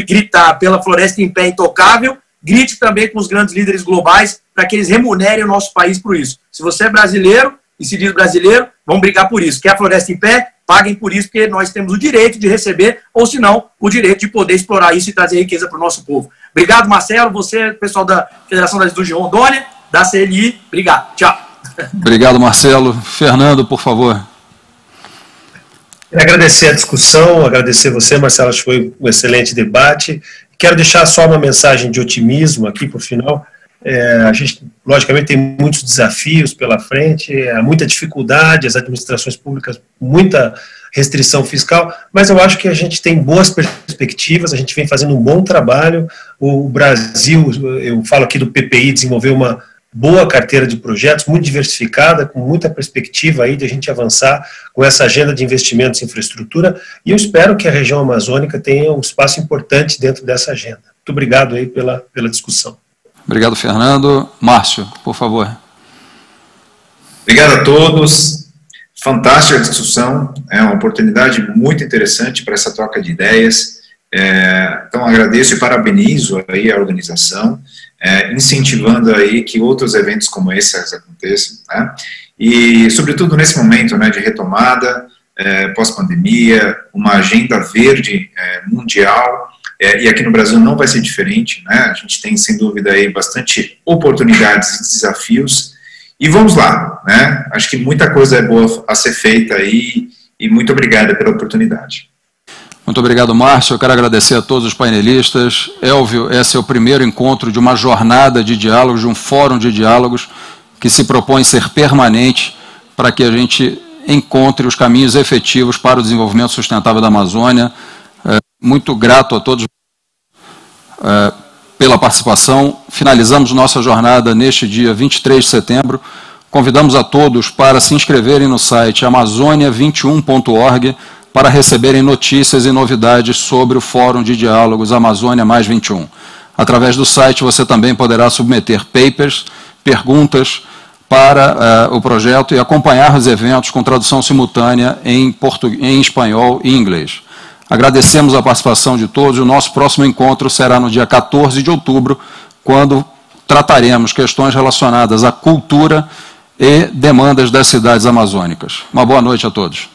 Speaker 5: gritar pela floresta em pé intocável, grite também com os grandes líderes globais para que eles remunerem o nosso país por isso. Se você é brasileiro e se diz brasileiro, vamos brigar por isso. Quer a floresta em pé? Paguem por isso, porque nós temos o direito de receber, ou se não, o direito de poder explorar isso e trazer riqueza para o nosso povo. Obrigado, Marcelo, você, pessoal da Federação das Indústrias de Rondônia, da CLI, obrigado. Tchau.
Speaker 1: Obrigado, Marcelo. Fernando, por favor.
Speaker 6: Agradecer a discussão, agradecer você, Marcelo, acho que foi um excelente debate. Quero deixar só uma mensagem de otimismo aqui por final. É, a gente, logicamente, tem muitos desafios pela frente, há muita dificuldade, as administrações públicas, muita restrição fiscal, mas eu acho que a gente tem boas perspectivas, a gente vem fazendo um bom trabalho. O Brasil, eu falo aqui do PPI, desenvolveu uma boa carteira de projetos, muito diversificada, com muita perspectiva aí de a gente avançar com essa agenda de investimentos em infraestrutura, e eu espero que a região amazônica tenha um espaço importante dentro dessa agenda. Muito obrigado aí pela, pela discussão.
Speaker 1: Obrigado, Fernando. Márcio, por favor.
Speaker 7: Obrigado a todos. Fantástica discussão, é uma oportunidade muito interessante para essa troca de ideias. É, então agradeço e parabenizo aí a organização é, incentivando aí que outros eventos como esse aconteçam, né? E, sobretudo, nesse momento né, de retomada, é, pós-pandemia, uma agenda verde é, mundial, é, e aqui no Brasil não vai ser diferente, né? A gente tem, sem dúvida, aí bastante oportunidades e desafios, e vamos lá, né? Acho que muita coisa é boa a ser feita aí, e muito obrigado pela oportunidade.
Speaker 1: Muito obrigado, Márcio. Eu quero agradecer a todos os painelistas. Elvio, esse é o primeiro encontro de uma jornada de diálogos, de um fórum de diálogos que se propõe ser permanente para que a gente encontre os caminhos efetivos para o desenvolvimento sustentável da Amazônia. É, muito grato a todos é, pela participação. Finalizamos nossa jornada neste dia 23 de setembro. Convidamos a todos para se inscreverem no site amazônia21.org para receberem notícias e novidades sobre o Fórum de Diálogos Amazônia Mais 21. Através do site você também poderá submeter papers, perguntas para uh, o projeto e acompanhar os eventos com tradução simultânea em, em espanhol e inglês. Agradecemos a participação de todos. O nosso próximo encontro será no dia 14 de outubro, quando trataremos questões relacionadas à cultura e demandas das cidades amazônicas. Uma boa noite a todos.